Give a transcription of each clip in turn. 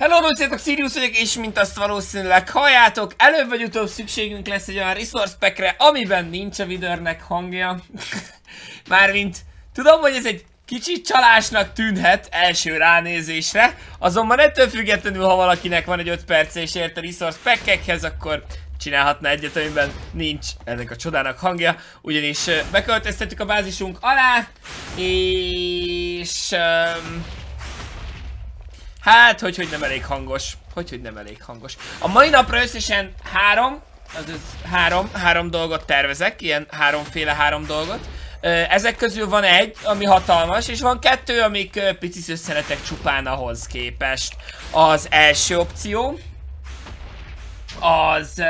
Hello, sziasztok, Sirius vagyok, és mint azt valószínűleg halljátok, előbb vagy utóbb szükségünk lesz egy olyan resource packre, amiben nincs a vidörnek hangja. Mármint, tudom, hogy ez egy kicsit csalásnak tűnhet első ránézésre, azonban ettől függetlenül, ha valakinek van egy 5 perc és ért a resource packekhez, akkor csinálhatna egyet, amiben nincs ennek a csodának hangja, ugyanis beköltöztettük a bázisunk alá, és... Um, Hát, hogy, hogy nem elég hangos. Hogy, hogy nem elég hangos. A mai napra összesen három, azaz három, három dolgot tervezek, ilyen háromféle három dolgot. Ezek közül van egy, ami hatalmas, és van kettő, amik pici szösszenetek csupán ahhoz képest. Az első opció, az,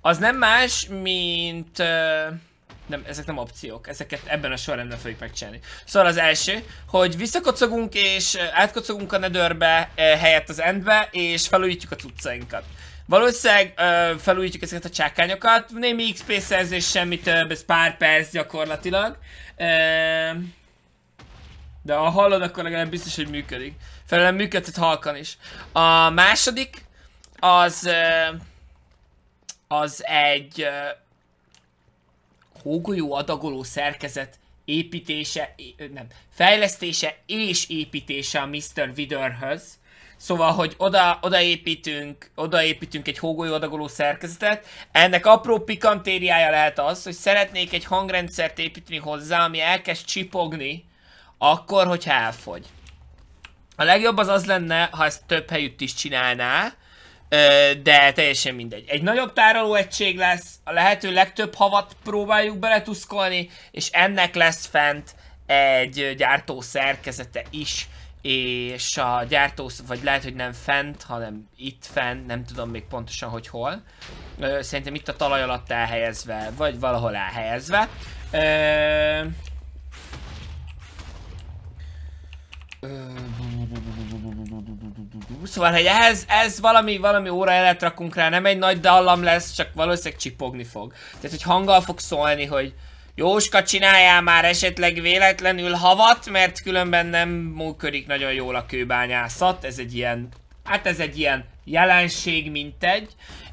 az nem más, mint nem, ezek nem opciók, ezeket ebben a sorrendben fogjuk megcsinálni. Szóval az első, hogy visszakocogunk és átkocogunk a nedörbe helyett az endbe, és felújítjuk a cuccainkat. Valószínűleg uh, felújítjuk ezeket a csákányokat, némi XP szerzés, semmi több, ez pár perc gyakorlatilag. Uh, de ha hallod, akkor legalább biztos, hogy működik. Felelem működhet halkan is. A második, az, uh, az egy hógolyó adagoló szerkezet építése, nem, fejlesztése és építése a Mr. Witherhöz. Szóval, hogy oda, oda, építünk, oda építünk egy hógolyó adagoló szerkezetet. Ennek apró pikantériája lehet az, hogy szeretnék egy hangrendszert építeni hozzá, ami elkezd csipogni, akkor, hogyha elfogy. A legjobb az az lenne, ha ezt több helyütt is csinálná, de teljesen mindegy. Egy nagyobb tárolóegység lesz, a lehető legtöbb havat próbáljuk beletuszkolni, és ennek lesz fent egy gyártó szerkezete is, és a gyártó, vagy lehet, hogy nem fent, hanem itt fent, nem tudom még pontosan, hogy hol. Szerintem itt a talaj alatt elhelyezve, vagy valahol elhelyezve. Ö... Szóval, hogy ehhez ez valami, valami óra elet rakunk rá, nem egy nagy dallam lesz, csak valószínűleg csipogni fog. Tehát, hogy hanggal fog szólni, hogy Jóska, csináljál már esetleg véletlenül havat, mert különben nem működik nagyon jól a kőbányászat. Ez egy ilyen, hát ez egy ilyen jelenség, mint egy.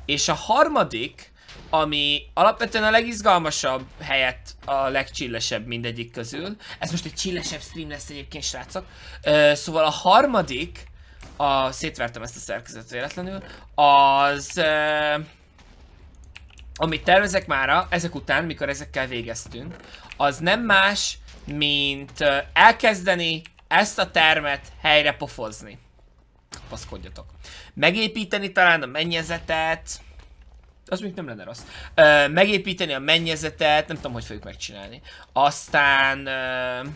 És a harmadik, ami alapvetően a legizgalmasabb helyett a legcsillesebb mindegyik közül. Ez most egy csillesebb stream lesz egyébként, srácok. Uh, szóval a harmadik, a, szétvertem ezt a szerkezetet véletlenül, az... Uh, amit tervezek mára, ezek után, mikor ezekkel végeztünk, az nem más, mint elkezdeni ezt a termet helyre pofozni. Paszkodjatok. Megépíteni talán a mennyezetet, az még nem lenne rossz. Ö, megépíteni a mennyezetet, nem tudom, hogy fogjuk megcsinálni. Aztán... Ö,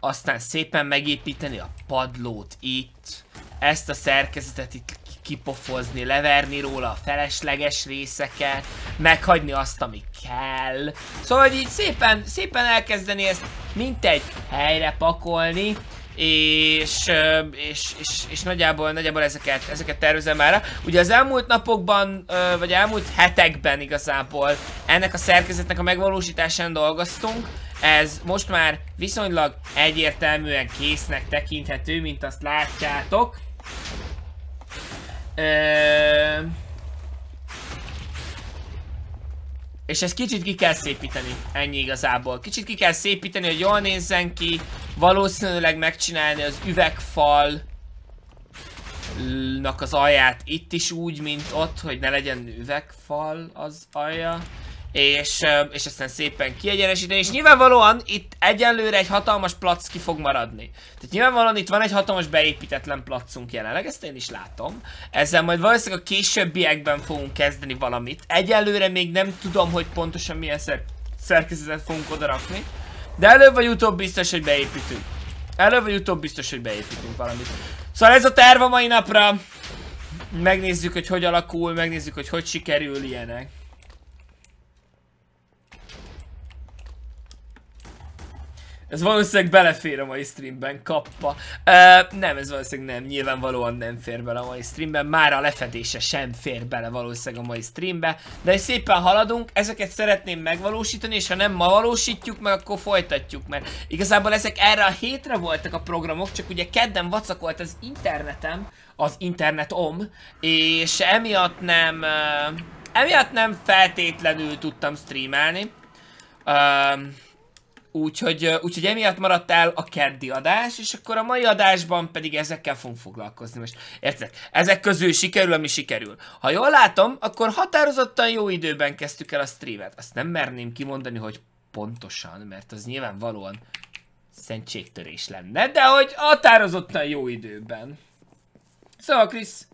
aztán szépen megépíteni a padlót itt. Ezt a szerkezetet itt kipofozni, leverni róla a felesleges részeket, meghagyni azt, ami kell. Szóval, így szépen, szépen elkezdeni ezt mintegy helyre pakolni, és, és, és, és nagyjából, nagyjából ezeket, ezeket tervezem már. Ugye az elmúlt napokban, vagy elmúlt hetekben igazából ennek a szerkezetnek a megvalósításán dolgoztunk, ez most már viszonylag egyértelműen késznek tekinthető, mint azt látjátok. Ö... És ezt kicsit ki kell szépíteni, ennyi igazából. Kicsit ki kell szépíteni, hogy jól nézzen ki. Valószínűleg megcsinálni az üvegfal az alját itt is úgy, mint ott, hogy ne legyen üvegfal az alja és, és aztán szépen kiegyenesíteni, és nyilvánvalóan itt egyelőre egy hatalmas plac ki fog maradni. Tehát nyilvánvalóan itt van egy hatalmas beépítetlen placunk jelenleg, ezt én is látom. Ezzel majd valószínűleg a későbbiekben fogunk kezdeni valamit. Egyelőre még nem tudom, hogy pontosan milyen szer szerkezetet fogunk oda rakni. De előbb vagy utóbb biztos, hogy beépítünk. Előbb vagy utóbb biztos, hogy beépítünk valamit. Szóval ez a terv a mai napra. Megnézzük, hogy hogy alakul, megnézzük, hogy hogy sikerül ilyenek. Ez valószínűleg belefér a mai streamben, kappa. Uh, nem, ez valószínűleg nem, nyilvánvalóan nem fér bele a mai streamben, már a lefedése sem fér bele valószínűleg a mai streambe, de szépen haladunk, ezeket szeretném megvalósítani, és ha nem ma valósítjuk meg, akkor folytatjuk, mert igazából ezek erre a hétre voltak a programok, csak ugye kedden vacakolt az internetem, az internetom, és emiatt nem, emiatt nem feltétlenül tudtam streamelni. Uh, Úgyhogy, úgyhogy emiatt maradt el a keddi adás, és akkor a mai adásban pedig ezekkel fogunk foglalkozni most. Érted? Ezek közül sikerül, ami sikerül. Ha jól látom, akkor határozottan jó időben kezdtük el a streamet. Azt nem merném kimondani, hogy pontosan, mert az nyilvánvalóan szentségtörés lenne, de hogy határozottan jó időben. Szóval, Krisz,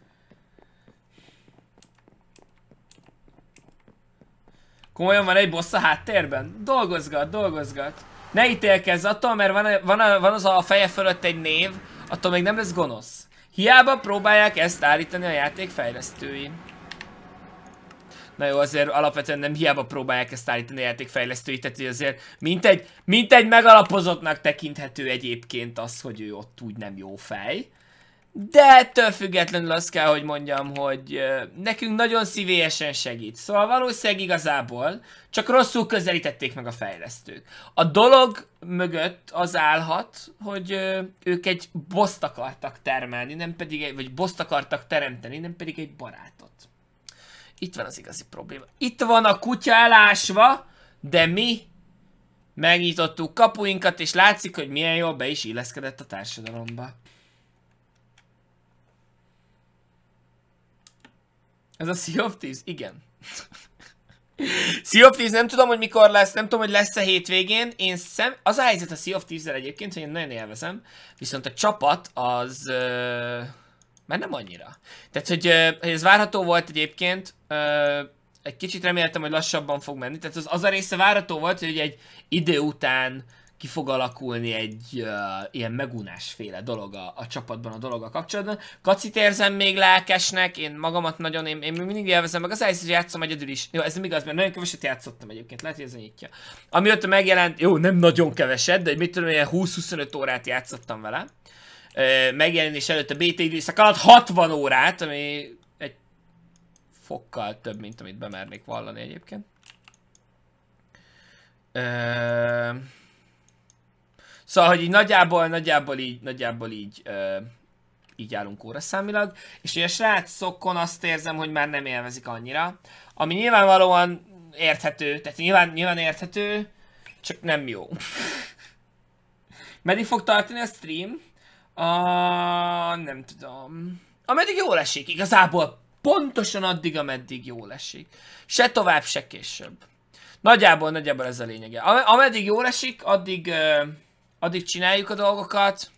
Komolyan van egy boss a háttérben? Dolgozgat, dolgozgat. Ne ítélkezz attól, mert van, van, van az a feje fölött egy név, attól még nem lesz gonosz. Hiába próbálják ezt állítani a játék fejlesztői. Na jó, azért alapvetően nem hiába próbálják ezt állítani a játék fejlesztői, tehát azért mintegy, mintegy megalapozottnak tekinthető egyébként az, hogy ő ott úgy nem jó fej. De ettől függetlenül azt kell, hogy mondjam, hogy nekünk nagyon szívélyesen segít. Szóval valószínűleg igazából csak rosszul közelítették meg a fejlesztők. A dolog mögött az állhat, hogy ők egy boszt akartak termelni, nem pedig egy, vagy boszt akartak teremteni, nem pedig egy barátot. Itt van az igazi probléma. Itt van a kutya elásva, de mi megnyitottuk kapuinkat, és látszik, hogy milyen jól be is illeszkedett a társadalomba. Ez a Sea of Thieves? Igen. sea of Thieves nem tudom, hogy mikor lesz, nem tudom, hogy lesz-e hétvégén. Én szem... Az a helyzet a Sea of Thieves-el egyébként, hogy én nagyon élvezem, viszont a csapat az... Uh... Már nem annyira. Tehát, hogy, uh, ez várható volt egyébként, uh, egy kicsit reméltem, hogy lassabban fog menni. Tehát az, az a része várható volt, hogy egy idő után ki fog alakulni egy uh, ilyen megunásféle dolog a, a csapatban, a dolog a kapcsolatban. Kacit érzem még lelkesnek, én magamat nagyon, én, én mindig élvezem, meg az helyzet, hogy játszom egyedül is. Jó, ez nem igaz, mert nagyon keveset játszottam egyébként, lehet, hogy ez nyitja. Amióta megjelent, jó, nem nagyon keveset, de mit tudom, ilyen 20-25 órát játszottam vele. Uh, megjelenés előtt a BT időszak alatt 60 órát, ami egy fokkal több, mint amit bemernék vallani egyébként. Uh, Szóval, hogy így nagyjából, nagyjából így, nagyjából így, ö, így állunk óraszámilag. És ugye a srácokon azt érzem, hogy már nem élvezik annyira. Ami nyilvánvalóan érthető, tehát nyilván, nyilván érthető, csak nem jó. Meddig fog tartani a stream? Uh, nem tudom. Ameddig jól esik, igazából pontosan addig, ameddig jól esik. Se tovább, se később. Nagyjából, nagyjából ez a lényege. Ameddig jól esik, addig... Uh, addig csináljuk a dolgokat.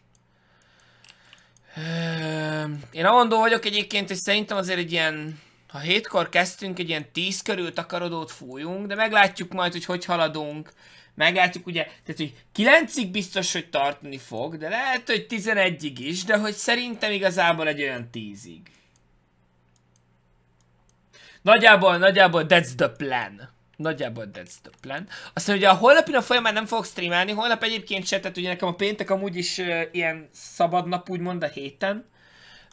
Én amondó vagyok egyébként, és szerintem azért egy ilyen, ha hétkor kezdtünk, egy ilyen tíz körül takarodót fújunk, de meglátjuk majd, hogy hogy haladunk. Meglátjuk ugye, tehát hogy kilencig biztos, hogy tartani fog, de lehet, hogy tizenegyig is, de hogy szerintem igazából egy olyan tízig. Nagyjából, nagyjából that's the plan. Nagyjából that's the plan. Aztán ugye a holnapi nap folyamán nem fogok streamelni, holnap egyébként se, tehát ugye nekem a péntek amúgy is uh, ilyen szabad nap úgymond a héten.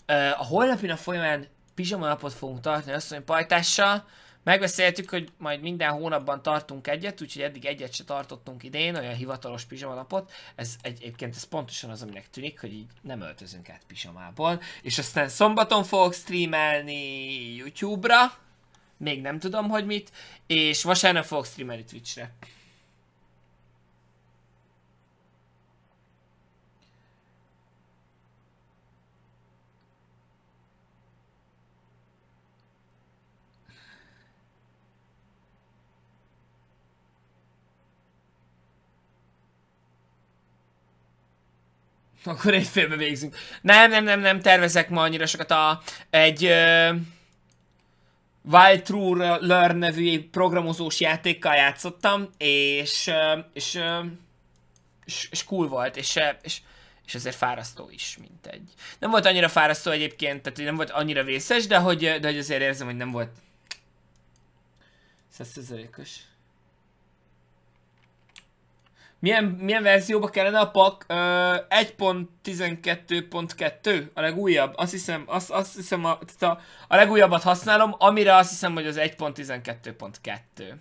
Uh, a holnapi nap folyamán pizsama napot fogunk tartani azt mondja pajtással. Megbeszéltük, hogy majd minden hónapban tartunk egyet, úgyhogy eddig egyet se tartottunk idén, olyan hivatalos pizsama napot. Ez egy, egyébként ez pontosan az, aminek tűnik, hogy így nem öltözünk át pizsamából. És aztán szombaton fogok streamelni YouTube-ra, még nem tudom, hogy mit, és vasárnap fogok streamelni Twitch-re. Akkor egy félbe végzünk. Nem, nem, nem, nem tervezek ma annyira sokat a... Egy... Ö, Wild True Learn nevű programozós játékkal játszottam, és, és, és, és cool volt, és, és, és azért fárasztó is, mint egy. Nem volt annyira fárasztó egyébként, tehát nem volt annyira vészes, de hogy, de hogy azért érzem, hogy nem volt 100%-os. Milyen, milyen verzióba kellene a pak? Uh, 1.12.2 a legújabb. Azt hiszem, azt, azt hiszem a, a, a legújabbat használom, amire azt hiszem, hogy az 1.12.2.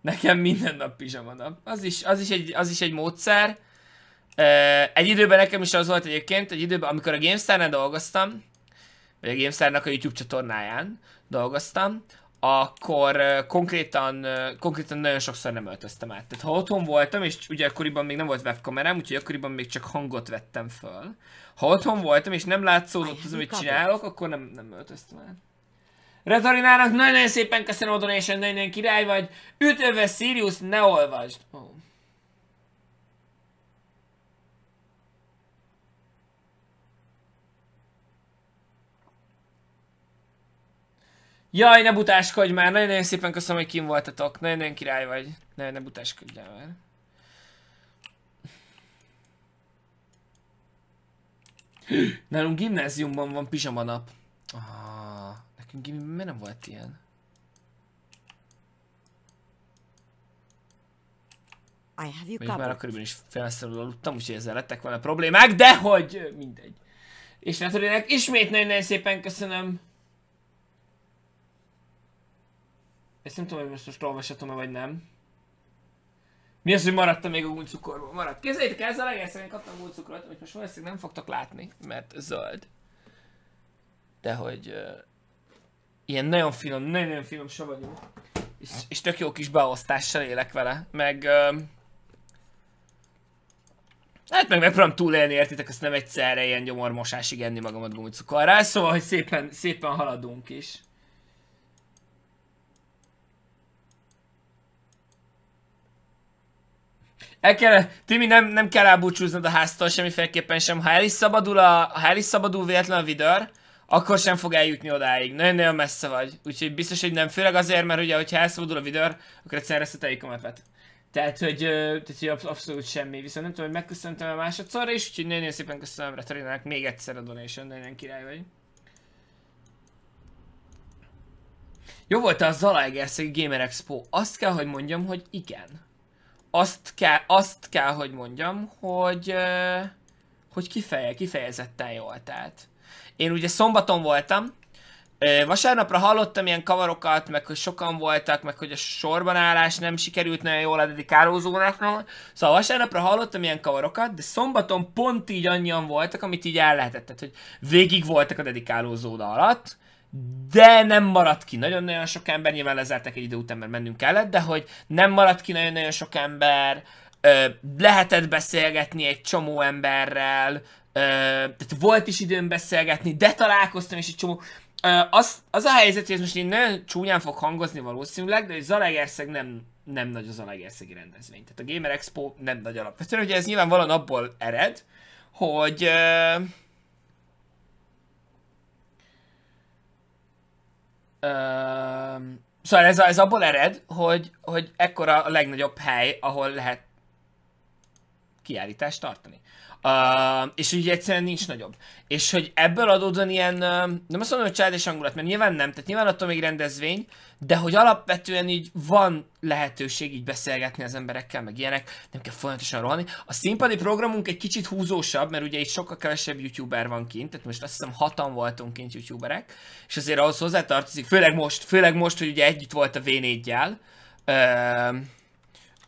Nekem minden nap pizsama nap. Az is, az is, egy, az is egy módszer. Uh, egy időben nekem is az volt egyébként, egy időben, amikor a GameStar-nál dolgoztam, vagy a GameStar-nak a YouTube csatornáján dolgoztam, akkor konkrétan, konkrétan nagyon sokszor nem öltöztem át. Tehát ha otthon voltam, és ugye akkoriban még nem volt webkamerám, úgyhogy akkoriban még csak hangot vettem föl. Ha otthon voltam, és nem látszódott az, amit csinálok, akkor nem, nem öltöztem át. Retarinának nagyon-nagyon szépen köszönöm a donation, nagyon-nagyon király vagy. Üdvözl Sirius, ne olvasd! Oh. Jaj, ne butáskodj már! Nagyon-nagyon szépen köszönöm, hogy kim voltatok. Nagyon-nagyon király vagy. Ne, ne butáskodjál már. Nálunk gimnáziumban van pizsama nap. Ah, nekünk gimnáziumban nem volt ilyen? I have you Még már akkoriban is felszorul aludtam, úgyhogy ezzel lettek volna problémák, de hogy mindegy. És Natorinek ismét nagyon-nagyon szépen köszönöm. Ezt nem tudom, hogy most most olvashatom-e vagy nem. Mi az, hogy maradtam még a gúnycukorból? Maradt. Képzeljétek el, ezzel egészen kaptam gúnycukrot, amit most valószínűleg nem fogtok látni, mert zöld. De hogy... Uh, ilyen nagyon finom, nagyon-nagyon finom savanyú. És, és tök jó kis beosztással élek vele. Meg... Uh, Hát meg megpróbálom túlélni, értitek, azt nem egyszerre ilyen gyomormosásig enni magamat gumicukorral, szóval, hogy szépen, szépen haladunk is. El kell, Timi, nem, nem kell elbúcsúznod a háztól semmiféleképpen sem. Ha el is szabadul, a, ha el is szabadul véletlen a vidör, akkor sem fog eljutni odáig. Nagyon-nagyon messze vagy. Úgyhogy biztos, hogy nem. Főleg azért, mert ugye, hogyha elszabadul a vidör, akkor egyszerűen reszeteljük a mapet. Tehát, hogy, tehát, hogy abszolút semmi. Viszont nem tudom, hogy megköszöntem a másodszorra is, úgyhogy nagyon szépen köszönöm Retarinának még egyszer a donation, nagyon király vagy. Jó volt a Zalaegerszegi Gamer Expo. Azt kell, hogy mondjam, hogy igen azt kell, azt kell, hogy mondjam, hogy, hogy kifeje, kifejezetten jól tehát. Én ugye szombaton voltam, Vasárnapra hallottam ilyen kavarokat, meg hogy sokan voltak, meg hogy a sorban állás nem sikerült nagyon jól a dedikálózónáknak. Szóval vasárnapra hallottam ilyen kavarokat, de szombaton pont így annyian voltak, amit így el lehetett. Tehát, hogy végig voltak a dedikálózóda alatt de nem maradt ki nagyon-nagyon sok ember, nyilván lezártak egy idő után, mert mennünk kellett, de hogy nem maradt ki nagyon-nagyon sok ember, ö, lehetett beszélgetni egy csomó emberrel, ö, tehát volt is időm beszélgetni, de találkoztam is egy csomó, ö, az, az a helyzet, hogy ez most én nagyon csúnyán fog hangozni valószínűleg, de hogy Zalaegerszeg nem, nem nagy az Zalaegerszegi rendezvény. Tehát a Gamer Expo nem nagy alapvetően, ugye ez nyilvánvalóan abból ered, hogy ö, szóval ez, ez abból ered, hogy, hogy ekkora a legnagyobb hely, ahol lehet kiállítást tartani. Uh, és ugye egyszerűen nincs nagyobb. És hogy ebből adódóan ilyen, uh, nem azt mondom, hogy családos hangulat, mert nyilván nem, tehát nyilván attól még rendezvény, de hogy alapvetően így van lehetőség így beszélgetni az emberekkel, meg ilyenek, nem kell folyamatosan rohanni. A színpadi programunk egy kicsit húzósabb, mert ugye itt sokkal kevesebb youtuber van kint, tehát most azt hiszem hatan voltunk kint youtuberek, és azért ahhoz hozzátartozik, főleg most, főleg most, hogy ugye együtt volt a v 4 uh,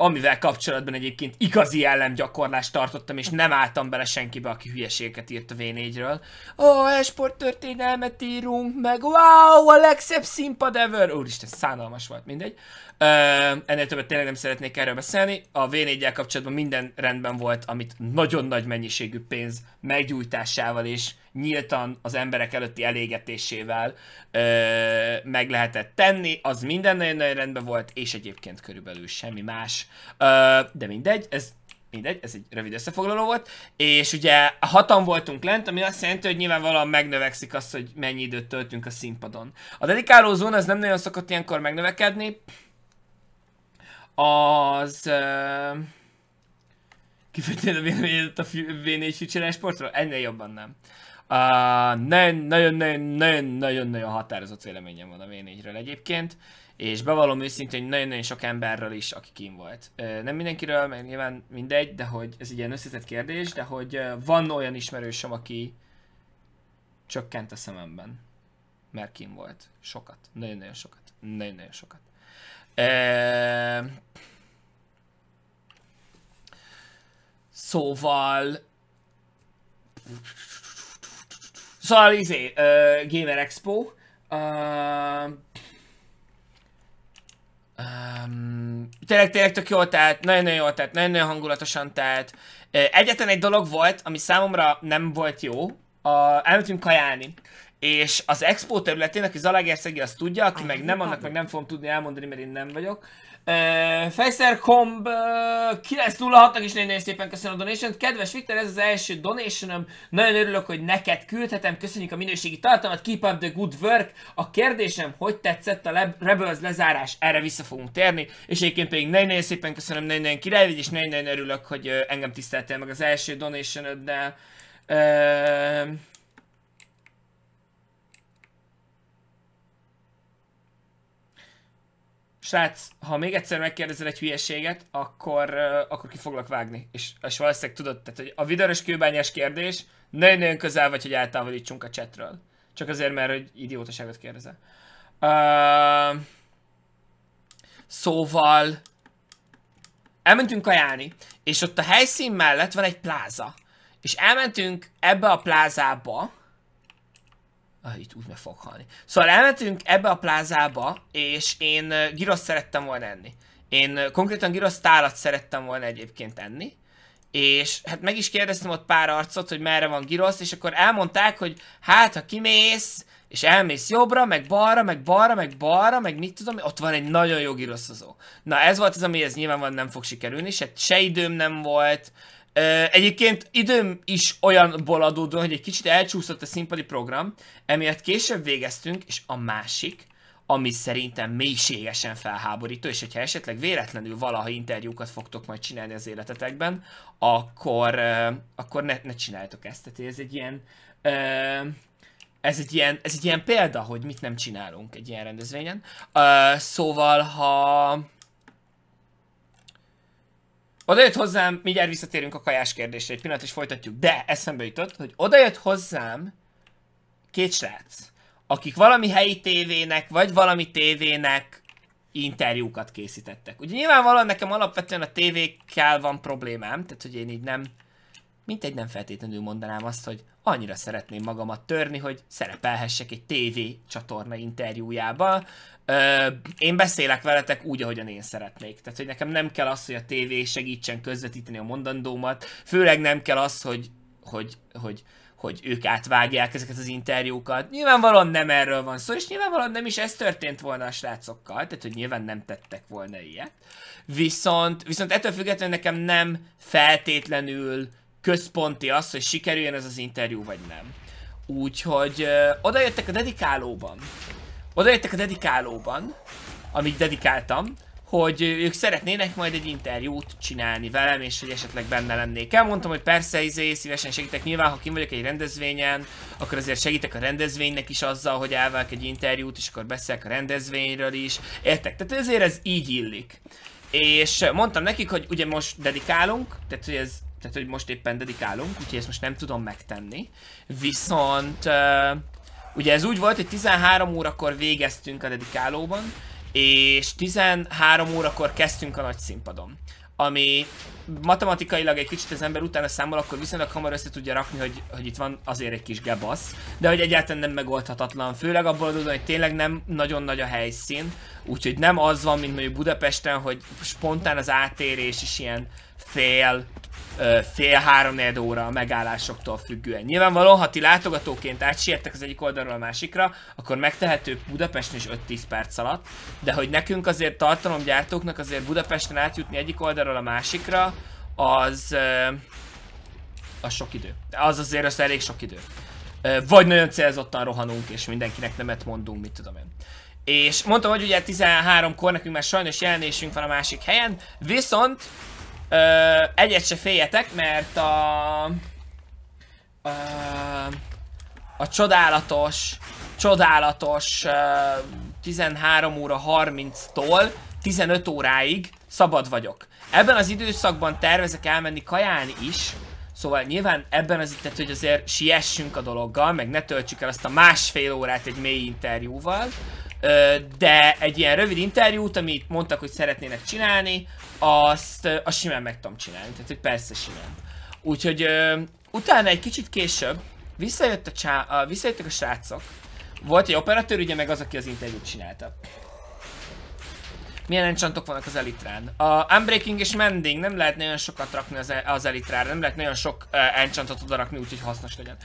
amivel kapcsolatban egyébként igazi ellengyakorlást tartottam, és nem álltam bele senkibe, aki hülyeséget írt a V4-ről. Ó, oh, esport történelmet írunk, meg wow, a legszebb színpad ever! Úristen, szánalmas volt, mindegy. Ennél többet tényleg nem szeretnék erről beszélni. A v 4 kapcsolatban minden rendben volt, amit nagyon nagy mennyiségű pénz meggyújtásával és nyíltan az emberek előtti elégetésével ö, meg lehetett tenni, az minden nagyon-nagyon rendben volt, és egyébként körülbelül semmi más. Ö, de mindegy, ez mindegy, ez egy rövid összefoglaló volt, és ugye hatan voltunk lent, ami azt jelenti, hogy nyilvánvalóan megnövekszik az, hogy mennyi időt töltünk a színpadon. A dedikáló zóna az nem nagyon szokott ilyenkor megnövekedni, az... Uh, kifejteni a véleményedet a V4 Future sportról? Ennél jobban nem. Uh, nagyon-nagyon-nagyon-nagyon-nagyon határozott véleményem van a V4-ről egyébként, és bevallom őszintén, hogy nagyon-nagyon sok emberről is, aki kim volt. Nem mindenkiről, mert nyilván mindegy, de hogy ez egy ilyen összetett kérdés, de hogy van olyan ismerősöm, aki csökkent a szememben, mert kim volt. Sokat. Nagyon-nagyon sokat. Nagyon-nagyon sokat. Szóval... Szóval izé, uh, Gamer Expo. Uh, Um, tényleg, tényleg tök jól telt, nagyon-nagyon jól telt, nagyon-nagyon hangulatosan telt. Egyetlen egy dolog volt, ami számomra nem volt jó, a, elmentünk kajálni. És az expo területén, aki Zalagerszegi azt tudja, aki meg nem, annak meg nem fogom tudni elmondani, mert én nem vagyok. Uh, Fejszerkomb uh, 906-nak is nagyon szépen köszönöm a donation -t. Kedves Viktor, ez az első donation Nagyon örülök, hogy neked küldhetem. Köszönjük a minőségi tartalmat. Keep up the good work. A kérdésem, hogy tetszett a Rebels lezárás? Erre vissza fogunk térni. És egyébként pedig nagyon-nagyon szépen köszönöm, nagyon-nagyon király és nagyon-nagyon örülök, hogy engem tiszteltél meg az első donation de uh, Srác, ha még egyszer megkérdezel egy hülyeséget, akkor, uh, akkor ki foglak vágni. És, és valószínűleg tudod, tehát hogy a videós kőbányás kérdés nagyon-nagyon közel vagy, hogy eltávolítsunk a chatről. Csak azért, mert hogy idiótaságot kérdezel. Uh, szóval elmentünk kajálni, és ott a helyszín mellett van egy pláza. És elmentünk ebbe a plázába, Ah, itt úgy meg fog halni. Szóval elmentünk ebbe a plázába, és én gyrosz szerettem volna enni. Én konkrétan gyrosz tálat szerettem volna egyébként enni. És hát meg is kérdeztem ott pár arcot, hogy merre van gyrosz, és akkor elmondták, hogy hát ha kimész, és elmész jobbra, meg balra, meg balra, meg balra, meg mit tudom, ott van egy nagyon jó giroszozó. Na ez volt az, ami ez nyilvánvalóan nem fog sikerülni, se, se időm nem volt, Egyébként időm is olyanból adódó, hogy egy kicsit elcsúszott a színpadi program, emiatt később végeztünk, és a másik, ami szerintem mélységesen felháborító, és hogyha esetleg véletlenül valaha interjúkat fogtok majd csinálni az életetekben, akkor, akkor ne, ne csináljátok ezt. Tehát ez egy ilyen, ez egy ilyen, ez egy ilyen példa, hogy mit nem csinálunk egy ilyen rendezvényen. Szóval, ha oda jött hozzám, mindjárt visszatérünk a kajás kérdésre, egy pillanat is folytatjuk, de eszembe jutott, hogy oda jött hozzám két srác, akik valami helyi tévének, vagy valami tévének interjúkat készítettek. Ugye nyilvánvalóan nekem alapvetően a tévékkel van problémám, tehát hogy én így nem, mint egy nem feltétlenül mondanám azt, hogy annyira szeretném magamat törni, hogy szerepelhessek egy TV csatorna interjújába. Ö, én beszélek veletek úgy, ahogyan én szeretnék. Tehát, hogy nekem nem kell az, hogy a TV segítsen közvetíteni a mondandómat, főleg nem kell az, hogy, hogy, hogy, hogy ők átvágják ezeket az interjúkat. Nyilvánvalóan nem erről van szó, és nyilvánvalóan nem is ez történt volna a srácokkal, tehát hogy nyilván nem tettek volna ilyet. Viszont, viszont ettől függetlenül nekem nem feltétlenül központi az, hogy sikerüljön ez az interjú, vagy nem. Úgyhogy uh, odajöttek a dedikálóban. Odajöttek a dedikálóban, amíg dedikáltam, hogy ők szeretnének majd egy interjút csinálni velem, és hogy esetleg benne lennék. Elmondtam, hogy persze, izé, szívesen segítek. Nyilván, ha kim vagyok egy rendezvényen, akkor azért segítek a rendezvénynek is azzal, hogy elválok egy interjút, és akkor beszélek a rendezvényről is. Értek? Tehát ezért ez így illik. És mondtam nekik, hogy ugye most dedikálunk, tehát hogy ez tehát hogy most éppen dedikálunk, úgyhogy ezt most nem tudom megtenni. Viszont uh, ugye ez úgy volt, hogy 13 órakor végeztünk a dedikálóban, és 13 órakor kezdtünk a nagy színpadon. Ami matematikailag egy kicsit az ember utána számol, akkor viszonylag hamar össze tudja rakni, hogy, hogy itt van azért egy kis gebasz, de hogy egyáltalán nem megoldhatatlan, főleg abból adódóan, hogy tényleg nem nagyon nagy a helyszín, úgyhogy nem az van, mint mondjuk Budapesten, hogy spontán az átérés is ilyen fél, fél három óra a megállásoktól függően. Nyilvánvalóan, ha ti látogatóként átsiettek az egyik oldalról a másikra, akkor megtehető Budapesten is 5-10 perc alatt, de hogy nekünk azért tartalomgyártóknak azért Budapesten átjutni egyik oldalról a másikra, az, az sok idő. Az azért az elég sok idő. Vagy nagyon célzottan rohanunk, és mindenkinek nemet mondunk, mit tudom én. És mondtam, hogy ugye 13-kor nekünk már sajnos jelenésünk van a másik helyen, viszont Ö, egyet se féljetek, mert a... A, a csodálatos, csodálatos uh, 13 óra 30-tól 15 óráig szabad vagyok. Ebben az időszakban tervezek elmenni kajálni is, Szóval nyilván ebben az itt, hogy azért siessünk a dologgal, meg ne töltsük el azt a másfél órát egy mély interjúval, de egy ilyen rövid interjút, amit mondtak, hogy szeretnének csinálni, azt, azt simán meg tudom csinálni, tehát hogy persze simán. Úgyhogy utána egy kicsit később visszajött a csá, a, visszajöttek a srácok, volt egy operatőr, ugye meg az, aki az interjút csinálta. Milyen enchantok vannak az elitrán? A Unbreaking és Mending nem lehet nagyon sokat rakni az, az elitrára, nem lehet nagyon sok uh, enchantot oda rakni, úgyhogy hasznos legyen.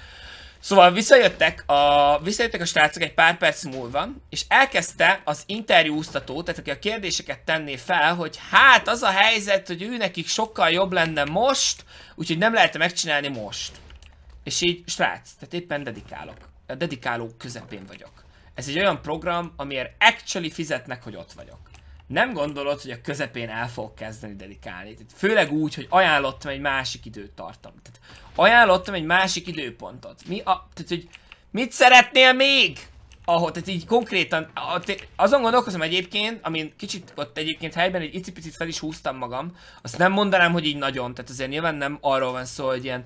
Szóval visszajöttek a, visszajöttek a srácok egy pár perc múlva, és elkezdte az interjúztató, tehát aki a kérdéseket tenné fel, hogy hát az a helyzet, hogy ő nekik sokkal jobb lenne most, úgyhogy nem lehet megcsinálni most. És így, srác, tehát éppen dedikálok. A dedikáló közepén vagyok. Ez egy olyan program, amiért actually fizetnek, hogy ott vagyok nem gondolod, hogy a közepén el fog kezdeni dedikálni. Tehát főleg úgy, hogy ajánlottam egy másik időt tartam. Tehát ajánlottam egy másik időpontot. Mi a... Tehát, hogy mit szeretnél még? ahol, tehát így konkrétan, azon gondolkozom egyébként, amin kicsit ott egyébként helyben egy icipicit fel is húztam magam, azt nem mondanám, hogy így nagyon, tehát azért nyilván nem arról van szó, hogy ilyen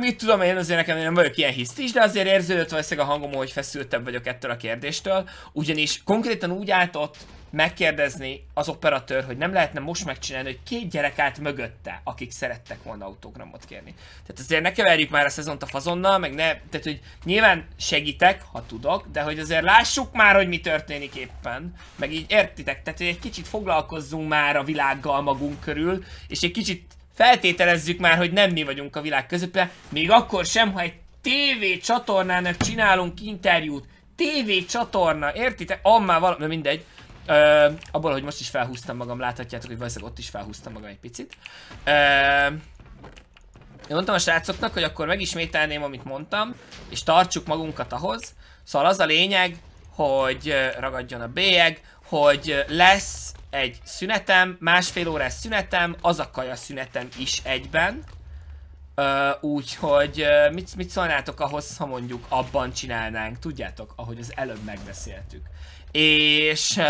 mit tudom én, azért nekem nem vagyok ilyen hisztis, de azért érződött valószínűleg a hangom, hogy feszültebb vagyok ettől a kérdéstől, ugyanis konkrétan úgy állt ott megkérdezni az operatőr, hogy nem lehetne most megcsinálni, hogy két gyerek állt mögötte, akik szerettek volna autogramot kérni. Tehát azért ne keverjük már a szezont a fazonnal, meg ne, tehát hogy nyilván segítek, ha tudok, de hogy azért lássuk már, hogy mi történik éppen. Meg így értitek, tehát hogy egy kicsit foglalkozzunk már a világgal magunk körül, és egy kicsit feltételezzük már, hogy nem mi vagyunk a világ közepén, még akkor sem, ha egy TV csatornának csinálunk interjút, TV csatorna, értitek? Ammá valami, mindegy. Uh, abból, hogy most is felhúztam magam, láthatjátok, hogy valószínűleg ott is felhúztam magam egy picit. Uh, én mondtam a srácoknak, hogy akkor megismételném, amit mondtam, és tartsuk magunkat ahhoz. Szóval az a lényeg, hogy ragadjon a bélyeg, hogy lesz egy szünetem, másfél órás szünetem, az a kaja szünetem is egyben. Úgyhogy mit, mit szólnátok ahhoz, ha mondjuk abban csinálnánk, tudjátok, ahogy az előbb megbeszéltük. És...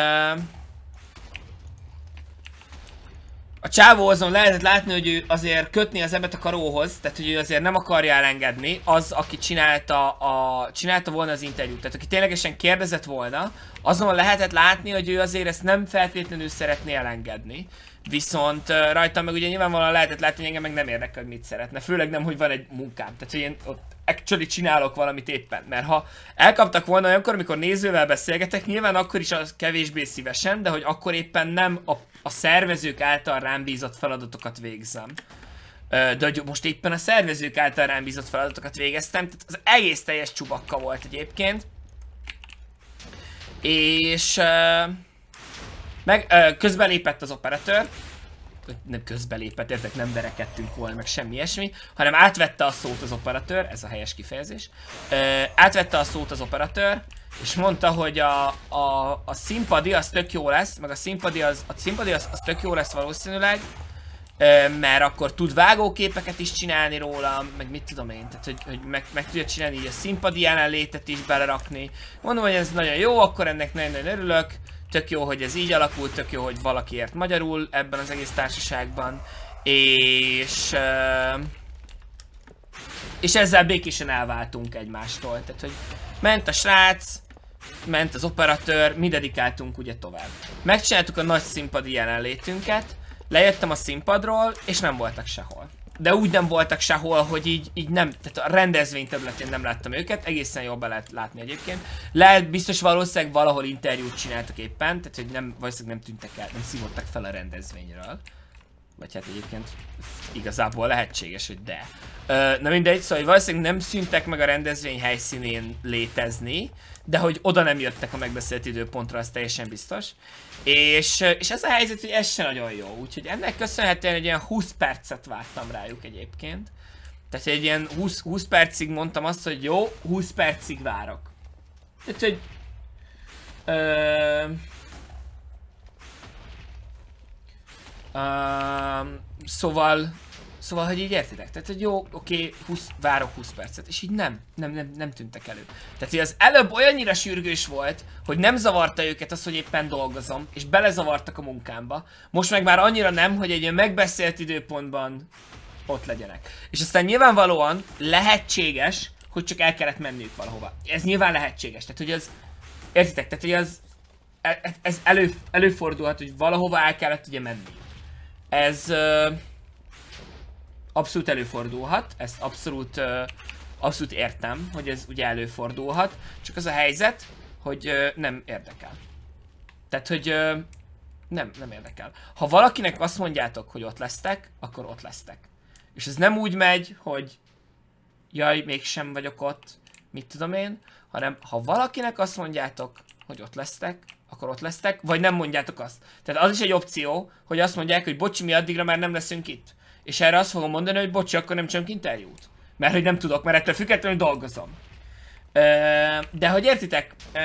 A csávó azon lehetett látni, hogy ő azért kötni az ebet a karóhoz, tehát hogy ő azért nem akarja elengedni, az, aki csinálta, a, csinálta volna az interjút, tehát aki ténylegesen kérdezett volna, azon lehetett látni, hogy ő azért ezt nem feltétlenül szeretné elengedni. Viszont rajtam meg ugye nyilvánvalóan lehetett látni, hogy engem meg nem érdekel, hogy mit szeretne. Főleg nem, hogy van egy munkám. Tehát, hogy én ott actually csinálok valamit éppen. Mert ha elkaptak volna olyankor, amikor nézővel beszélgetek, nyilván akkor is az kevésbé szívesen, de hogy akkor éppen nem a, a szervezők által rám bízott feladatokat végzem. De hogy most éppen a szervezők által rám bízott feladatokat végeztem, tehát az egész teljes csubakka volt egyébként. És... Meg közben lépett az operatőr, nem közbelépett, értek, nem verekedtünk volna, meg semmi ilyesmi, hanem átvette a szót az operatőr, ez a helyes kifejezés, ö, átvette a szót az operatőr, és mondta, hogy a, a, a színpadi az tök jó lesz, meg a színpadi az, a színpadi az, az tök jó lesz valószínűleg, ö, mert akkor tud vágóképeket is csinálni róla, meg mit tudom én, tehát hogy, hogy meg, meg tudja csinálni így a színpadi jelenlétet is belerakni. Mondom, hogy ez nagyon jó, akkor ennek nagyon-nagyon örülök, Tök jó, hogy ez így alakult, tök jó, hogy valakiért magyarul ebben az egész társaságban. És... Uh, és ezzel békésen elváltunk egymástól. Tehát, hogy ment a srác, ment az operatőr, mi dedikáltunk ugye tovább. Megcsináltuk a nagy színpadi jelenlétünket, lejöttem a színpadról, és nem voltak sehol de úgy nem voltak sehol, hogy így, így nem, tehát a rendezvény területén nem láttam őket, egészen be lehet látni egyébként. Lehet biztos valószínűleg valahol interjút csináltak éppen, tehát hogy nem, valószínűleg nem tűntek el, nem szívottak fel a rendezvényről. Vagy hát egyébként igazából lehetséges, hogy de. Ö, na mindegy, szóval valószínűleg nem szűntek meg a rendezvény helyszínén létezni, de hogy oda nem jöttek a megbeszélt időpontra, az teljesen biztos. És, és ez a helyzet, hogy ez se nagyon jó, úgyhogy ennek köszönhetően egy ilyen 20 percet vártam rájuk egyébként. Tehát egy ilyen 20, 20 percig mondtam azt, hogy jó, 20 percig várok. Tehát, hogy... Ö, ö, szóval Szóval, hogy így értitek? Tehát, hogy jó, oké, 20, várok 20 percet, és így nem, nem, nem, nem tűntek elő. Tehát, hogy az előbb olyannyira sürgős volt, hogy nem zavarta őket az, hogy éppen dolgozom, és belezavartak a munkámba. Most meg már annyira nem, hogy egy megbeszélt időpontban ott legyenek. És aztán nyilvánvalóan lehetséges, hogy csak el kellett menniük valahova. Ez nyilván lehetséges, tehát hogy az, értitek, tehát hogy az, e, ez elő, előfordulhat, hogy valahova el kellett ugye menni. Ez uh, abszolút előfordulhat, ezt abszolút, uh, abszolút értem, hogy ez ugye előfordulhat, csak az a helyzet, hogy nem érdekel. Tehát, hogy nem, nem érdekel. Ha valakinek azt mondjátok, hogy ott lesztek, akkor ott lesztek. És ez nem úgy megy, hogy jaj, mégsem vagyok ott, mit tudom én, hanem ha valakinek azt mondjátok, hogy ott lesztek, akkor ott lesztek, vagy nem mondjátok azt. Tehát az is egy opció, hogy azt mondják, hogy bocsi, mi addigra már nem leszünk itt. És erre azt fogom mondani, hogy bocsi, akkor nem csak interjút. Mert hogy nem tudok, mert ettől függetlenül dolgozom. Ö, de hogy értitek? Ö,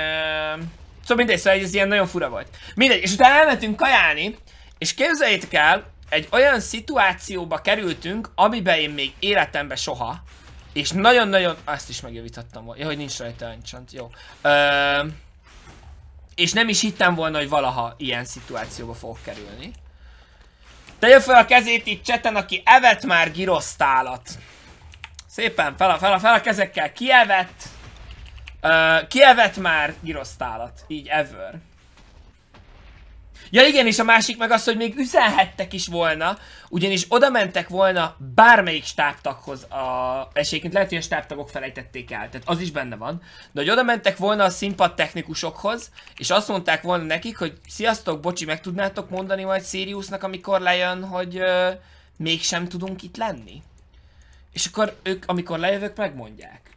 szóval mindegy, szóval ez ilyen nagyon fura volt. Mindegy, és utána elmentünk kajálni, és képzeljétek el, egy olyan szituációba kerültünk, amiben én még életemben soha, és nagyon-nagyon... Azt is megjavíthattam volna. Ja, hogy nincs rajta enchant. Jó. Ö, és nem is hittem volna, hogy valaha ilyen szituációba fogok kerülni. Tegye fel a kezét itt cseten, aki evett már girosztálat. Szépen, fel a, fel a, fel a kezekkel. Ki evett? Uh, ki evett már girosztálat? Így ever. Ja igen, és a másik meg az, hogy még üzenhettek is volna, ugyanis oda mentek volna bármelyik stábtaghoz a... Esélyként lehet, hogy a stábtagok felejtették el, tehát az is benne van. De hogy oda mentek volna a színpad technikusokhoz, és azt mondták volna nekik, hogy sziasztok, bocsi, meg tudnátok mondani majd Siriusnak, amikor lejön, hogy ö, mégsem tudunk itt lenni? És akkor ők, amikor lejövök, megmondják.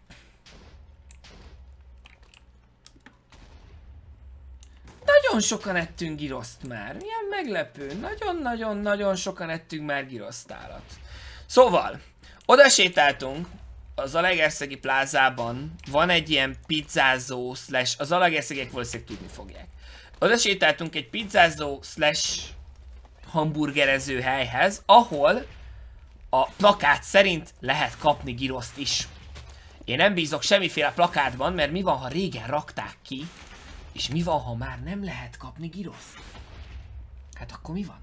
Nagyon sokan ettünk giroszt már. Milyen meglepő. Nagyon-nagyon-nagyon sokan ettünk már girosztálat. Szóval, oda sétáltunk, az Alegerszegi plázában van egy ilyen pizzázó slash, az Alegerszegek valószínűleg tudni fogják. Oda sétáltunk egy pizzázó slash hamburgerező helyhez, ahol a plakát szerint lehet kapni giroszt is. Én nem bízok semmiféle plakátban, mert mi van, ha régen rakták ki, és mi van, ha már nem lehet kapni giroszt? Hát akkor mi van?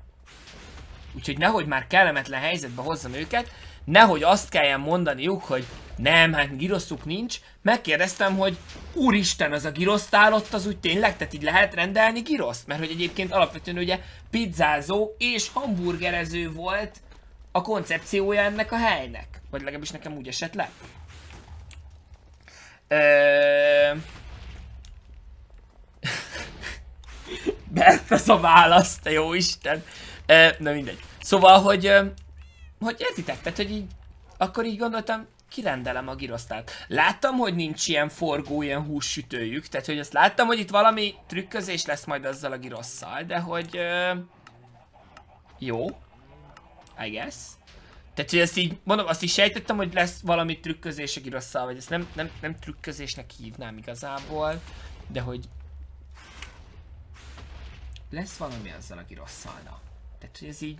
Úgyhogy nehogy már kellemetlen helyzetbe hozzam őket, nehogy azt kelljen mondaniuk, hogy nem, hát girosztuk nincs. Megkérdeztem, hogy úristen, az a girosztál ott az úgy tényleg, tehát így lehet rendelni giroszt? Mert hogy egyébként alapvetően ugye pizzázó és hamburgerező volt a koncepciója ennek a helynek. Vagy legalábbis nekem úgy esett le. Ö... Mert ez a válasz, te jó Isten. E, na mindegy. Szóval, hogy, hogy értitek, tehát, hogy így, akkor így gondoltam, kirendelem a girosztát. Láttam, hogy nincs ilyen forgó, ilyen hússütőjük, tehát, hogy azt láttam, hogy itt valami trükközés lesz majd azzal a girosszal, de hogy... Uh, jó. I guess. Tehát, hogy ezt így, mondom, azt is sejtettem, hogy lesz valami trükközés a girosszal, vagy ezt nem, nem, nem trükközésnek hívnám igazából, de hogy lesz valami azzal, aki rosszalna. Tehát, hogy ez így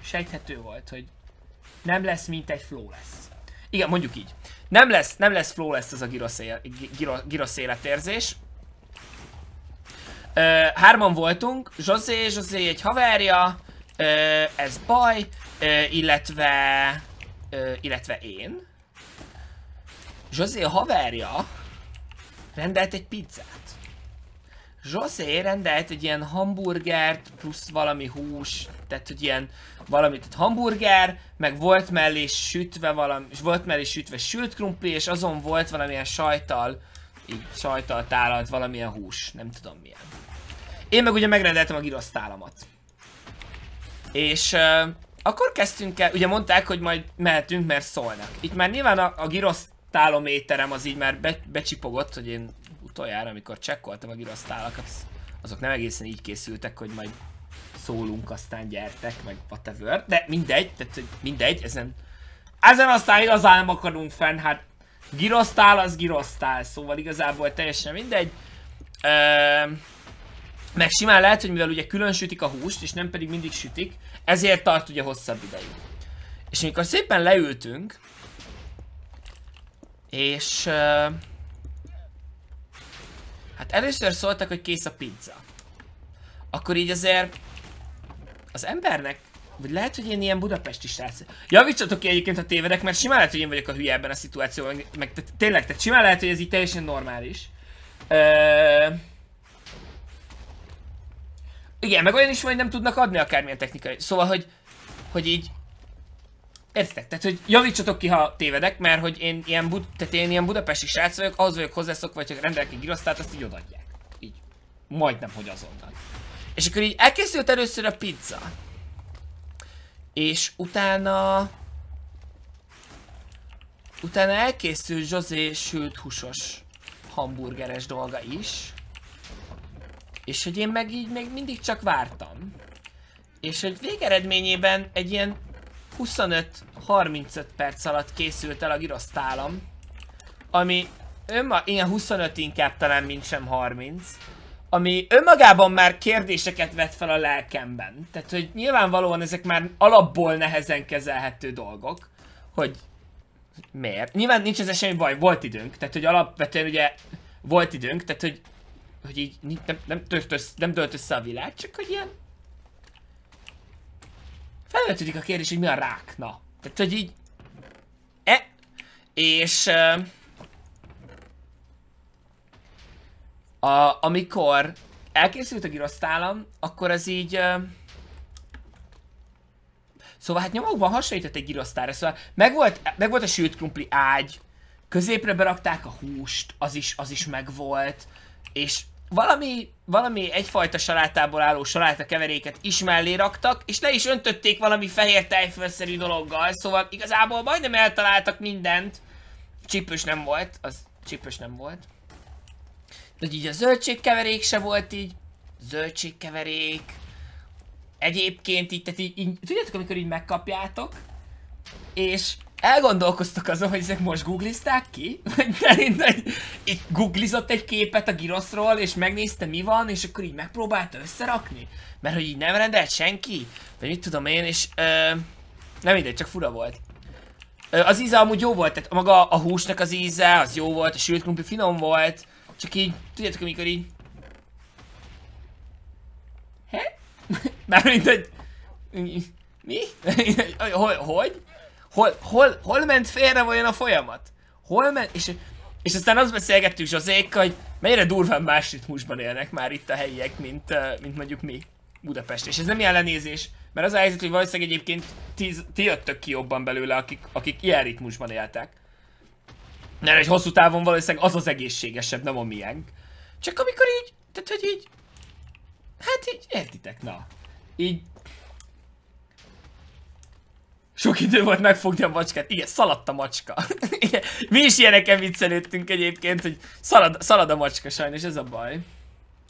sejthető volt, hogy nem lesz, mint egy flow lesz. Igen, mondjuk így. Nem lesz, nem lesz flow lesz az a girosz, él, girosz életérzés. Ö, hárman voltunk, José, José egy haverja, ö, ez baj, ö, illetve, ö, illetve én. José a haverja rendelt egy pizzát. José rendelt egy ilyen hamburgert plusz valami hús, tehát hogy ilyen valami, tehát hamburger, meg volt mellé sütve valami, és volt mellé sütve sült krumpli, és azon volt valamilyen sajtal, így sajtal tálalt valamilyen hús, nem tudom milyen. Én meg ugye megrendeltem a girosztálamat. És uh, akkor kezdtünk el, ugye mondták, hogy majd mehetünk, mert szólnak. Itt már nyilván a, a girosztálométerem az így már be, becsipogott, hogy én utoljára, amikor csekkoltam a girasztálakat, azok nem egészen így készültek, hogy majd szólunk, aztán gyertek, meg whatever. De mindegy, tehát mindegy, ezen, ezen aztán igazán nem akarunk fenn, hát girosztál az girosztál, szóval igazából teljesen mindegy. Ö, meg simán lehet, hogy mivel ugye külön sütik a húst, és nem pedig mindig sütik, ezért tart ugye hosszabb ideig. És amikor szépen leültünk, és... Uh, hát először szóltak, hogy kész a pizza. Akkor így azért az embernek, vagy lehet, hogy én ilyen budapesti srác. Javítsatok ki egyébként a tévedek, mert simán lehet, hogy én vagyok a hülye ebben a szituációban, meg te, tényleg, tehát simán lehet, hogy ez így teljesen normális. Uh, igen, meg olyan is, hogy nem tudnak adni akármilyen technikai. Szóval, hogy, hogy így Értitek? Tehát, hogy javítsatok ki, ha tévedek, mert hogy én ilyen, bud tehát én ilyen budapesti srác vagyok, ahhoz vagyok hozzászokva, hogy rendelek egy girosztát, azt így odaadják. Így. Majdnem, hogy azonnal. És akkor így elkészült először a pizza. És utána... Utána elkészült José sült húsos hamburgeres dolga is. És hogy én meg így még mindig csak vártam. És hogy végeredményében egy ilyen 25-35 perc alatt készült el a girosztálam. Ami önma, ilyen 25 inkább talán, mint sem 30. Ami önmagában már kérdéseket vet fel a lelkemben. Tehát, hogy nyilvánvalóan ezek már alapból nehezen kezelhető dolgok. Hogy miért? Nyilván nincs ez semmi baj, volt időnk. Tehát, hogy alapvetően ugye volt időnk, tehát, hogy hogy így nem, nem, tört össze, nem tölt össze a világ, csak hogy ilyen felvetődik a kérdés, hogy mi a rák, na. Tehát, hogy így... E... És... Uh, a, amikor elkészült a girosztálam, akkor az így... Uh, Szóval hát nyomokban hasonlított egy girosztára, szóval megvolt, megvolt a sült krumpli ágy, középre berakták a húst, az is, az is megvolt, és valami, valami egyfajta salátából álló saláta keveréket is mellé raktak, és le is öntötték valami fehér tejfölszerű dologgal, szóval igazából majdnem eltaláltak mindent. Csípős nem volt, az csípős nem volt. De így a zöldségkeverék se volt így, zöldségkeverék. Egyébként így, tehát így, így tudjátok, amikor így megkapjátok, és elgondolkoztak azon, hogy ezek most googlizták ki? Vagy így googlizott egy képet a giroszról, és megnézte mi van, és akkor így megpróbálta összerakni? Mert hogy így nem rendelt senki? Vagy mit tudom én, és ö, nem mindegy, csak fura volt. Ö, az íze amúgy jó volt, tehát maga a húsnak az íze, az jó volt, a sült krumpli finom volt, csak így, tudjátok, amikor így... He? Mármint, hogy... Mi? hogy? hogy? Hol, hol, hol ment félre vajon a folyamat? Hol ment, és, és aztán azt beszélgettük Zsozékkal, hogy mennyire durván más ritmusban élnek már itt a helyiek, mint, mint mondjuk mi Budapest. És ez nem ellenézés, mert az a helyzet, hogy valószínűleg egyébként ti, ti jöttök ki jobban belőle, akik, akik ilyen ritmusban éltek. Mert egy hosszú távon valószínűleg az az egészségesebb, nem a miénk. Csak amikor így, tehát hogy így, hát így értitek, na. Így sok idő volt megfogni a macskát. Igen, szaladt a macska. Igen, mi is ilyeneken viccelődtünk egyébként, hogy szalad, szalad a macska sajnos, ez a baj.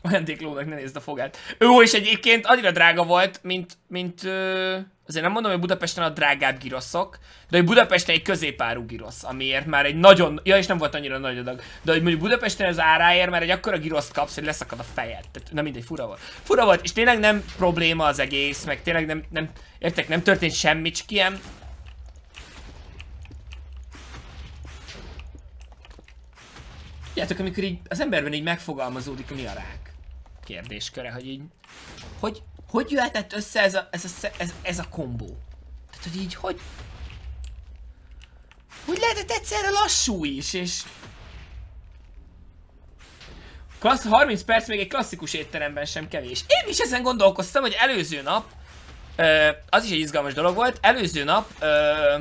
Ajándéklónak ne nézd a fogát. Ő is egyébként annyira drága volt, mint, mint ö, azért nem mondom, hogy Budapesten a drágább giroszok, de hogy Budapesten egy középárú girosz, amiért már egy nagyon, ja és nem volt annyira nagy adag, de hogy mondjuk Budapesten az áráért már egy akkora giroszt kapsz, hogy leszakad a fejed. Tehát nem mindegy, fura volt. Fura volt, és tényleg nem probléma az egész, meg tényleg nem, nem értek, nem történt semmi, csak ilyen, Tudjátok, amikor így az emberben így megfogalmazódik, mi a rák kérdésköre, hogy így, hogy, hogy jöhetett össze ez a, ez a, ez, ez a kombó? Tehát, hogy így, hogy... Hogy lehetett egyszerre lassú is, és... Klassz, 30 perc még egy klasszikus étteremben sem kevés. Én is ezen gondolkoztam, hogy előző nap, ö, az is egy izgalmas dolog volt, előző nap ö,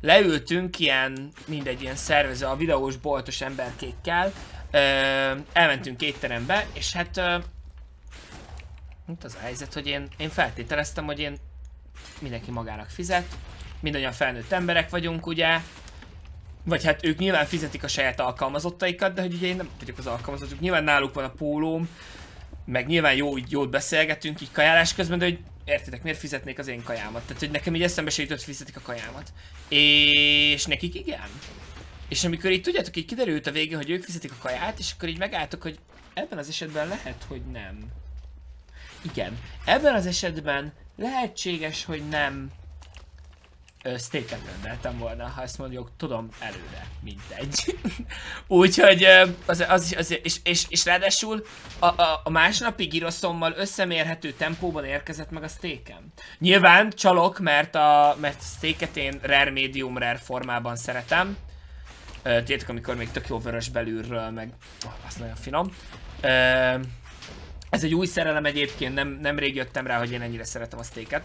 leültünk ilyen, mindegy ilyen szervező, a videós boltos emberkékkel, elmentünk étterembe, és hát ö, itt az helyzet, hogy én, én feltételeztem, hogy én mindenki magának fizet, mindannyian felnőtt emberek vagyunk, ugye, vagy hát ők nyilván fizetik a saját alkalmazottaikat, de hogy ugye én nem tudjuk az alkalmazottuk, nyilván náluk van a pólóm, meg nyilván jó, így jót beszélgetünk így kajálás közben, de hogy értitek, miért fizetnék az én kajámat? Tehát, hogy nekem így eszembe se jutott, fizetik a kajámat. És nekik igen. És amikor így tudjátok, így kiderült a végén, hogy ők fizetik a kaját, és akkor így megálltok, hogy ebben az esetben lehet, hogy nem. Igen. Ebben az esetben lehetséges, hogy nem. steaket rendeltem volna, ha ezt mondjuk tudom előre, mindegy. Úgyhogy az, az, az, és, és, és ráadásul a, a, a másnapi giroszommal összemérhető tempóban érkezett meg a steakem. Nyilván csalok, mert a, mert steaket én rare, medium, rare formában szeretem. Tudjátok, amikor még tök jó vörös belülről, meg oh, az nagyon finom. Ez egy új szerelem egyébként, nem, nem rég jöttem rá, hogy én ennyire szeretem a steaket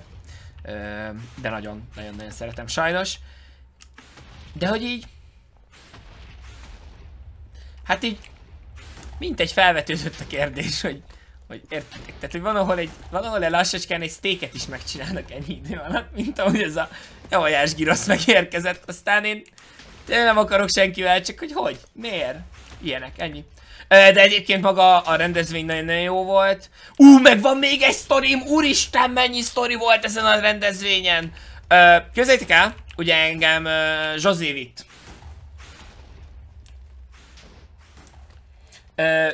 de nagyon, nagyon, nagyon szeretem sajnos. De hogy így... Hát így... Mint egy felvetődött a kérdés, hogy... Hogy értitek? Tehát, hogy van ahol egy, van ahol egy lassacskán egy steaket is megcsinálnak ennyi idő alatt, mint ahogy ez a javajás girosz megérkezett. Aztán én tényleg nem akarok senkivel, csak hogy hogy? Miért? Ilyenek, ennyi. De egyébként maga a rendezvény nagyon jó volt. Ú, meg van még egy sztorim! Úristen, mennyi sztori volt ezen a rendezvényen! Képzeljétek el, ugye engem Zsozé vitt.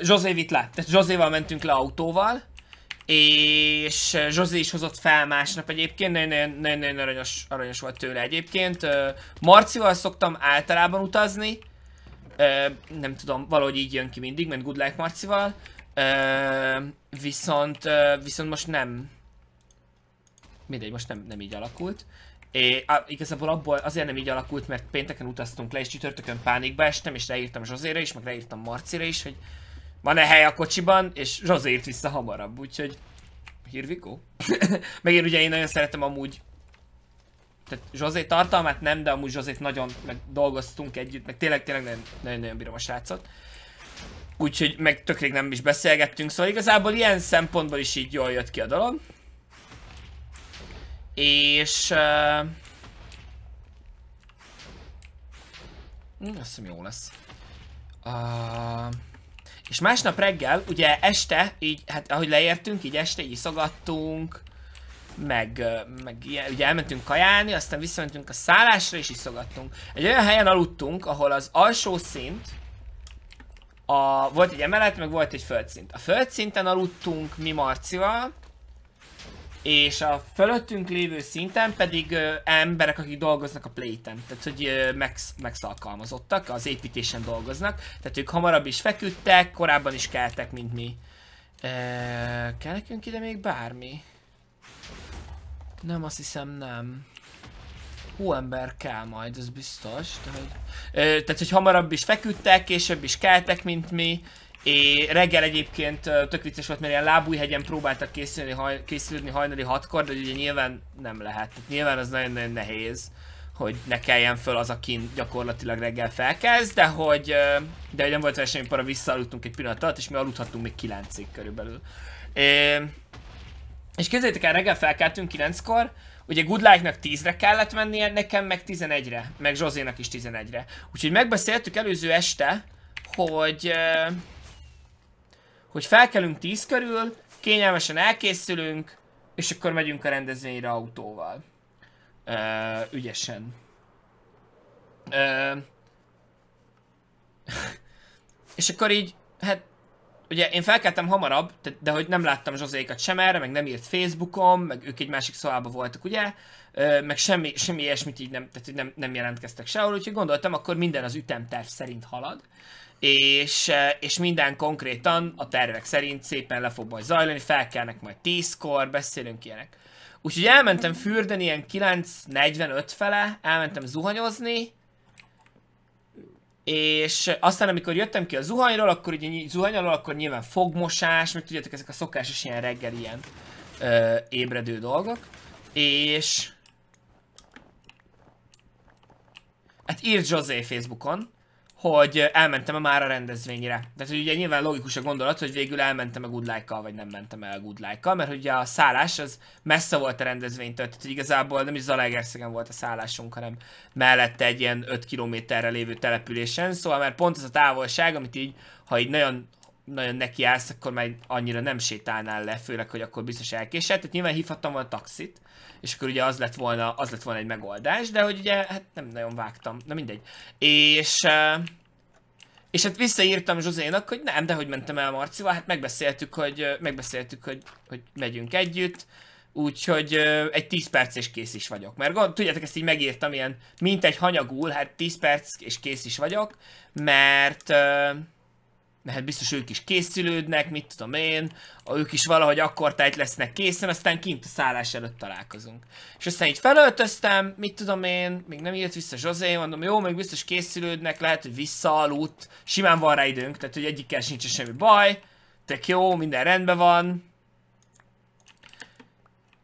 Zsozé vitt le. Tehát Zsozéval mentünk le autóval. És Zsozé is hozott fel másnap egyébként, nagyon-nagyon aranyos, aranyos volt tőle egyébként. Marcival szoktam általában utazni, nem tudom, valahogy így jön ki mindig, mert Good Like Marcival. Viszont, viszont most nem. Mindegy, most nem, nem így alakult. É, á, igazából abból azért nem így alakult, mert pénteken utaztunk le, és csütörtökön pánikba estem, és leírtam Zsozére is, meg leírtam Marcira is, hogy van-e hely a kocsiban, és Zsozé írt vissza hamarabb, úgyhogy here we go. meg én ugye én nagyon szeretem amúgy tehát Zsozé tartalmát nem, de amúgy Zsozét nagyon meg dolgoztunk együtt, meg tényleg, tényleg nagyon-nagyon bírom a srácot. Úgyhogy meg tök nem is beszélgettünk, szóval igazából ilyen szempontból is így jól jött ki a dolog. És... Uh, azt hiszem jó lesz. Uh, és másnap reggel, ugye este, így, hát ahogy leértünk, így este iszogattunk, meg, meg ilyen, ugye elmentünk kajálni, aztán visszamentünk a szállásra és iszogattunk. Egy olyan helyen aludtunk, ahol az alsó szint, a, volt egy emelet, meg volt egy földszint. A földszinten aludtunk mi Marcival, és a fölöttünk lévő szinten pedig ö, emberek, akik dolgoznak a playten, tehát hogy ö, az építésen dolgoznak, tehát ők hamarabb is feküdtek, korábban is keltek, mint mi. E, kell nekünk ide még bármi? Nem, azt hiszem nem. Hú, ember kell majd, ez biztos. De. Ö, tehát, hogy hamarabb is feküdtek, később is keltek, mint mi. És reggel egyébként tök vicces volt, mert ilyen lábújhegyen próbáltak készülni, haj, készülni hajnali hatkor, de ugye nyilván nem lehet. Tehát nyilván az nagyon-nagyon nehéz, hogy ne kelljen föl az, akin gyakorlatilag reggel felkezd, de hogy, de hogy nem volt versenypara, visszaaludtunk egy pillanat alatt, és mi aludhattunk még 9-ig körülbelül. É, és képzeljétek el, reggel felkeltünk 9-kor, ugye Good Life-nak 10-re kellett mennie, nekem meg 11-re, meg Zsozénak is 11-re. Úgyhogy megbeszéltük előző este, hogy, hogy felkelünk 10 körül, kényelmesen elkészülünk, és akkor megyünk a rendezvényre autóval. Ö, ügyesen. Ö, és akkor így, hát ugye én felkeltem hamarabb, de hogy nem láttam Zsozékat sem erre, meg nem írt Facebookon, meg ők egy másik szobában voltak, ugye, meg semmi, semmi ilyesmit így nem, tehát nem, nem jelentkeztek sehol, úgyhogy gondoltam, akkor minden az ütemterv szerint halad, és, és minden konkrétan a tervek szerint szépen le fog majd zajlani, felkelnek majd 10-kor, beszélünk ilyenek. Úgyhogy elmentem fürdeni ilyen 9.45 fele, elmentem zuhanyozni, és aztán amikor jöttem ki a zuhanyról, akkor ugye zuhanyról, akkor nyilván fogmosás, meg tudjátok, ezek a szokásos ilyen reggel ilyen ö, ébredő dolgok. És... Hát írt José Facebookon, hogy elmentem-e már a rendezvényre. Tehát hogy ugye nyilván logikus a gondolat, hogy végül elmentem a Good Like-kal, vagy nem mentem el a Good Like-kal, mert ugye a szállás az messze volt a rendezvénytől, tehát hogy igazából nem is Zalaegerszegen volt a szállásunk, hanem mellette egy ilyen 5 kilométerre lévő településen, szóval mert pont az a távolság, amit így, ha így nagyon nagyon nekiállsz, akkor már annyira nem sétálnál le, főleg, hogy akkor biztos elkésett. Tehát nyilván hívhattam volna taxit, és akkor ugye az lett volna, az lett volna egy megoldás, de hogy ugye hát nem nagyon vágtam, na mindegy. És, és hát visszaírtam Zsuzénak, hogy nem, de hogy mentem el Marcival, hát megbeszéltük, hogy, megbeszéltük, hogy, hogy megyünk együtt, Úgyhogy egy 10 perc és kész is vagyok. Mert gond, tudjátok, ezt így megírtam ilyen, mint egy hanyagul, hát 10 perc és kész is vagyok, mert mert hát biztos ők is készülődnek, mit tudom én, ők is valahogy akkor tájt lesznek készen, aztán kint a szállás előtt találkozunk. És aztán így felöltöztem, mit tudom én, még nem írt vissza Zsozé, mondom, jó, még biztos készülődnek, lehet, hogy visszaaludt, simán van rá időnk, tehát hogy egyikkel sincs semmi baj, tök jó, minden rendben van.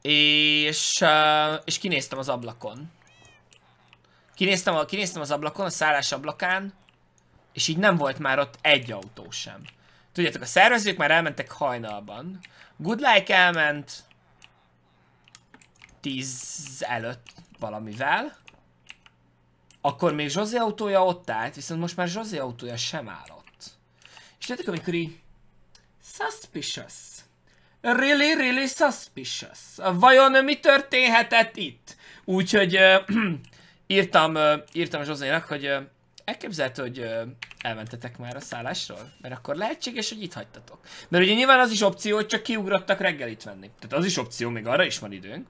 És, és kinéztem az ablakon. Kinéztem, a, kinéztem az ablakon, a szállás ablakán, és így nem volt már ott egy autó sem. Tudjátok, a szervezők már elmentek hajnalban. Goodlike elment 10 előtt valamivel. Akkor még Zsozé autója ott állt, viszont most már Zsozé autója sem áll ott. És tudjátok, amikor így... Suspicious. Really, really suspicious. Vajon mi történhetett itt? Úgyhogy uh, írtam, uh, írtam Zsozénak, hogy uh, elképzelhető, hogy ö, elmentetek már a szállásról? Mert akkor lehetséges, hogy itt hagytatok. Mert ugye nyilván az is opció, hogy csak kiugrottak reggelit venni. Tehát az is opció, még arra is van időnk.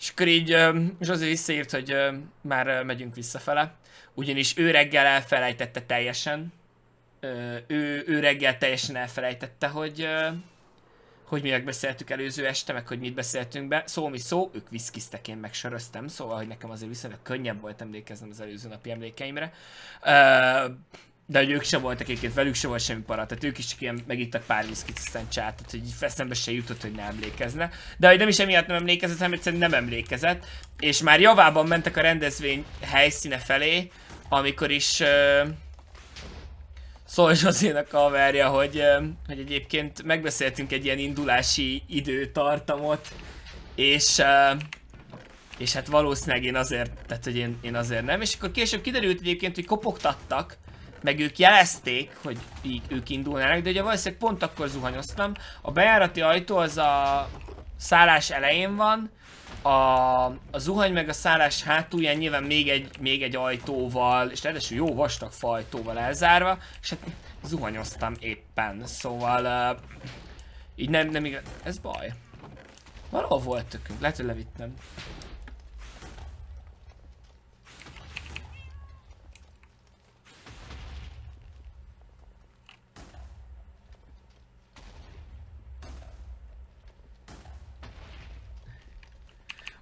És akkor így ö, Zsozé visszaírt, hogy ö, már ö, megyünk visszafele. Ugyanis ő reggel elfelejtette teljesen. Ő, ő reggel teljesen elfelejtette, hogy... hogy mi megbeszéltük előző este, meg hogy mit beszéltünk be. Szó mi szó, ők viszkiztek, én meg söröztem, szóval hogy nekem azért viszonylag könnyebb volt emlékeznem az előző napi emlékeimre. Uh, de hogy ők sem voltak egyébként, velük sem volt semmi para, tehát ők is csak ilyen megittak pár viszkit, aztán csát, tehát hogy eszembe se jutott, hogy ne emlékezne. De hogy nem is emiatt nem emlékezett, hanem egyszerűen nem emlékezett. És már javában mentek a rendezvény helyszíne felé, amikor is uh, Szól Zsozénak a haverja, hogy, hogy egyébként megbeszéltünk egy ilyen indulási időtartamot, és, és hát valószínűleg én azért, tehát hogy én, én azért nem, és akkor később kiderült egyébként, hogy kopogtattak, meg ők jelezték, hogy így ők indulnának, de ugye valószínűleg pont akkor zuhanyoztam. A bejárati ajtó az a szállás elején van, a, a zuhany meg a szállás hátulján nyilván még egy, még egy ajtóval, és ráadásul jó vastag fajtóval elzárva, és hát zuhanyoztam éppen, szóval uh, így nem, nem igaz, ez baj. Valahol volt tökünk, lehet, hogy levittem.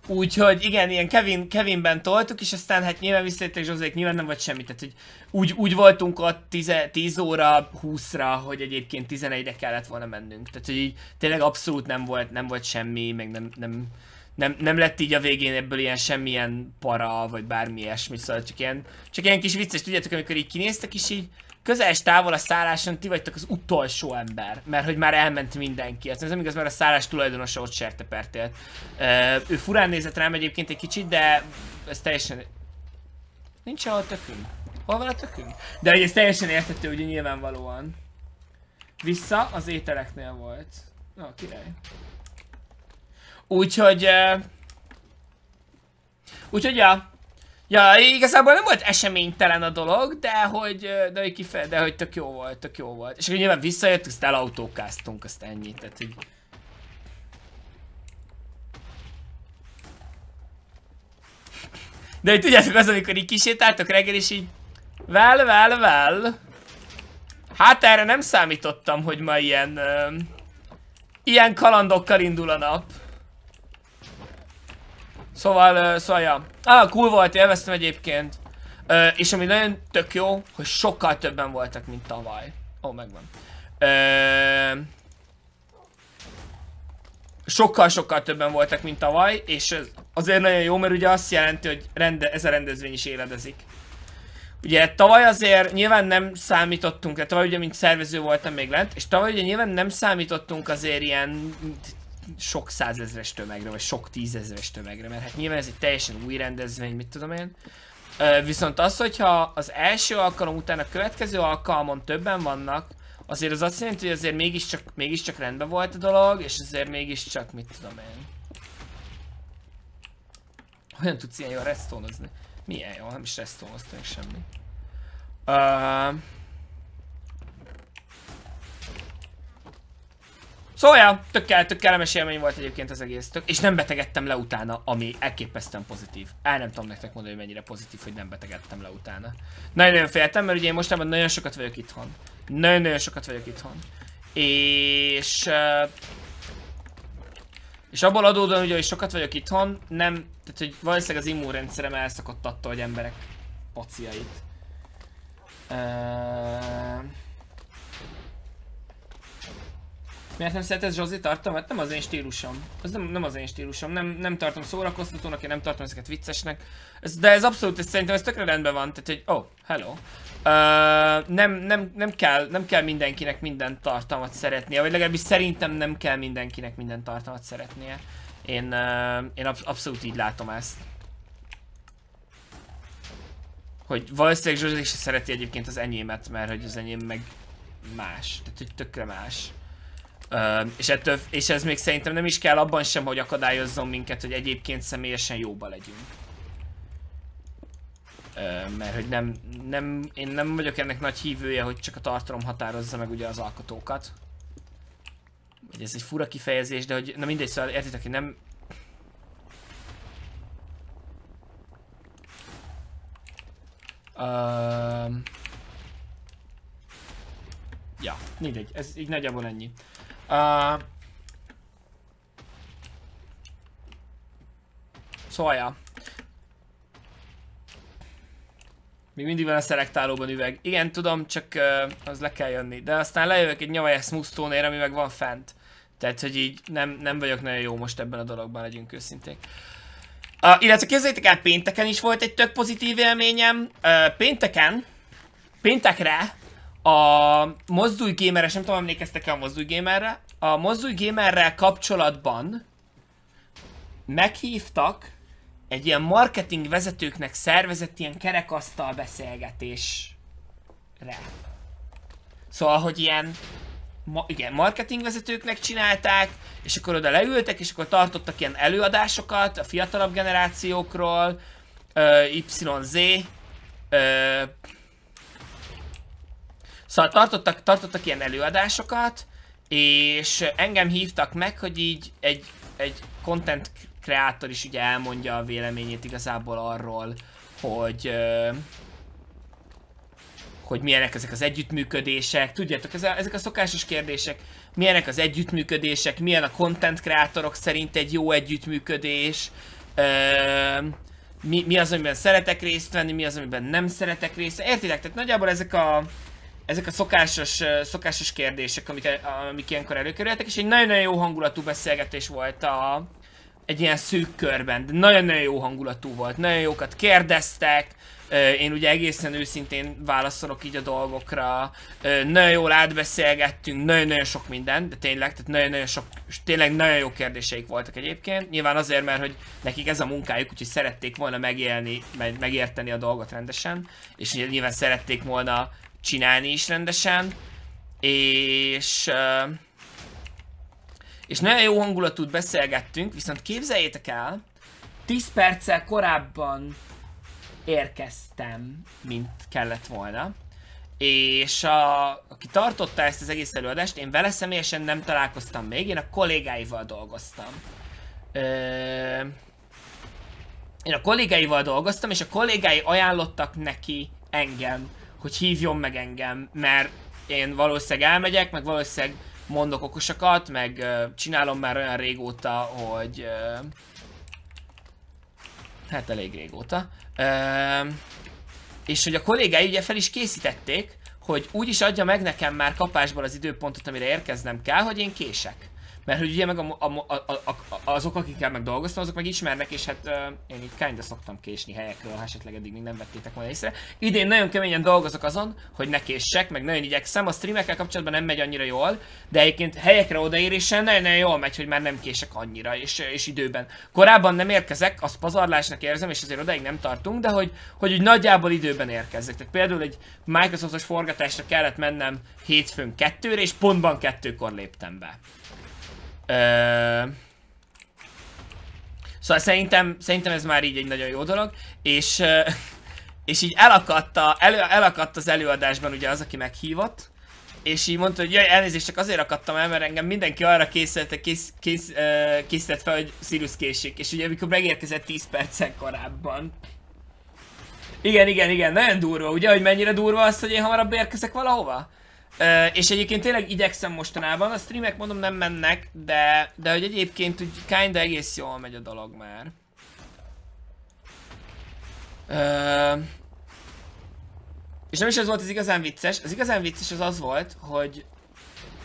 Úgyhogy igen, ilyen Kevin, Kevinben toltuk, és aztán hát nyilván visszajöttek Zsozék, nyilván nem volt semmi, tehát hogy úgy, úgy voltunk ott 10, 10 óra 20-ra, hogy egyébként 11-re kellett volna mennünk. Tehát hogy így tényleg abszolút nem volt, nem volt semmi, meg nem, nem, nem, nem lett így a végén ebből ilyen semmilyen para, vagy bármi ilyesmi, szóval csak ilyen, csak ilyen kis vicces, tudjátok, amikor így kinéztek, és így közeles távol a szálláson ti vagytok az utolsó ember, mert hogy már elment mindenki. Ez nem igaz, mert a szállás tulajdonosa ott sertepertélt. Ő furán nézett rám egyébként egy kicsit, de ez teljesen... Nincs ahol tökünk. Hol van a tökünk? De hogy ez teljesen értető, ugye nyilvánvalóan. Vissza az ételeknél volt. Na, oh, király. Úgyhogy... Úgyhogy ja, Ja, igazából nem volt eseménytelen a dolog, de hogy, de hogy, kife, de hogy tök jó volt, tök jó volt. És akkor nyilván visszajött, azt elautókáztunk, azt ennyit, tehát így... De hogy tudjátok az, amikor így kisétáltok reggel, és így... Well, well, well. Hát erre nem számítottam, hogy ma ilyen... Uh, ilyen kalandokkal indul a nap. Szóval, szóval ja. Ah, cool volt, élveztem egyébként. Uh, és ami nagyon tök jó, hogy sokkal többen voltak, mint tavaly. Ó, oh, megvan. Uh, Sokkal-sokkal többen voltak, mint tavaly, és azért nagyon jó, mert ugye azt jelenti, hogy rende, ez a rendezvény is éledezik. Ugye tavaly azért nyilván nem számítottunk, de tavaly ugye mint szervező voltam még lent, és tavaly ugye nyilván nem számítottunk azért ilyen sok százezres tömegre, vagy sok tízezres tömegre, mert hát nyilván ez egy teljesen új rendezvény, mit tudom én. Viszont az, hogyha az első alkalom után a következő alkalmon többen vannak, azért az azt jelenti, hogy azért mégiscsak, mégiscsak rendben volt a dolog, és azért mégiscsak, mit tudom én. Hogyan tudsz ilyen jól restonozni? Milyen jó, nem is restonoztam semmi. Uh, Szóval, ja, tök, kell, tök kellemes élmény volt egyébként az egész, tök, és nem betegedtem le utána, ami elképesztően pozitív. El nem tudom nektek mondani, hogy mennyire pozitív, hogy nem betegedtem le utána. Nagyon-nagyon féltem, mert ugye én mostában nagyon sokat vagyok itthon. Nagyon-nagyon sokat vagyok itthon. És... És abból adódóan, hogy sokat vagyok itthon, nem, tehát hogy valószínűleg az immunrendszerem elszakadt attól, hogy emberek paciait. Uh... Miért nem szereted Zsozi tartom? Hát nem az én stílusom. Ez nem, nem az én stílusom. Nem, nem tartom szórakoztatónak, én nem tartom ezeket viccesnek. Ez, de ez abszolút, ez, szerintem ez tökre rendben van. Tehát, hogy, oh, hello. Uh, nem, nem, nem, kell, nem kell mindenkinek minden tartalmat szeretnie, vagy legalábbis szerintem nem kell mindenkinek minden tartalmat szeretnie. Én, uh, én absz abszolút így látom ezt. Hogy valószínűleg Zsuzsi is szereti egyébként az enyémet, mert hogy az enyém meg más. Tehát, hogy tökre más. És, ettől, és ez még szerintem nem is kell abban sem, hogy akadályozzon minket, hogy egyébként személyesen jóba legyünk. Uh, mert hogy nem, nem, én nem vagyok ennek nagy hívője, hogy csak a tartalom határozza meg ugye az alkotókat. Vagy ez egy fura kifejezés, de hogy, na mindegy, szóval értitek, hogy nem... Uh, ja, mindegy, ez így nagyjából ennyi. Uh, szóval, ja. Még mindig van a szelektálóban üveg. Igen, tudom, csak uh, az le kell jönni. De aztán lejövök egy Nyavaja Smooth ami meg van fent. Tehát, hogy így nem, nem vagyok nagyon jó most ebben a dologban, legyünk őszinték. Uh, illetve képzeljétek el, pénteken is volt egy tök pozitív élményem. Uh, pénteken, péntekre a mozdulj gameres, nem tudom, emlékeztek-e a mozdulj gamerre? A mozdulj gamerrel kapcsolatban meghívtak egy ilyen marketing vezetőknek szervezett ilyen kerekasztal beszélgetésre. Szóval, hogy ilyen ma, igen, marketing vezetőknek csinálták, és akkor oda leültek, és akkor tartottak ilyen előadásokat a fiatalabb generációkról, YZ, Szóval tartottak, tartottak ilyen előadásokat, és engem hívtak meg, hogy így egy, egy content kreátor is ugye elmondja a véleményét igazából arról, hogy hogy milyenek ezek az együttműködések, tudjátok, ezek a szokásos kérdések, milyenek az együttműködések, milyen a content kreátorok szerint egy jó együttműködés, mi, mi az, amiben szeretek részt venni, mi az, amiben nem szeretek részt venni, értitek? Tehát nagyjából ezek a, ezek a szokásos, szokásos kérdések, amik, amik ilyenkor előkerültek, és egy nagyon-nagyon jó hangulatú beszélgetés volt a, egy ilyen szűk körben, de nagyon-nagyon jó hangulatú volt, nagyon jókat kérdeztek, én ugye egészen őszintén válaszolok így a dolgokra, nagyon jól átbeszélgettünk, nagyon-nagyon sok minden, de tényleg, tehát nagyon-nagyon sok, tényleg nagyon jó kérdéseik voltak egyébként. Nyilván azért, mert hogy nekik ez a munkájuk, úgyhogy szerették volna megélni, megérteni a dolgot rendesen, és nyilván szerették volna csinálni is rendesen, és... És nagyon jó hangulatút beszélgettünk, viszont képzeljétek el, 10 perccel korábban érkeztem, mint kellett volna. És a, aki tartotta ezt az egész előadást, én vele személyesen nem találkoztam még, én a kollégáival dolgoztam. Ö, én a kollégáival dolgoztam, és a kollégái ajánlottak neki engem hogy hívjon meg engem, mert én valószínűleg elmegyek, meg valószínűleg mondok okosakat, meg uh, csinálom már olyan régóta, hogy... Uh, hát elég régóta. Uh, és hogy a kollégái ugye fel is készítették, hogy úgy is adja meg nekem már kapásból az időpontot, amire érkeznem kell, hogy én kések. Mert hogy ugye meg a, a, a, a, azok, akikkel meg dolgoztam, azok meg ismernek, és hát uh, én így kinda szoktam késni helyekről, ha esetleg eddig még nem vettétek volna észre. Idén nagyon keményen dolgozok azon, hogy ne késsek, meg nagyon igyekszem. A streamekkel kapcsolatban nem megy annyira jól, de egyébként helyekre odaérésen nagyon-nagyon jól megy, hogy már nem kések annyira, és, és időben. Korábban nem érkezek, azt pazarlásnak érzem, és azért odaig nem tartunk, de hogy, hogy úgy nagyjából időben érkezzek. Tehát például egy Microsoftos forgatásra kellett mennem hétfőn kettőre, és pontban kettőkor léptem be. Ö... Szóval szerintem, szerintem ez már így egy nagyon jó dolog, és, és így elakadt, a, elő, elakadt az előadásban ugye az, aki meghívott, és így mondta, hogy jaj, elnézést, csak azért akadtam el, mert engem mindenki arra készítette, kész, kész, uh, készített fel, hogy Sirius késik. És ugye amikor megérkezett 10 percen korábban. Igen, igen, igen, nagyon durva, ugye, hogy mennyire durva az, hogy én hamarabb érkezek valahova? És egyébként tényleg igyekszem mostanában, a streamek mondom nem mennek, de, de hogy egyébként úgy kinda egész jól megy a dolog már. Uh, és nem is ez volt az igazán vicces, az igazán vicces az az volt, hogy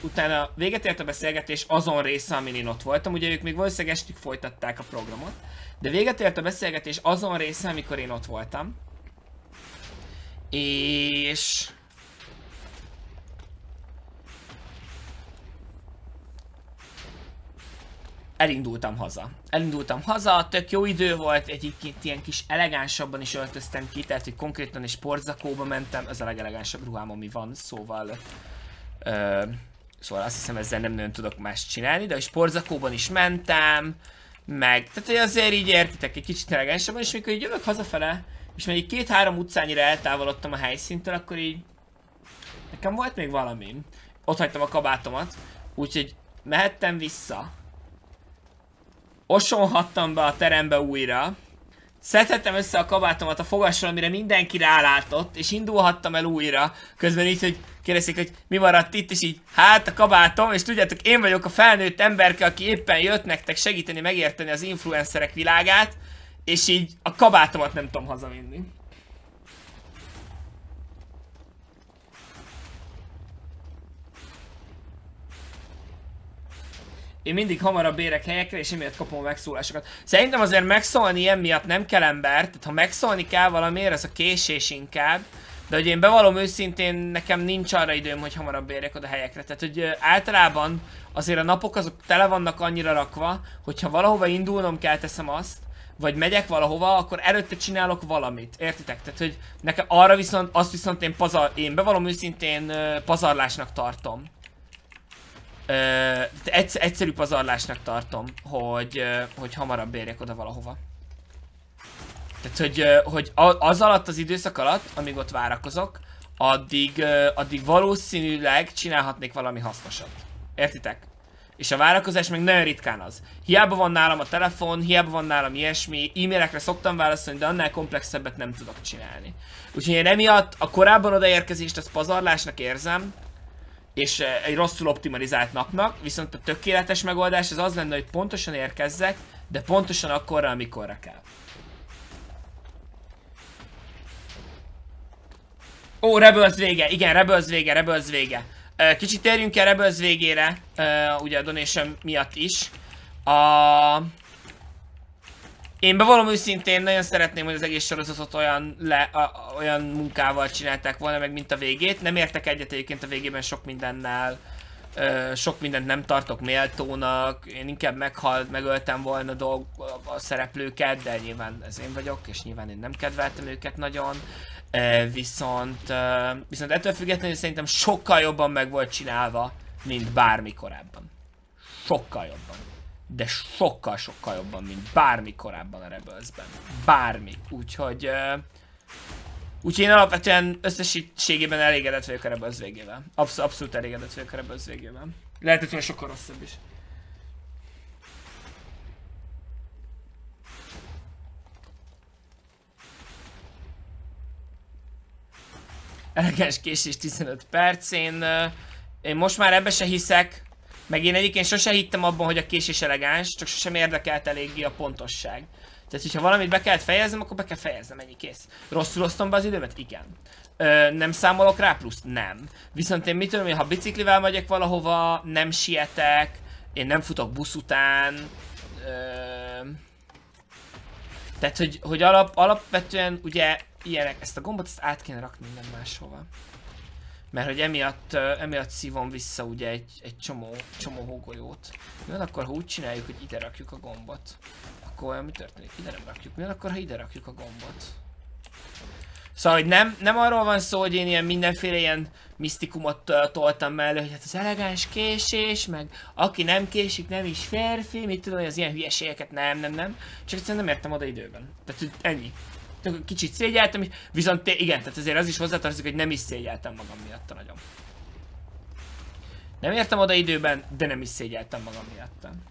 utána véget ért a beszélgetés azon része, amin én ott voltam, ugye ők még valószínűleg estig folytatták a programot, de véget ért a beszélgetés azon része, amikor én ott voltam. És... elindultam haza. Elindultam haza, tök jó idő volt, egyébként ilyen kis elegánsabban is öltöztem ki, tehát hogy konkrétan egy sportzakóba mentem, ez a legelegánsabb ruhám, ami van, szóval... Ö, szóval azt hiszem ezzel nem nagyon tudok más csinálni, de a sportzakóban is mentem, meg, tehát hogy azért így értitek egy kicsit elegánsabban, és mikor így jövök hazafele, és még két-három utcányira eltávolodtam a helyszíntől, akkor így... Nekem volt még valami. Ott hagytam a kabátomat, úgyhogy mehettem vissza osonhattam be a terembe újra, szedhettem össze a kabátomat a fogasról, amire mindenki rálátott, és indulhattam el újra, közben így, hogy kérdezik, hogy mi maradt itt, és így, hát a kabátom, és tudjátok, én vagyok a felnőtt emberke, aki éppen jött nektek segíteni, megérteni az influencerek világát, és így a kabátomat nem tudom hazavinni. Én mindig hamarabb érek helyekre, és emiatt kapom a megszólásokat. Szerintem azért megszólni ilyen miatt nem kell ember, tehát ha megszólni kell valamiért, ez a késés inkább. De hogy én bevallom őszintén, nekem nincs arra időm, hogy hamarabb érjek oda helyekre. Tehát, hogy általában azért a napok azok tele vannak annyira rakva, hogyha valahova indulnom kell, teszem azt, vagy megyek valahova, akkor előtte csinálok valamit. Értitek? Tehát, hogy nekem arra viszont, azt viszont én, pazar, én bevallom őszintén pazarlásnak tartom egyszer, egyszerű pazarlásnak tartom, hogy, hogy hamarabb érjek oda valahova. Tehát, hogy, hogy az alatt az időszak alatt, amíg ott várakozok, addig, addig valószínűleg csinálhatnék valami hasznosat. Értitek? És a várakozás meg nagyon ritkán az. Hiába van nálam a telefon, hiába van nálam ilyesmi, e-mailekre szoktam válaszolni, de annál komplexebbet nem tudok csinálni. Úgyhogy én emiatt a korábban odaérkezést az pazarlásnak érzem, és eh, egy rosszul optimalizált napnak, viszont a tökéletes megoldás az az lenne, hogy pontosan érkezzek, de pontosan akkorra, amikorra kell. Ó, Rebels vége, igen, Rebels vége, Rebels vége. Kicsit térjünk el Rebels végére, ugye a donation miatt is. A... Én bevallom őszintén, nagyon szeretném, hogy az egész sorozatot olyan, le, a, olyan munkával csinálták volna meg, mint a végét. Nem értek egyet egyébként a végében sok mindennel. Ö, sok mindent nem tartok méltónak, én inkább meghalt, megöltem volna dolg, a szereplőket, de nyilván ez én vagyok, és nyilván én nem kedveltem őket nagyon. Ö, viszont, ö, viszont ettől függetlenül szerintem sokkal jobban meg volt csinálva, mint bármi korábban. Sokkal jobban de sokkal-sokkal jobban, mint bármi korábban a Rebelsben. Bármi. Úgyhogy... Uh, úgyhogy én alapvetően összességében elégedett vagyok a Rebels végével. Absz abszolút elégedett vagyok a Rebels végével. Lehet, hogy sokkal rosszabb is. Elegáns késés 15 perc, én, én most már ebbe se hiszek, meg én egyébként sose hittem abban, hogy a késés elegáns, csak sosem érdekelt eléggé a pontosság. Tehát, hogyha valamit be kellett fejeznem, akkor be kell fejeznem, ennyi kész. Rosszul osztom be az időmet? Igen. Ö, nem számolok rá plusz? Nem. Viszont én mit tudom, én, ha biciklivel megyek valahova, nem sietek, én nem futok busz után. Ö, tehát, hogy, hogy alap, alapvetően ugye ilyenek, ezt a gombot ezt át kéne rakni minden máshova. Mert hogy emiatt, emiatt szívom vissza ugye egy, egy csomó, csomó hógolyót. Mi van akkor, ha úgy csináljuk, hogy ide rakjuk a gombot? Akkor olyan mi történik? Ide nem rakjuk. Mi van akkor, ha ide rakjuk a gombot? Szóval, hogy nem, nem arról van szó, hogy én ilyen mindenféle ilyen misztikumot uh, toltam mellé, hogy hát az elegáns késés, meg aki nem késik, nem is férfi, mit tudom, hogy az ilyen hülyeségeket nem, nem, nem. Csak egyszerűen nem értem oda időben. Tehát, ennyi kicsit szégyeltem, viszont té igen, tehát azért az is hozzátartozik, hogy nem is szégyeltem magam miatt nagyon. Nem értem oda időben, de nem is szégyeltem magam miattam.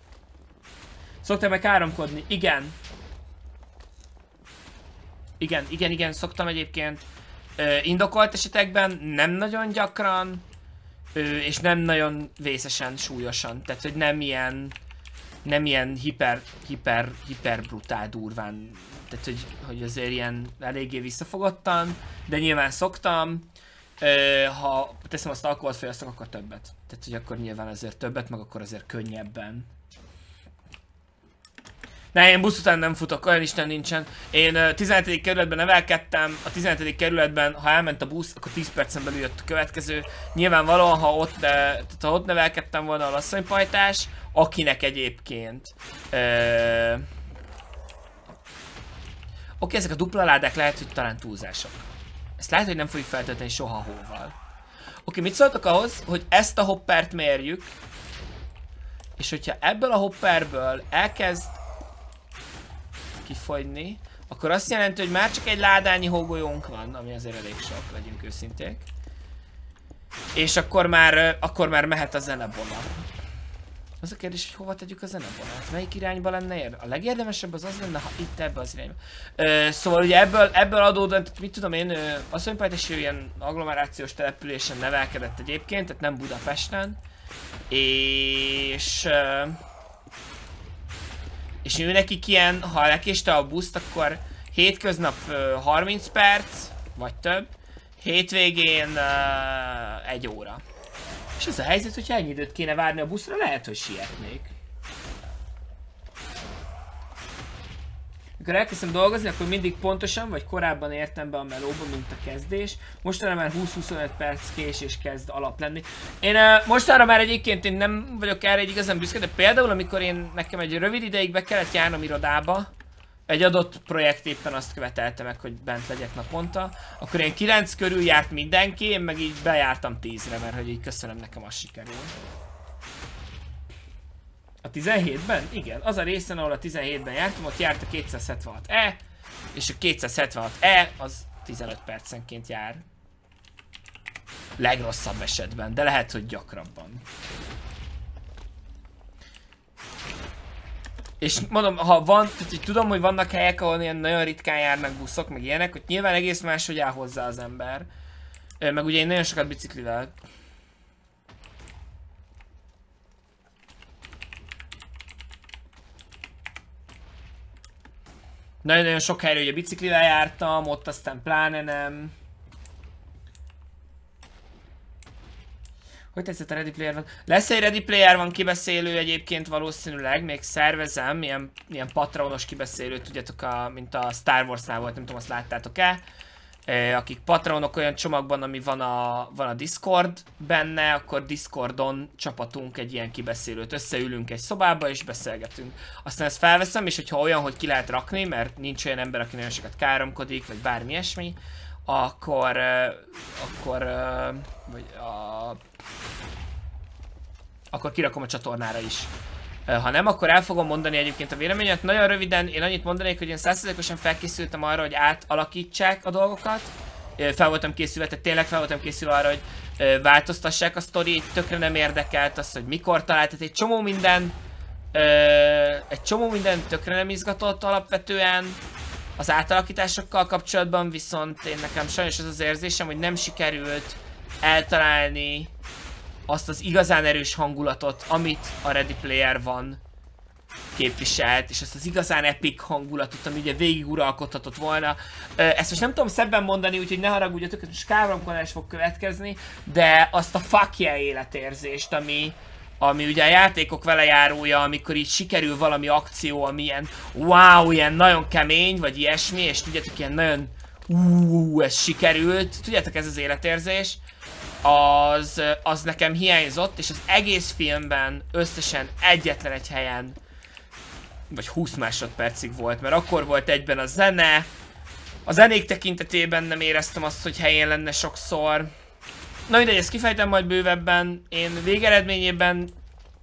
Szoktam meg káromkodni? Igen. Igen, igen, igen, szoktam egyébként. Ö, indokolt esetekben nem nagyon gyakran, ö, és nem nagyon vészesen, súlyosan. Tehát, hogy nem ilyen, nem ilyen hiper, hiper, hiper brutál durván. Tehát, hogy, hogy azért ilyen eléggé visszafogottan, de nyilván szoktam. Ö, ha teszem azt alkoholt fogyasztok, akkor többet. Tehát, hogy akkor nyilván azért többet, meg akkor azért könnyebben. Ne, én busz után nem futok, olyan isten nincsen. Én uh, 17. kerületben nevelkedtem, a 17. kerületben, ha elment a busz, akkor 10 percen belül jött a következő. Nyilvánvalóan, ha ott, de, tehát, ha ott nevelkedtem volna a lasszonypajtás, akinek egyébként... Uh, Oké, ezek a dupla ládák lehet, hogy talán túlzások. Ezt lehet, hogy nem fogjuk feltölteni soha hóval. Oké, mit szóltok ahhoz, hogy ezt a hoppert mérjük, és hogyha ebből a hopperből elkezd kifogyni, akkor azt jelenti, hogy már csak egy ládányi hógolyónk van, ami azért elég sok, legyünk őszinték. És akkor már, akkor már mehet a zenebona. Az a kérdés, hogy hova tegyük a zenebonát? Melyik irányba lenne ér? A legérdemesebb az az lenne, ha itt ebbe az irányba. Ö, szóval ugye ebből, ebből adódóan, mit tudom én, asszonypájtesi ilyen agglomerációs településen nevelkedett egyébként, tehát nem Budapesten. És... Ö, és ő nekik ilyen, ha lekéste a buszt, akkor hétköznap uh, 30 perc, vagy több, hétvégén uh, egy óra. És ez a helyzet, hogyha ennyi időt kéne várni a buszra, lehet, hogy sietnék. Amikor elkezdtem dolgozni, akkor mindig pontosan vagy korábban értem be a melóba, mint a kezdés. Mostanra már 20-25 perc késés kezd alap lenni. Én uh, mostanra már egyébként én nem vagyok erre egy igazán büszke, de például amikor én nekem egy rövid ideig be kellett járnom irodába, egy adott projekt éppen azt követelte meg, hogy bent legyek naponta, akkor én 9 körül járt mindenki, én meg így bejártam 10-re, mert hogy így köszönöm nekem az sikerül. A 17-ben? Igen, az a részen, ahol a 17-ben jártam, ott járt a 276E, és a 276E az 15 percenként jár. Legrosszabb esetben, de lehet, hogy gyakrabban. És mondom, ha van, tehát hogy tudom, hogy vannak helyek, ahol ilyen nagyon ritkán járnak buszok, meg ilyenek, hogy nyilván egész más, hogy áll hozzá az ember. Meg ugye én nagyon sokat biciklivel Nagyon-nagyon sok helyről ugye biciklivel jártam, ott aztán pláne nem. Hogy tetszett a Ready Player van? Lesz egy Ready Player van kibeszélő egyébként valószínűleg, még szervezem, ilyen, ilyen patronos kibeszélő, tudjátok, a, mint a Star Wars-nál volt, nem tudom, azt láttátok-e akik patronok olyan csomagban, ami van a, van a Discord benne, akkor Discordon csapatunk egy ilyen kibeszélőt. Összeülünk egy szobába és beszélgetünk. Aztán ezt felveszem, és hogyha olyan, hogy ki lehet rakni, mert nincs olyan ember, aki nagyon sokat káromkodik, vagy bármi ilyesmi, akkor, akkor, vagy a, akkor kirakom a csatornára is. Ha nem, akkor el fogom mondani egyébként a véleményet. Nagyon röviden én annyit mondanék, hogy én százszerzékosan felkészültem arra, hogy átalakítsák a dolgokat. Fel voltam készülve, tehát tényleg fel voltam készülve arra, hogy változtassák a sztorit, tökre nem érdekelt az, hogy mikor talált, tehát egy csomó minden, egy csomó minden tökre nem izgatott alapvetően az átalakításokkal kapcsolatban, viszont én nekem sajnos az az érzésem, hogy nem sikerült eltalálni azt az igazán erős hangulatot, amit a Ready Player van képviselt, és azt az igazán epic hangulatot, ami ugye végig uralkodhatott volna. Ezt most nem tudom szebben mondani, úgyhogy ne haragudjatok, most káromkodás fog következni, de azt a fuck yeah életérzést, ami, ami ugye a játékok vele járója, amikor így sikerül valami akció, ami ilyen wow, ilyen nagyon kemény, vagy ilyesmi, és tudjátok, ilyen nagyon úúúú, ez sikerült, tudjátok ez az életérzés, az, az nekem hiányzott, és az egész filmben összesen egyetlen egy helyen vagy 20 másodpercig volt, mert akkor volt egyben a zene, a zenék tekintetében nem éreztem azt, hogy helyén lenne sokszor. Na mindegy, ezt kifejtem majd bővebben. Én végeredményében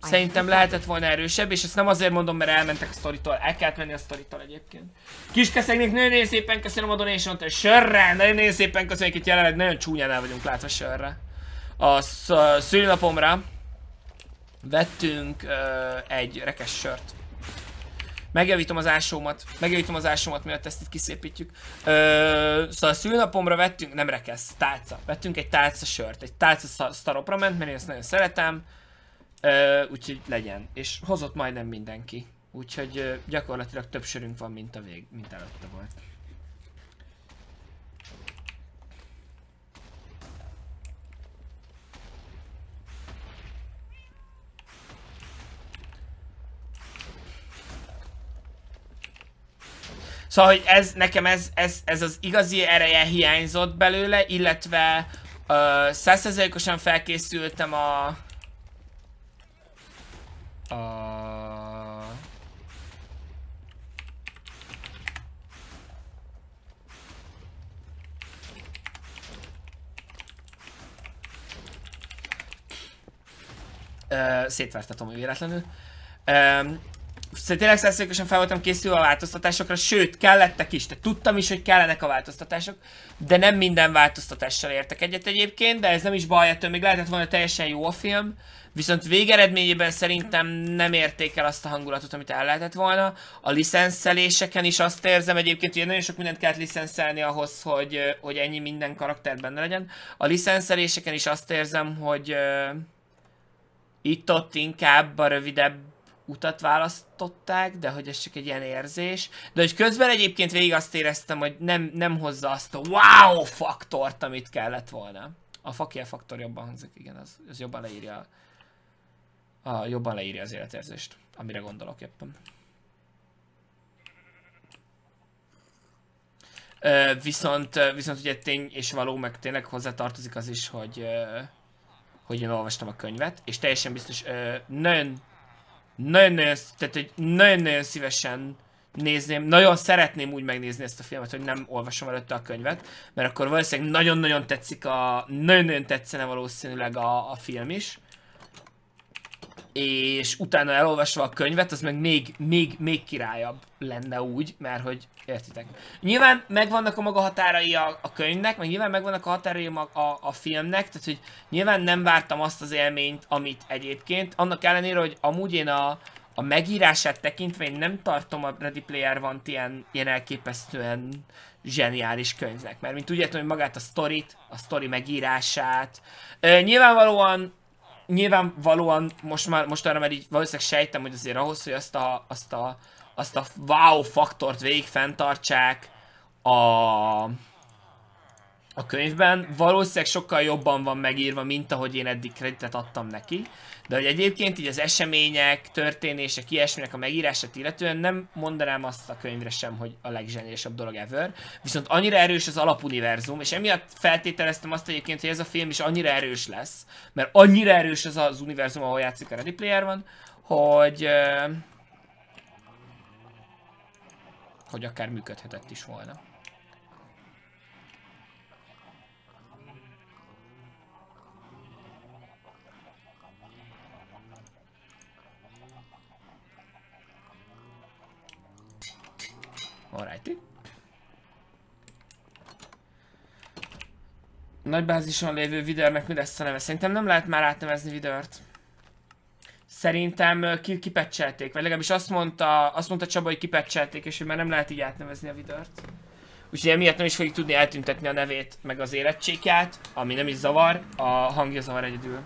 szerintem lehetett volna erősebb, és ezt nem azért mondom, mert elmentek a sztoritól, el kellett menni a sztoritól egyébként. Kiskeszegnék, nagyon-nagyon szépen köszönöm a donation-t, és sörre, nagyon-nagyon szépen köszönjük, itt jelenleg nagyon csúnyán el vagyunk látva sörre a szülinapomra. vettünk uh, egy rekes sört. Megjavítom az ásómat, megjavítom az ásómat, miatt ezt itt kiszépítjük. Ö, szóval a szülnapomra vettünk, nem rekesz, tálca. Vettünk egy tálca sört, egy tálca staropra ment, mert én ezt nagyon szeretem. Ö, úgyhogy legyen. És hozott majdnem mindenki. Úgyhogy ö, gyakorlatilag több sörünk van, mint a vég, mint előtte volt. Szóval, hogy ez, nekem ez, ez, ez az igazi ereje hiányzott belőle, illetve százszerzelékosan felkészültem a... A... Uh, szétvártatom véletlenül. Szóval tényleg százalékosan fel voltam készülve a változtatásokra, sőt, kellettek is, tehát tudtam is, hogy kellenek a változtatások, de nem minden változtatással értek egyet egyébként, de ez nem is baj, ettől még lehetett volna teljesen jó a film, viszont végeredményében szerintem nem érték el azt a hangulatot, amit el lehetett volna. A licenszeléseken is azt érzem egyébként, hogy nagyon sok mindent kellett licenszelni ahhoz, hogy, hogy ennyi minden karakter benne legyen. A licenszeléseken is azt érzem, hogy itt-ott inkább a rövidebb utat választották, de hogy ez csak egy ilyen érzés. De hogy közben egyébként végig azt éreztem, hogy nem, nem hozza azt a wow faktort, amit kellett volna. A fakia faktor jobban hangzik, igen, az, az jobban leírja a, jobban leírja az életérzést, amire gondolok éppen. Ö, viszont, viszont ugye tény és való, meg tényleg hozzá tartozik az is, hogy, hogy én olvastam a könyvet, és teljesen biztos, nagyon nagyon-nagyon, tehát hogy nagyon-nagyon szívesen nézném, nagyon szeretném úgy megnézni ezt a filmet, hogy nem olvasom előtte a könyvet, mert akkor valószínűleg nagyon-nagyon tetszik a, nagyon-nagyon tetszene valószínűleg a, a film is és utána elolvasva a könyvet, az meg még, még, még királyabb lenne úgy, mert hogy értitek. Nyilván megvannak a maga határai a, a könyvnek, meg nyilván megvannak a határai a, a, a filmnek, tehát hogy nyilván nem vártam azt az élményt, amit egyébként, annak ellenére, hogy amúgy én a, a megírását tekintve én nem tartom a Ready Player van ilyen, ilyen elképesztően zseniális könyvnek, mert mint tudjátok, hogy magát a sztorit, a sztori megírását, ö, nyilvánvalóan nyilvánvalóan most már, most arra már így valószínűleg sejtem, hogy azért ahhoz, hogy azt a, azt a, azt a wow faktort végig fenntartsák a, a könyvben, valószínűleg sokkal jobban van megírva, mint ahogy én eddig kreditet adtam neki. De hogy egyébként így az események, történések, ilyesminek a megírását illetően nem mondanám azt a könyvre sem, hogy a legzseniálisabb dolog ever. Viszont annyira erős az alapuniverzum, és emiatt feltételeztem azt egyébként, hogy ez a film is annyira erős lesz, mert annyira erős az az univerzum, ahol játszik a Ready Player van, hogy... hogy akár működhetett is volna. Alrighty. Nagy bázison lévő videónak mi lesz a neve? Szerintem nem lehet már átnevezni videót. Szerintem ki, kipecselték, vagy legalábbis azt mondta, azt mondta Csaba, hogy kipecselték, és hogy már nem lehet így átnevezni a videót. Úgyhogy emiatt nem is fogjuk tudni eltüntetni a nevét, meg az érettségját, ami nem is zavar, a hangja zavar egyedül.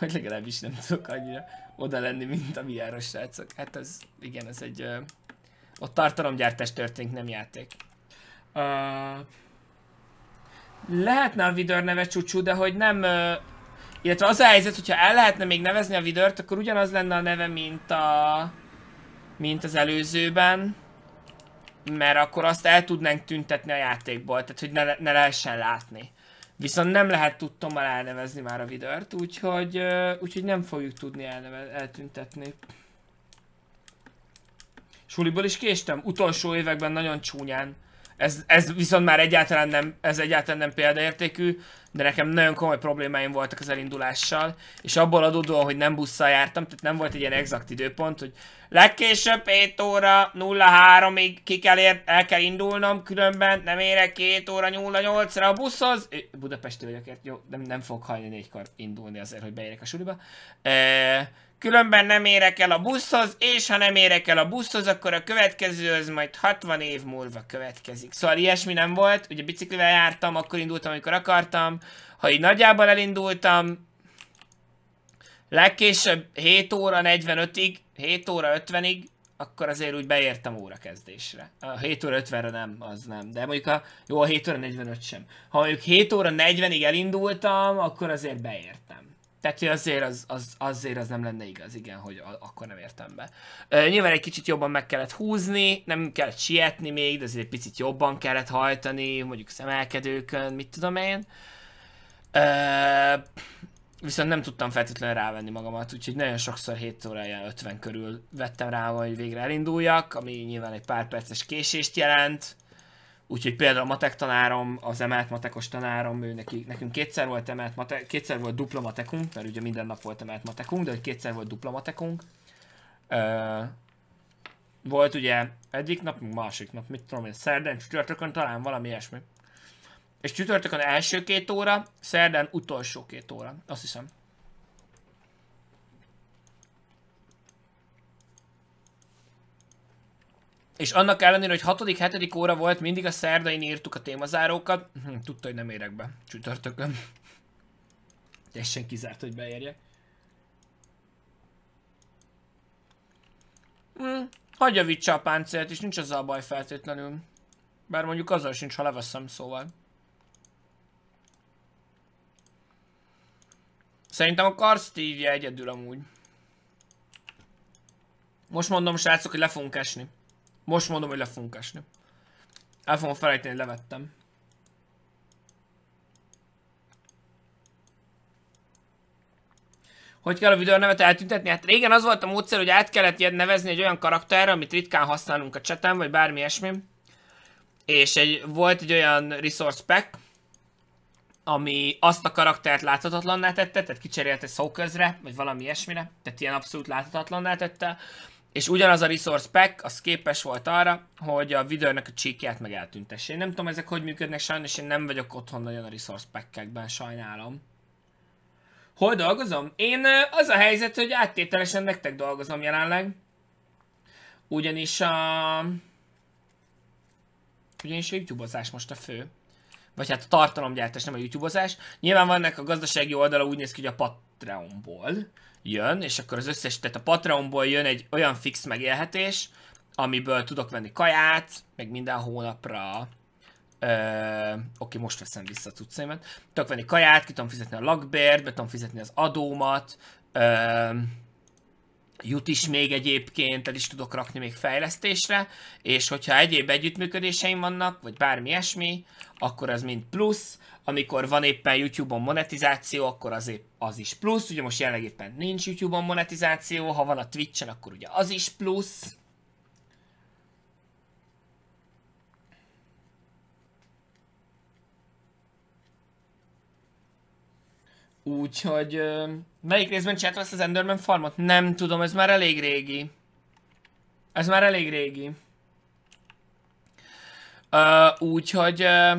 Vagy legalábbis nem tudok annyira oda lenni, mint a VR-os srácok. Hát ez, igen, ez egy... Uh, ott tartalomgyártás történik, nem játék. Uh, lehetne a vidör neve csúcsú, de hogy nem... Uh, illetve az a helyzet, hogyha el lehetne még nevezni a vidört, akkor ugyanaz lenne a neve, mint a... Mint az előzőben. Mert akkor azt el tudnánk tüntetni a játékból, tehát hogy ne, ne lehessen látni. Viszont nem lehet tudtommal elnevezni már a vidört, úgyhogy, úgyhogy nem fogjuk tudni elneve eltüntetni. Suliból is késtem? Utolsó években nagyon csúnyán. Ez, ez viszont már egyáltalán nem, ez egyáltalán nem példaértékű, de nekem nagyon komoly problémáim voltak az elindulással, és abból adódóan, hogy nem busszal jártam, tehát nem volt egy ilyen exakt időpont, hogy Legkésőbb 7 óra 03-ig ki kell ér, el kell indulnom, különben nem érek 2 óra 08-ra a buszhoz. Budapesti vagyok, jó, nem, nem fog hajni négykor indulni azért, hogy beérek a suliba. E, különben nem érek el a buszhoz, és ha nem érek el a buszhoz, akkor a következő az majd 60 év múlva következik. Szóval ilyesmi nem volt, ugye biciklivel jártam, akkor indultam, amikor akartam. Ha így nagyjából elindultam, legkésőbb 7 óra 45-ig, 7 óra 50-ig, akkor azért úgy beértem órakezdésre. A 7 óra 50-re nem, az nem. De mondjuk a, jó, a 7 óra 45 sem. Ha mondjuk 7 óra 40-ig elindultam, akkor azért beértem. Tehát, hogy azért az, az, azért az nem lenne igaz, igen, hogy a, akkor nem értem be. Uh, nyilván egy kicsit jobban meg kellett húzni, nem kellett sietni még, de azért egy picit jobban kellett hajtani, mondjuk szemelkedőkön, mit tudom én. Uh, viszont nem tudtam feltétlenül rávenni magamat, úgyhogy nagyon sokszor 7 órája 50 körül vettem rá, hogy végre elinduljak, ami nyilván egy pár perces késést jelent. Úgyhogy például a matek tanárom, az emelt matekos tanárom, ő neki, nekünk kétszer volt emelt matek, kétszer volt dupla matekunk, mert ugye minden nap volt emelt matekunk, de hogy kétszer volt dupla matekunk. Ö, volt ugye egyik nap, másik nap, mit tudom én, szerdán, csütörtökön talán valami ilyesmi. És csütörtökön első két óra, szerdán utolsó két óra. Azt hiszem. És annak ellenére, hogy 6 hetedik óra volt, mindig a szerdain írtuk a témazárókat. Hm, tudta, hogy nem érek be csütörtökön. Teljesen kizárt, hogy beérjek. Hm, hagyja javítsa a páncélt, és nincs az a baj feltétlenül. Bár mondjuk azzal sincs, ha leveszem, szóval. Szerintem a Karst írja egyedül amúgy. Most mondom srácok, hogy le fogunk esni. Most mondom, hogy le fogunk esni. El fogom felejteni, hogy levettem. Hogy kell a videó nevet eltüntetni? Hát régen az volt a módszer, hogy át kellett nevezni egy olyan karakterre, amit ritkán használunk a chaten, vagy bármi ilyesmi. És egy, volt egy olyan resource pack, ami azt a karaktert láthatatlanná tette, tehát kicserélte szóközre, vagy valami ilyesmire, tehát ilyen abszolút láthatatlanná tette, és ugyanaz a resource pack, az képes volt arra, hogy a videónak a csíkját meg eltüntesse. Nem tudom ezek hogy működnek, sajnos én nem vagyok otthon nagyon a resource pack sajnálom. Hol dolgozom? Én az a helyzet, hogy áttételesen nektek dolgozom jelenleg. Ugyanis a... Ugyanis a youtube most a fő vagy hát a tartalomgyártás, nem a YouTube-ozás. Nyilván vannak a gazdasági oldala úgy néz ki, hogy a Patreonból jön, és akkor az összes, tehát a Patreonból jön egy olyan fix megélhetés, amiből tudok venni kaját, meg minden hónapra Ö, oké, most veszem vissza a cuccaimat. Tudok venni kaját, ki tudom fizetni a lakbért, be tudom fizetni az adómat, ö, jut is még egyébként, el is tudok rakni még fejlesztésre, és hogyha egyéb együttműködéseim vannak, vagy bármi ilyesmi, akkor az mind plusz, amikor van éppen YouTube-on monetizáció, akkor azért az is plusz, ugye most jelenleg éppen nincs YouTube-on monetizáció, ha van a Twitch-en, akkor ugye az is plusz, Úgyhogy... Melyik részben csináltam az Enderman farmot? Nem tudom, ez már elég régi. Ez már elég régi. Uh, úgyhogy... Uh,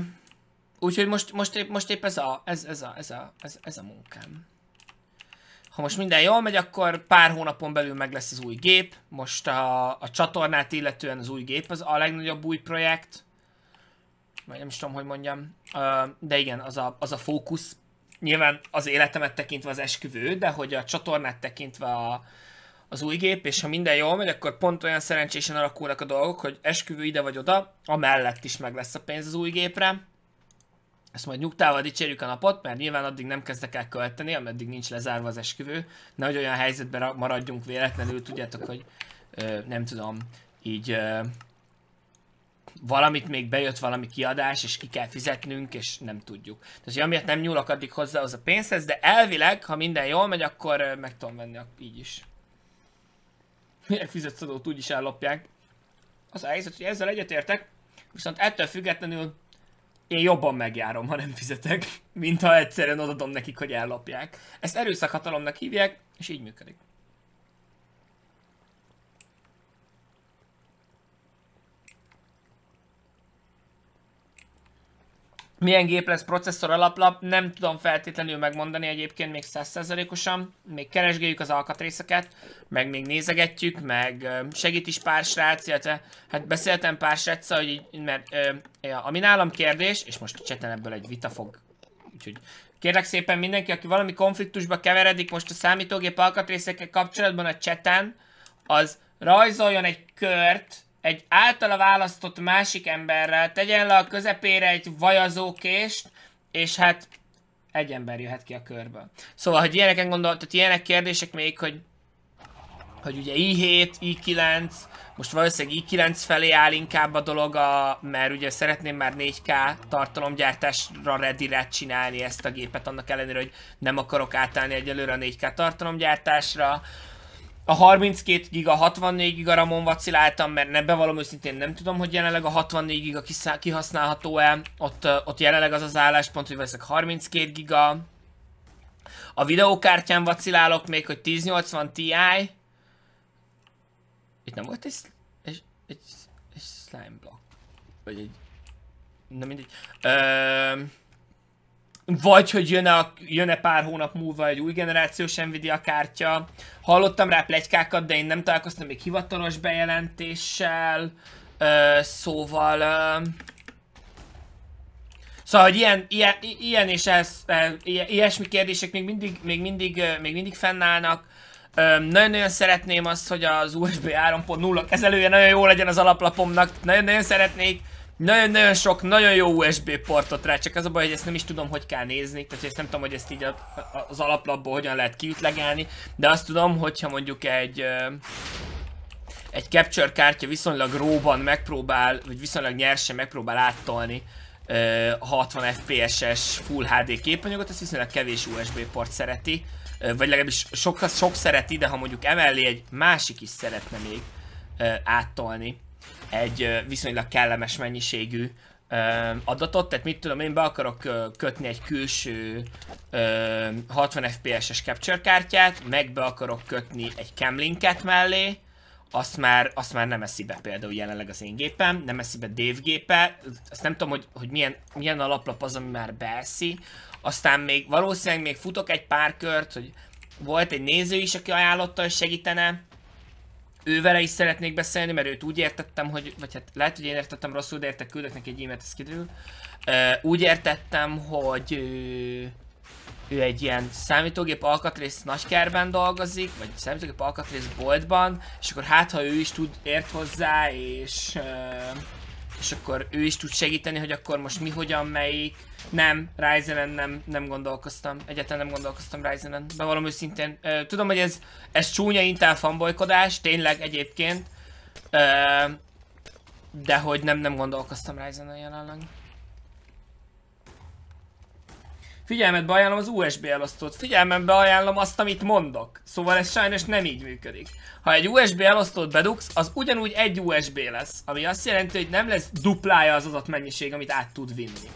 úgyhogy most, most, épp, most épp ez a, ez, ez a, ez a, ez, ez a munkám. Ha most minden jól megy, akkor pár hónapon belül meg lesz az új gép. Most a, a csatornát illetően az új gép az a legnagyobb új projekt. Vagy nem is tudom, hogy mondjam. De igen, az a, az a fókusz nyilván az életemet tekintve az esküvő, de hogy a csatornát tekintve a, az új gép, és ha minden jól megy, akkor pont olyan szerencsésen alakulnak a dolgok, hogy esküvő ide vagy oda, amellett is meg lesz a pénz az új gépre. Ezt majd nyugtával dicsérjük a napot, mert nyilván addig nem kezdek el költeni, ameddig nincs lezárva az esküvő. Nehogy olyan helyzetben maradjunk véletlenül, tudjátok, hogy ö, nem tudom, így ö, valamit még bejött valami kiadás, és ki kell fizetnünk, és nem tudjuk. Tehát, hogy amiért nem nyúlok addig hozzá az a pénzhez, de elvileg, ha minden jól megy, akkor meg tudom venni így is. Miért fizetsz adót, úgyis ellopják. Az a helyzet, hogy ezzel egyetértek, viszont ettől függetlenül én jobban megjárom, ha nem fizetek, mint ha egyszerűen odadom nekik, hogy ellopják. Ezt erőszakhatalomnak hívják, és így működik. Milyen gép lesz processzor alaplap, nem tudom feltétlenül megmondani egyébként még 100%-osan. Még keresgéljük az alkatrészeket, meg még nézegetjük, meg segít is pár srác, illetve hát beszéltem pár sráccal, hogy így, mert ö, ami nálam kérdés, és most cseten ebből egy vita fog, úgyhogy kérlek szépen mindenki, aki valami konfliktusba keveredik most a számítógép alkatrészekkel kapcsolatban a cseten, az rajzoljon egy kört, egy általa választott másik emberrel, tegyen le a közepére egy vajazókést, és hát egy ember jöhet ki a körből. Szóval, hogy ilyeneken gondol, tehát ilyenek kérdések még, hogy hogy ugye i7, i9, most valószínűleg i9 felé áll inkább a dolog, a, mert ugye szeretném már 4K tartalomgyártásra ready csinálni ezt a gépet, annak ellenére, hogy nem akarok átállni egyelőre a 4K tartalomgyártásra. A 32 giga, 64 giga ramon vaciláltam, mert ne bevallom őszintén nem tudom, hogy jelenleg a 64 giga kihasználható-e. Ott, ott jelenleg az az álláspont, hogy veszek 32 giga. A videókártyán vacilálok még, hogy 1080 Ti. Itt nem volt egy, egy, egy, egy slime block. Vagy egy... Na mindegy. Ö, vagy hogy jön -e, jön -e pár hónap múlva egy új generációs Nvidia kártya. Hallottam rá plegykákat, de én nem találkoztam még hivatalos bejelentéssel. Ö, szóval... Ö, Szóval, hogy ilyen, ilyen, ilyen és ez, e, ilyesmi kérdések még mindig, még mindig, még mindig fennállnak. Nagyon-nagyon szeretném azt, hogy az USB 3.0 kezelője nagyon jó legyen az alaplapomnak. Nagyon-nagyon szeretnék nagyon-nagyon sok, nagyon jó USB portot rá, csak az a baj, hogy ezt nem is tudom, hogy kell nézni, tehát ezt nem tudom, hogy ezt így az alaplapból hogyan lehet kiütlegelni, de azt tudom, hogyha mondjuk egy egy capture kártya viszonylag róban megpróbál, vagy viszonylag nyersen megpróbál áttolni 60 FPS-es Full HD képanyagot, ezt viszonylag kevés USB port szereti, vagy legalábbis sok, sok szereti, de ha mondjuk emellé egy másik is szeretne még áttolni, egy viszonylag kellemes mennyiségű adatot, tehát mit tudom én, be akarok kötni egy külső 60 FPS-es capture kártyát, meg be akarok kötni egy camlinket mellé, azt már, azt már nem eszi be például jelenleg az én gépem, nem eszi be Dave gépe, azt nem tudom, hogy, hogy milyen, milyen alaplap az, ami már beeszi, aztán még valószínűleg még futok egy pár kört, hogy volt egy néző is, aki ajánlotta, hogy segítene, ővele is szeretnék beszélni, mert őt úgy értettem, hogy, vagy hát lehet, hogy én értettem rosszul, de értek, küldök neki egy e-mailt, ez kiderül. Úgy értettem, hogy ő, ő egy ilyen számítógép alkatrész nagykerben dolgozik, vagy számítógép alkatrész boltban, és akkor hát, ha ő is tud, ért hozzá, és, és akkor ő is tud segíteni, hogy akkor most mi, hogyan, melyik, nem, Ryzen-en nem, nem gondolkoztam. Egyáltalán nem gondolkoztam Ryzen-en. Bevallom őszintén. Uh, tudom, hogy ez, ez csúnya Intel fanbolykodás, tényleg egyébként. Uh, de hogy nem, nem gondolkoztam Ryzen-en jelenleg. Figyelmet ajánlom az USB elosztót. Figyelmembe ajánlom azt, amit mondok. Szóval ez sajnos nem így működik. Ha egy USB elosztót bedugsz, az ugyanúgy egy USB lesz. Ami azt jelenti, hogy nem lesz duplája az adatmennyiség, amit át tud vinni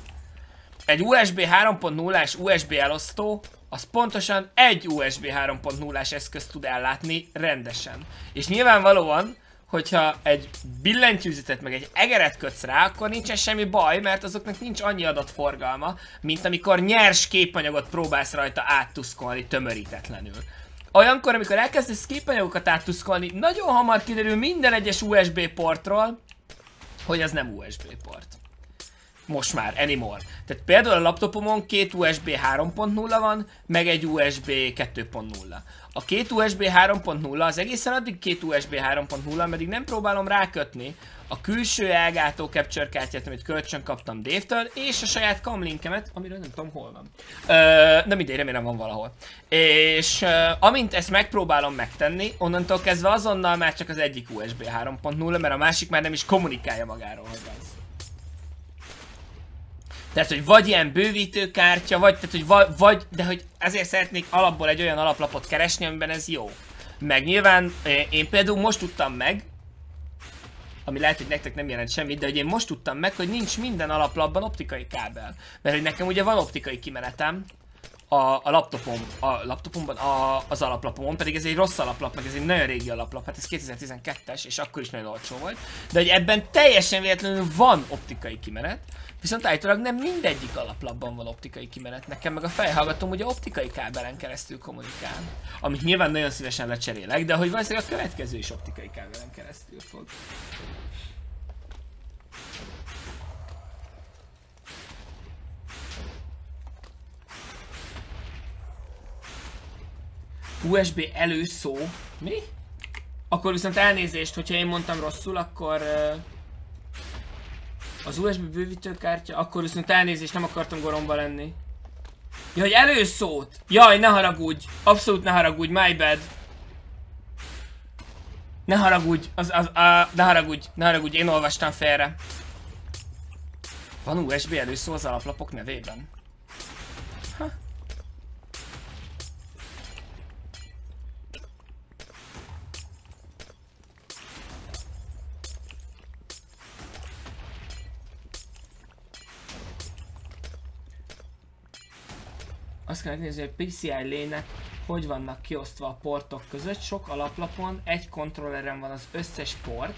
egy USB 3.0-ás USB elosztó, az pontosan egy USB 3.0-ás eszközt tud ellátni rendesen. És nyilvánvalóan, hogyha egy billentyűzetet meg egy egeret kötsz rá, akkor nincsen semmi baj, mert azoknak nincs annyi adatforgalma, mint amikor nyers képanyagot próbálsz rajta áttuszkolni tömörítetlenül. Olyankor, amikor elkezdesz képanyagokat áttuszkolni, nagyon hamar kiderül minden egyes USB portról, hogy az nem USB port. Most már, anymore. Tehát például a laptopomon két USB 3.0 van, meg egy USB 2.0. A két USB 3.0 az egészen addig két USB 3.0, meddig nem próbálom rákötni a külső elgátó capture kártyát, amit kölcsön kaptam Dave-től, és a saját kamlinkemet, amiről nem tudom hol van. Ö, nem idén, remélem van valahol. És ö, amint ezt megpróbálom megtenni, onnantól kezdve azonnal már csak az egyik USB 3.0, mert a másik már nem is kommunikálja magáról, hogy az. Tehát, hogy vagy ilyen bővítőkártya, vagy, tehát, hogy vagy, vagy, de hogy ezért szeretnék alapból egy olyan alaplapot keresni, amiben ez jó. Meg nyilván én például most tudtam meg, ami lehet, hogy nektek nem jelent semmit, de hogy én most tudtam meg, hogy nincs minden alaplapban optikai kábel. Mert hogy nekem ugye van optikai kimenetem, a, a laptopom, a laptopomban, a, az alaplapomon, pedig ez egy rossz alaplap, meg ez egy nagyon régi alaplap, hát ez 2012-es, és akkor is nagyon olcsó volt. De hogy ebben teljesen véletlenül van optikai kimenet, viszont állítólag nem mindegyik alaplapban van optikai kimenet. Nekem meg a fejhallgatóm ugye optikai kábelen keresztül kommunikál. Amit nyilván nagyon szívesen lecserélek, de hogy valószínűleg a következő is optikai kábelen keresztül fog. USB előszó. Mi? Akkor viszont elnézést, hogyha én mondtam rosszul, akkor... Uh, az USB bővítőkártya, akkor viszont elnézést, nem akartam goromba lenni. Jaj, előszót! Jaj, ne haragudj! Abszolút ne haragudj, my bad. Ne haragudj, az, az, a, ne haragudj, ne haragudj, én olvastam félre. Van USB előszó az alaplapok nevében. Azt kell megnézni, hogy PCI lének hogy vannak kiosztva a portok között. Sok alaplapon egy kontrolleren van az összes port.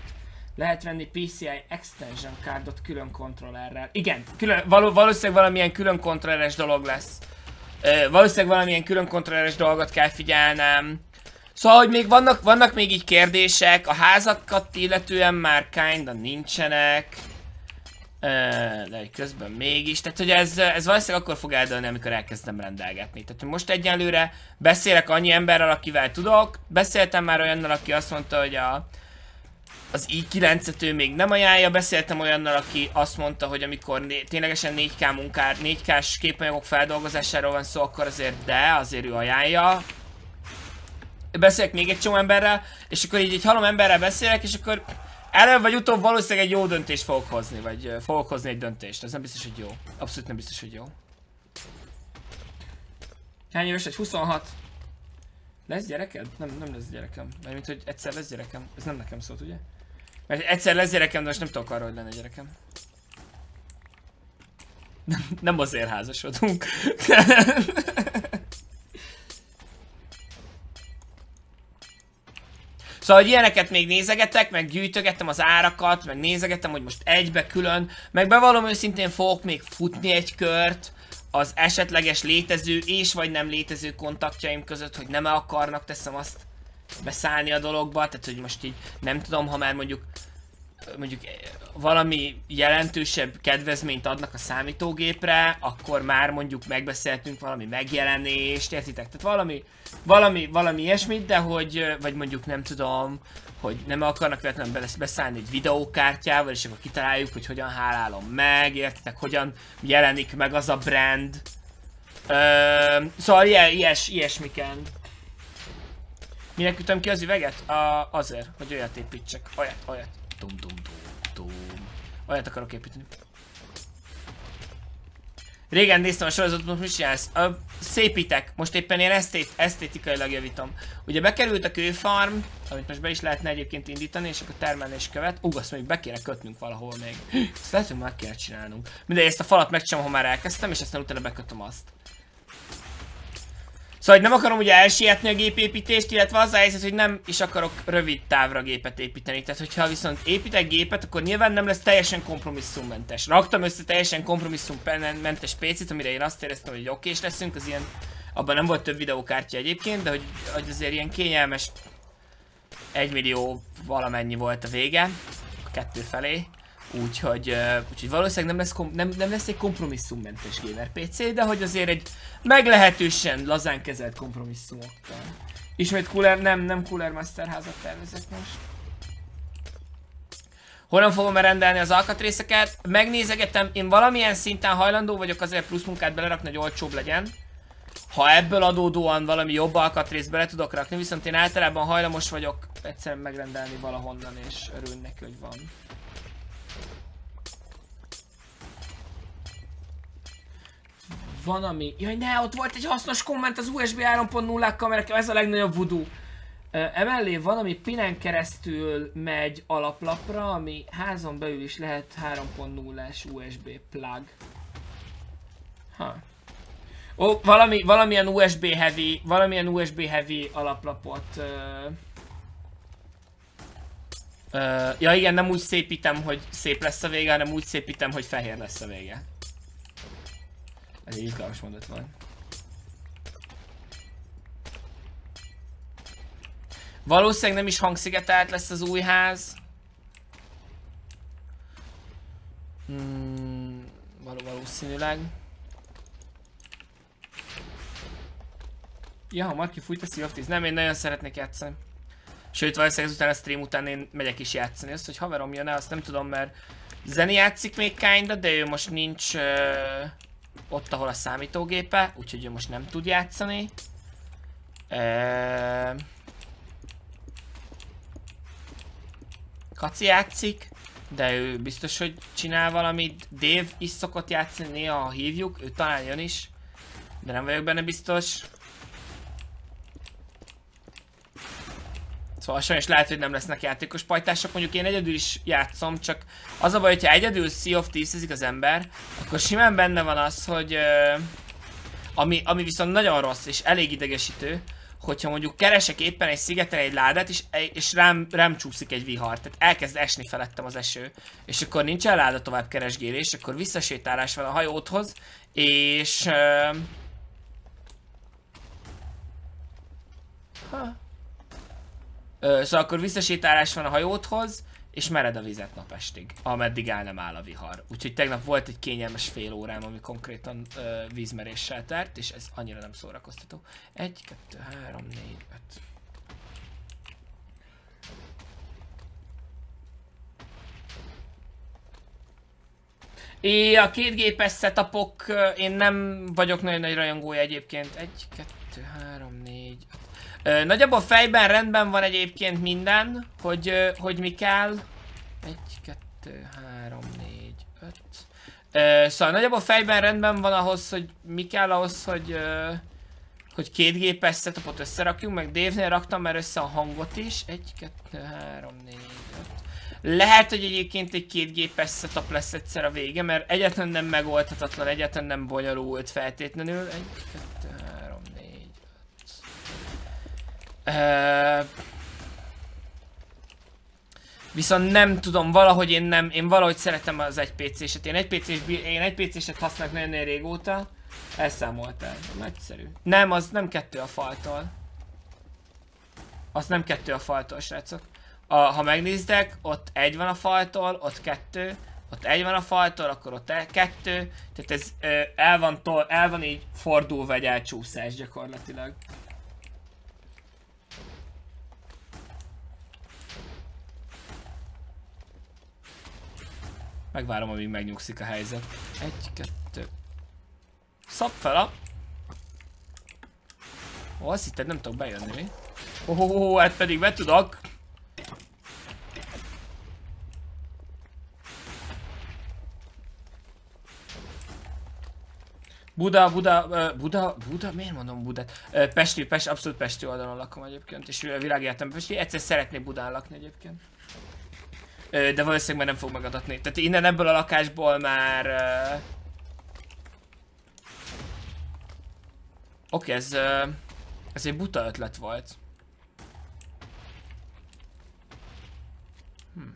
Lehet venni PCI extension cardot külön kontrollerrel. Igen, külön, való, valószínűleg valamilyen külön kontrolleres dolog lesz. Ö, valószínűleg valamilyen külön kontrolleres dolgot kell figyelnem. Szóval, hogy még vannak, vannak még így kérdések, a házakat illetően már kinda nincsenek de közben mégis, tehát hogy ez, ez valószínűleg akkor fog eldőlni, amikor elkezdem rendelgetni. Tehát most egyenlőre beszélek annyi emberrel, akivel tudok, beszéltem már olyannal, aki azt mondta, hogy a, az i9-et ő még nem ajánlja, beszéltem olyannal, aki azt mondta, hogy amikor né ténylegesen 4K munkár, 4K-s képanyagok feldolgozásáról van szó, akkor azért de, azért ő ajánlja. Beszélek még egy csomó emberrel, és akkor így egy halom emberrel beszélek, és akkor Előbb vagy utóbb valószínűleg egy jó döntést fogok hozni, vagy fogok hozni egy döntést. Ez nem biztos, hogy jó. Abszolút nem biztos, hogy jó. Hány éves egy 26. Lesz gyereked? Nem, nem lesz gyerekem. Mert mint hogy egyszer lesz gyerekem. Ez nem nekem szólt, ugye? Mert egyszer lesz gyerekem, de most nem tudok arra, hogy lenne gyerekem. Nem, nem azért házasodunk. Szóval, hogy ilyeneket még nézegetek, meg gyűjtögettem az árakat, meg nézegettem, hogy most egybe külön, meg bevallom őszintén fogok még futni egy kört, az esetleges létező és vagy nem létező kontaktjaim között, hogy nem -e akarnak, teszem azt beszállni a dologba, tehát hogy most így nem tudom, ha már mondjuk mondjuk valami jelentősebb kedvezményt adnak a számítógépre, akkor már mondjuk megbeszéltünk valami megjelenést, értitek? Tehát valami, valami, valami ilyesmit, de hogy, vagy mondjuk nem tudom, hogy nem akarnak véletlenül beszállni egy videókártyával, és akkor kitaláljuk, hogy hogyan hálálom meg, értitek? Hogyan jelenik meg az a brand. Ö, szóval ilyes, ilyesmiken. Minek ütöm ki az üveget? A, azért, hogy olyat építsek. Olyat, olyat. Tum, tum, tum, tum. Olyat akarok építeni. Régen néztem a sorozatot, mit csinálsz? A, szépítek. Most éppen én esztét, esztétikailag javítom. Ugye bekerült a kőfarm, amit most be is lehetne egyébként indítani, és akkor termelés követ. Azt mondjuk be kéne kötnünk valahol még. Ezt lehet, hogy meg kéne csinálnunk. Mindegy, ezt a falat megcsinálom, ha már elkezdtem, és aztán utána bekötöm azt. Szóval nem akarom ugye elsietni a gépépítést, illetve az a helyzet, hogy nem is akarok rövid távra gépet építeni. Tehát hogyha viszont építek gépet, akkor nyilván nem lesz teljesen kompromisszummentes. Raktam össze teljesen kompromisszummentes PC-t, amire én azt éreztem, hogy okés leszünk, az ilyen... Abban nem volt több videókártya egyébként, de hogy, hogy azért ilyen kényelmes 1 millió valamennyi volt a vége, a kettő felé. Úgyhogy, uh, úgyhogy valószínűleg nem lesz, nem, nem lesz egy kompromisszummentes gamer PC, de hogy azért egy meglehetősen lazán kezelt kompromisszumokkal. Ismét Cooler, nem, nem Cooler Master házat tervezek most. Honnan fogom rendelni az alkatrészeket? Megnézegetem, én valamilyen szinten hajlandó vagyok azért plusz munkát belerakni, hogy olcsóbb legyen. Ha ebből adódóan valami jobb alkatrészt bele tudok rakni, viszont én általában hajlamos vagyok egyszerűen megrendelni valahonnan és örülni neki, hogy van. Van ami... Jaj ne, ott volt egy hasznos komment az USB 3.0 kamerák, ez a legnagyobb voodoo. Emellé van, ami pinen keresztül megy alaplapra, ami házon belül is lehet 3.0-es USB plug. Ha. Ó, valami, valamilyen USB heavy, valamilyen USB heavy alaplapot. Uh, uh, ja igen, nem úgy szépítem, hogy szép lesz a vége, hanem úgy szépítem, hogy fehér lesz a vége. Ez egy izgalmas mondat van. Valószínűleg nem is hangszigetelt lesz az új ház. Hmm, való, valószínűleg. Ja, Marki fújt a Sea of. Nem, én nagyon szeretnék játszani. Sőt, valószínűleg ezután a stream után én megyek is játszani. Azt, hogy haverom jön-e, azt nem tudom, mert Zeni játszik még kinda, de ő most nincs uh, ott, ahol a számítógépe, úgyhogy ő most nem tud játszani. Uh, Kaci játszik, de ő biztos, hogy csinál valamit. Dave is szokott játszani, néha ha hívjuk, ő talán jön is. De nem vagyok benne biztos. Szóval sajnos lehet, hogy nem lesznek játékos pajtások, mondjuk én egyedül is játszom, csak az a baj, hogyha egyedül Sea of thieves az ember, akkor simán benne van az, hogy uh, ami, ami viszont nagyon rossz és elég idegesítő, hogyha mondjuk keresek éppen egy szigeten egy ládát, és, és rám, rám csúszik egy vihar, tehát elkezd esni felettem az eső, és akkor nincs láda tovább keresgélés, akkor visszasétálás van a hajóthoz, és... Uh, ha. Ö, szóval akkor visszasétálás van a hajóthoz, és mered a vizet napestig, ameddig el nem áll a vihar. Úgyhogy tegnap volt egy kényelmes fél órám, ami konkrétan ö, vízmeréssel tert, és ez annyira nem szórakoztató. Egy, kettő, három, négy, öt. É, a két gépes setupok, én nem vagyok nagyon nagy rajongója egyébként. Egy, kettő, három, négy, öt. Nagyjából fejben rendben van egyébként minden, hogy, hogy mi kell. 1, 2, 3, 4, 5. Szóval nagyjából fejben rendben van ahhoz, hogy mi kell ahhoz, hogy, hogy két gépes setupot összerakjunk, meg Dave-nél raktam már össze a hangot is. 1, 2, 3, 4, 5. Lehet, hogy egyébként egy két gépes setup lesz egyszer a vége, mert egyetlen nem megoldhatatlan, egyetlen nem bonyolult feltétlenül. 1, 2, viszont nem tudom, valahogy én nem, én valahogy szeretem az egy PC-set. Én egy PC-s, én egy PC-set használok nagyon, nagyon régóta. Elszámoltál. Nagyszerű. Nem, az nem kettő a faltól. Az nem kettő a faltól, srácok. A, ha megnéztek, ott egy van a faltól, ott kettő. Ott egy van a faltól, akkor ott kettő. Tehát ez ö, el, van tol, el van így fordulva egy elcsúszás gyakorlatilag. Megvárom, amíg megnyugszik a helyzet. Egy, kettő. Szap fel a... Ó, azt hitted nem tudok bejönni, mi? Oh, oh, oh, hát pedig be tudok. Buda, Buda, Buda, Buda, miért mondom Budát? Pesti, Pest, abszolút Pesti oldalon lakom egyébként, és világéletem Pesti, egyszer szeretnék Budán lakni egyébként. De valószínűleg már nem fog megadatni. Tehát innen ebből a lakásból már... Oké, ez, ez egy buta ötlet volt. Hmm.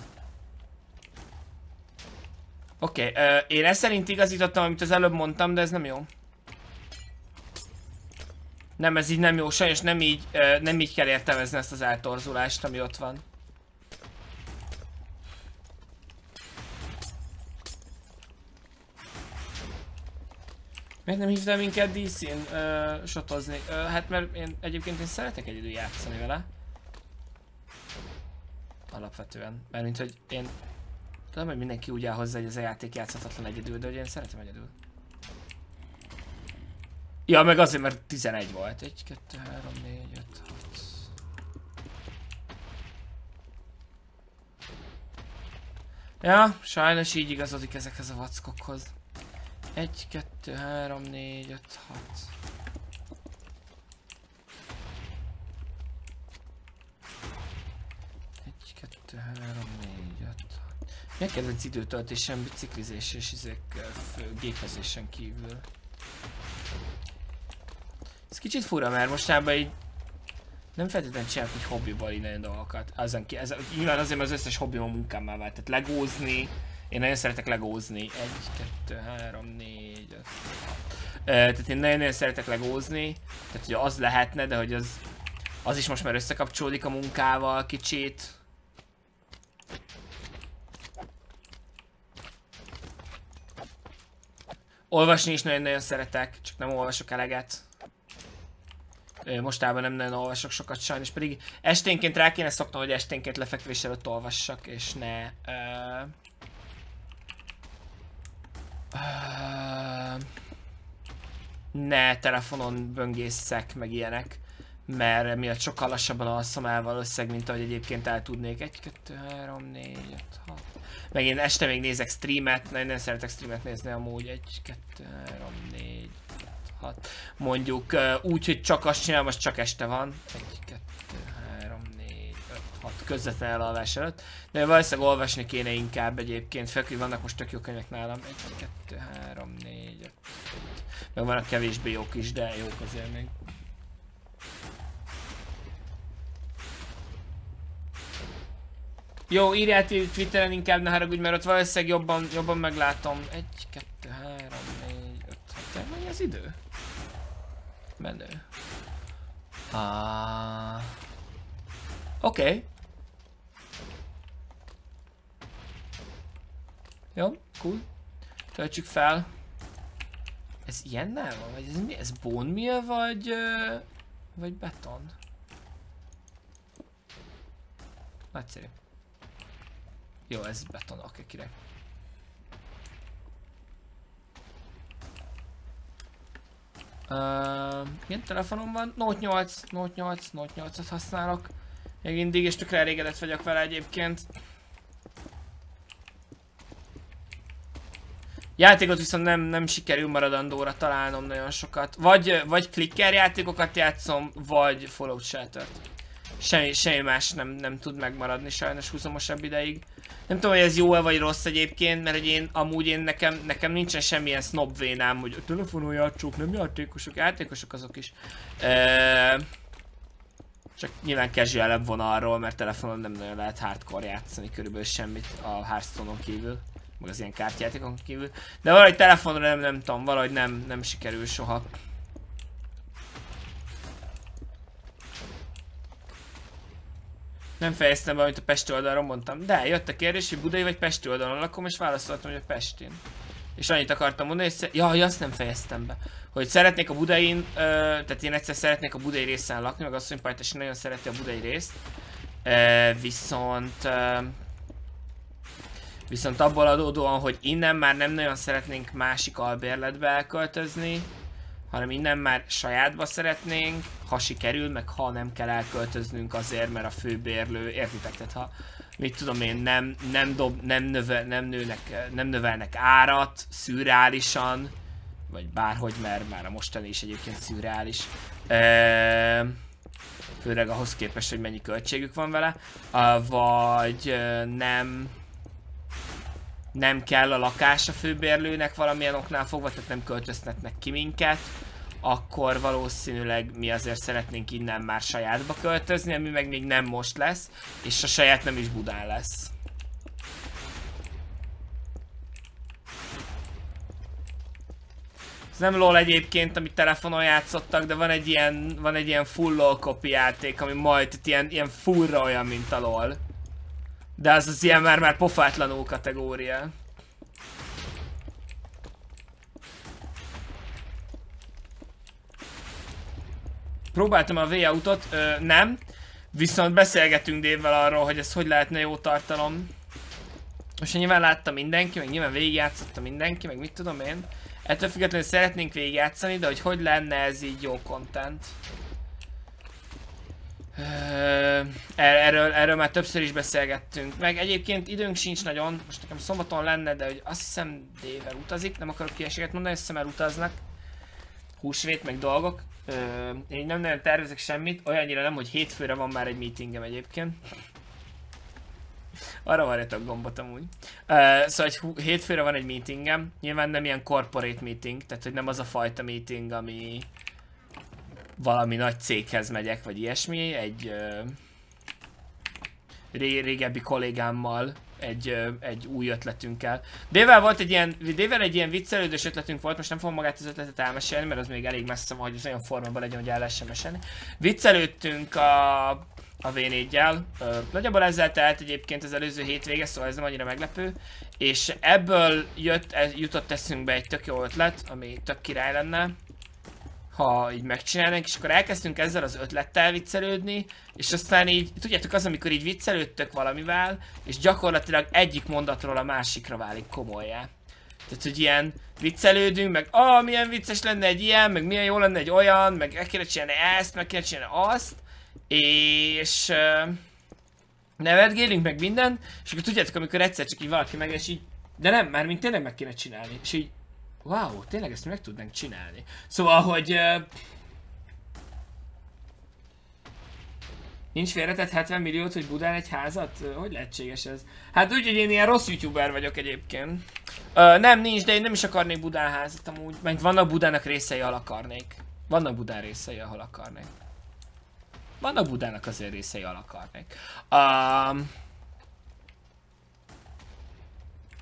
Oké, okay, uh, én ezt szerint igazítottam, amit az előbb mondtam, de ez nem jó. Nem, ez így nem jó, sajnos nem így, uh, nem így kell értelmezni ezt az eltorzulást, ami ott van. Miért nem hívtál minket DC-n uh, sotozni? Uh, hát mert én egyébként én szeretek egyedül játszani vele. Alapvetően. Mert mint hogy én Tudom, hogy mindenki úgy áll hozzá, hogy ez a játék játszhatatlan egyedül, de hogy én szeretem egyedül. Ja, meg azért, mert 11 volt. 1, 2, 3, 4, 5, 6. Ja, sajnos így igazodik ezekhez a vackokhoz. 1, 2, 3, 4, 5, 6. Egy, kettő, három, négy, öt, mi a kedvenc időtöltésem biciklizés és izék gépezésen kívül? Ez kicsit fura, mert mostában így nem feltétlenül csinálok hogy hobbiból ilyen dolgokat. Azon ki, ez, nyilván azért, mert az összes hobbim a munkámmá vált. Tehát legózni, én nagyon szeretek legózni. Egy, kettő, három, négy, öt, tehát én nagyon-nagyon szeretek legózni. Tehát hogy az lehetne, de hogy az, az is most már összekapcsolódik a munkával kicsit. Olvasni is nagyon-nagyon szeretek, csak nem olvasok eleget. Mostában nem nagyon olvasok sokat sajnos, pedig esténként rá kéne szoknom, hogy esténként lefekvés előtt olvassak, és ne... Uh, ne telefonon böngészek, meg ilyenek. Mert miatt sokkal lassabban alszom el valószínűleg, mint ahogy egyébként el tudnék. 1, 2, 3, 4, 5, 6. Meg én este még nézek streamet, nagyon szeretek streamet nézni amúgy. 1, 2, 3, 4, 6. Mondjuk úgy, hogy csak azt csinálom, az csak este van. 1, 2, 3, 4, 5, 6 közvetlen elalvás előtt. De valószínűleg olvasni kéne inkább egyébként, főleg, vannak most tök jó könyvek nálam. 1, 2, 3, 4, 5, 6. Meg vannak kevésbé jók is, de jók azért még. Jó, írjál Twitteren inkább, ne haragudj, mert ott valószínűleg jobban, jobban meglátom. 1, 2, 3, 4, 5, 6, mennyi az idő? Menő. Ah. Oké. Okay. Jó, cool. Töltsük fel. Ez ilyennel van? Vagy ez mi? Ez bone meal, vagy... Vagy beton? Nagyszerű. Jó, ez beton, oké, okay, király. Uh, milyen telefonom van? Note 8, Note 8, Note 8-at használok. Még mindig, és tökre elégedett vagyok vele egyébként. Játékot viszont nem, nem sikerül maradandóra találnom nagyon sokat. Vagy, vagy clicker játékokat játszom, vagy Fallout shelter. Semmi, semmi más nem, nem tud megmaradni sajnos húzamosabb ideig. Nem tudom, hogy ez jó-e vagy rossz egyébként, mert hogy én amúgy én nekem, nekem nincsen semmilyen snob vénám, hogy a telefonon játszók, nem játékosok, játékosok azok is. E csak nyilván casual vonalról, mert telefonon nem nagyon lehet hardcore játszani körülbelül semmit a Hearthstone-on kívül. Meg az ilyen kártyátékon kívül. De valahogy telefonra nem, nem tudom, valahogy nem, nem sikerül soha. Nem fejeztem be, amit a Pesti oldalról mondtam. De jött a kérdés, hogy Budai vagy Pesti oldalon lakom, és válaszoltam, hogy a Pestin. És annyit akartam mondani, hogy ja, azt nem fejeztem be. Hogy szeretnék a Budain, ö, tehát én egyszer szeretnék a Budai részen lakni, meg azt, Pajtasi nagyon szereti a Budai részt. Ö, viszont... Ö, viszont abból adódóan, hogy innen már nem nagyon szeretnénk másik albérletbe elköltözni, hanem innen már sajátba szeretnénk, ha sikerül, meg ha nem kell elköltöznünk azért, mert a főbérlő, értitek, tehát ha mit tudom én, nem, nem, dob, nem, növe, nem, nőnek, nem növelnek árat szürreálisan, vagy bárhogy, mert már a mostani is egyébként szürreális. E, főleg ahhoz képest, hogy mennyi költségük van vele, vagy nem nem kell a lakás a főbérlőnek valamilyen oknál fogva, tehát nem költöztetnek ki minket, akkor valószínűleg mi azért szeretnénk innen már sajátba költözni, ami meg még nem most lesz, és a saját nem is Budán lesz. Ez nem LOL egyébként, amit telefonon játszottak, de van egy ilyen, van egy ilyen full LOL copy játék, ami majd tehát ilyen, ilyen fullra olyan, mint a LOL. De az az ilyen már, már pofátlanul kategória. Próbáltam a V-autot, nem. Viszont beszélgetünk Dévvel arról, hogy ez hogy lehetne jó tartalom. Most nyilván látta mindenki, meg nyilván végigjátszotta mindenki, meg mit tudom én. Ettől függetlenül szeretnénk végigjátszani, de hogy hogy lenne ez így jó content. Erről, erről már többször is beszélgettünk. Meg egyébként időnk sincs nagyon, most nekem szombaton lenne, de hogy azt hiszem Dével utazik, nem akarok kieséget mondani, azt hiszem elutaznak. Húsvét, meg dolgok. én nem nagyon tervezek semmit, olyannyira nem, hogy hétfőre van már egy meetingem egyébként. Arra várjatok gombot amúgy. Uh, szóval hogy hétfőre van egy meetingem, nyilván nem ilyen corporate meeting, tehát hogy nem az a fajta meeting, ami valami nagy céghez megyek, vagy ilyesmi, egy ö, ré, régebbi kollégámmal egy, egy új ötletünkkel. Dével volt egy ilyen, Dével egy ilyen viccelődős ötletünk volt, most nem fogom magát az ötletet elmesélni, mert az még elég messze van, hogy az olyan formában legyen, hogy el lehessen mesélni. Viccelődtünk a, a v Nagyjából ezzel telt egyébként az előző hétvége, szóval ez nem annyira meglepő. És ebből jött, jutott eszünkbe egy tök jó ötlet, ami tök király lenne ha így megcsinálnánk, és akkor elkezdtünk ezzel az ötlettel viccelődni, és aztán így, tudjátok az, amikor így viccelődtök valamivel, és gyakorlatilag egyik mondatról a másikra válik komolyá. Tehát, hogy ilyen viccelődünk, meg ah, milyen vicces lenne egy ilyen, meg milyen jó lenne egy olyan, meg el kéne csinálni ezt, meg kéne csinálni azt, és uh, nevetgélünk meg minden, és akkor tudjátok, amikor egyszer csak így valaki meg, és így, de nem, már mint tényleg meg kéne csinálni, és így, Wow, tényleg ezt meg tudnánk csinálni. Szóval, hogy... Uh, Nincs félretett 70 milliót, hogy Budán egy házat? Hogy lehetséges ez? Hát úgy, hogy én ilyen rossz youtuber vagyok egyébként. Uh, nem, nincs, de én nem is akarnék Budán házat amúgy. Mert vannak Budának részei, ahol akarnék. Vannak Budán részei, ahol akarnék. Vannak Budának azért részei, ahol akarnék. Uh,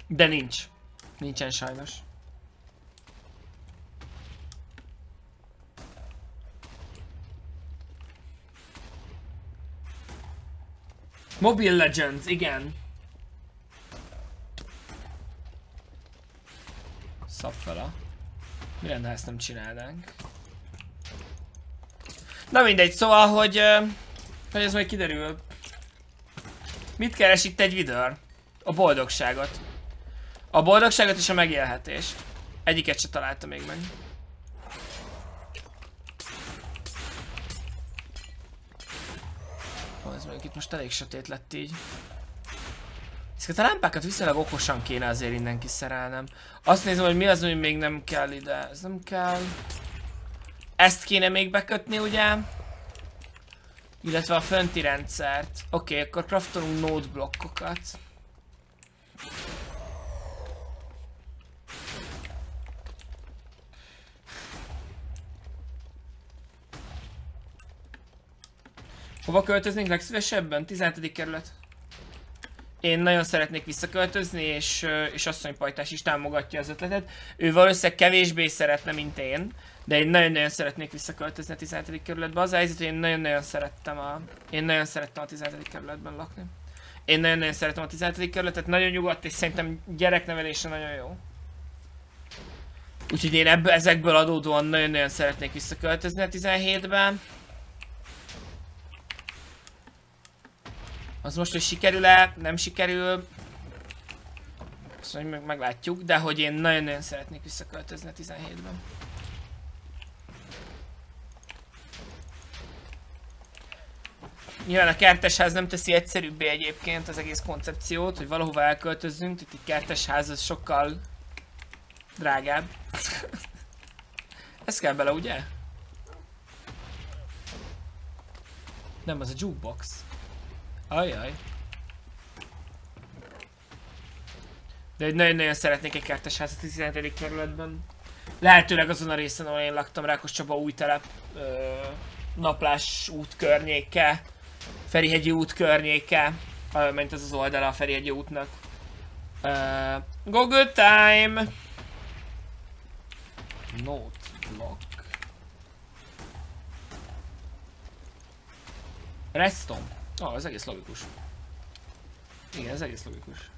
de nincs. Nincsen sajnos. Mobile Legends, igen. Szapfela. Mi lenne, ha ezt nem csinálnánk? Na mindegy, szóval, hogy, hogy ez majd kiderül. Mit keres itt egy vidőr? A boldogságot. A boldogságot és a megélhetést. Egyiket se találta még meg. Ez mondjuk itt most elég sötét lett így. Ezeket a lámpákat viszonylag okosan kéne azért innen kiszerelnem. Azt nézem, hogy mi az, hogy még nem kell ide. Ez nem kell. Ezt kéne még bekötni, ugye? Illetve a fönti rendszert. Oké, okay, akkor craftolunk node blokkokat. Hova költöznénk legszívesebben? 17. kerület. Én nagyon szeretnék visszaköltözni, és, és asszonypajtás is támogatja az ötletet. Ő valószínűleg kevésbé szeretne, mint én, de én nagyon-nagyon szeretnék visszaköltözni a 17. kerületbe. Az helyzet, hogy én nagyon-nagyon szerettem a... Én nagyon szerettem a 17. kerületben lakni. Én nagyon-nagyon szeretem a 17. kerületet, nagyon nyugodt, és szerintem gyereknevelése nagyon jó. Úgyhogy én ebből, ezekből adódóan nagyon-nagyon szeretnék visszaköltözni a 17-ben. Az most, hogy sikerül-e, nem sikerül, azt mondjuk meg meglátjuk, de hogy én nagyon-nagyon szeretnék visszaköltözni a 17-ben. Nyilván a kertesház nem teszi egyszerűbbé egyébként az egész koncepciót, hogy valahova elköltözzünk, itt egy kertesház az sokkal drágább. Ez kell bele, ugye? Nem, az a jukebox. Ajaj. De egy nagyon-nagyon szeretnék egy kertes házat a 17. kerületben. Lehetőleg azon a részen, ahol én laktam, Rákos Csaba új telep, ö, naplás út környéke, Ferihegyi út környéke, ment ez az oldala a Ferihegyi útnak. Uh, go good time! Note block. Redstone. Ah, ez egész logikus. Igen, ez egész logikus.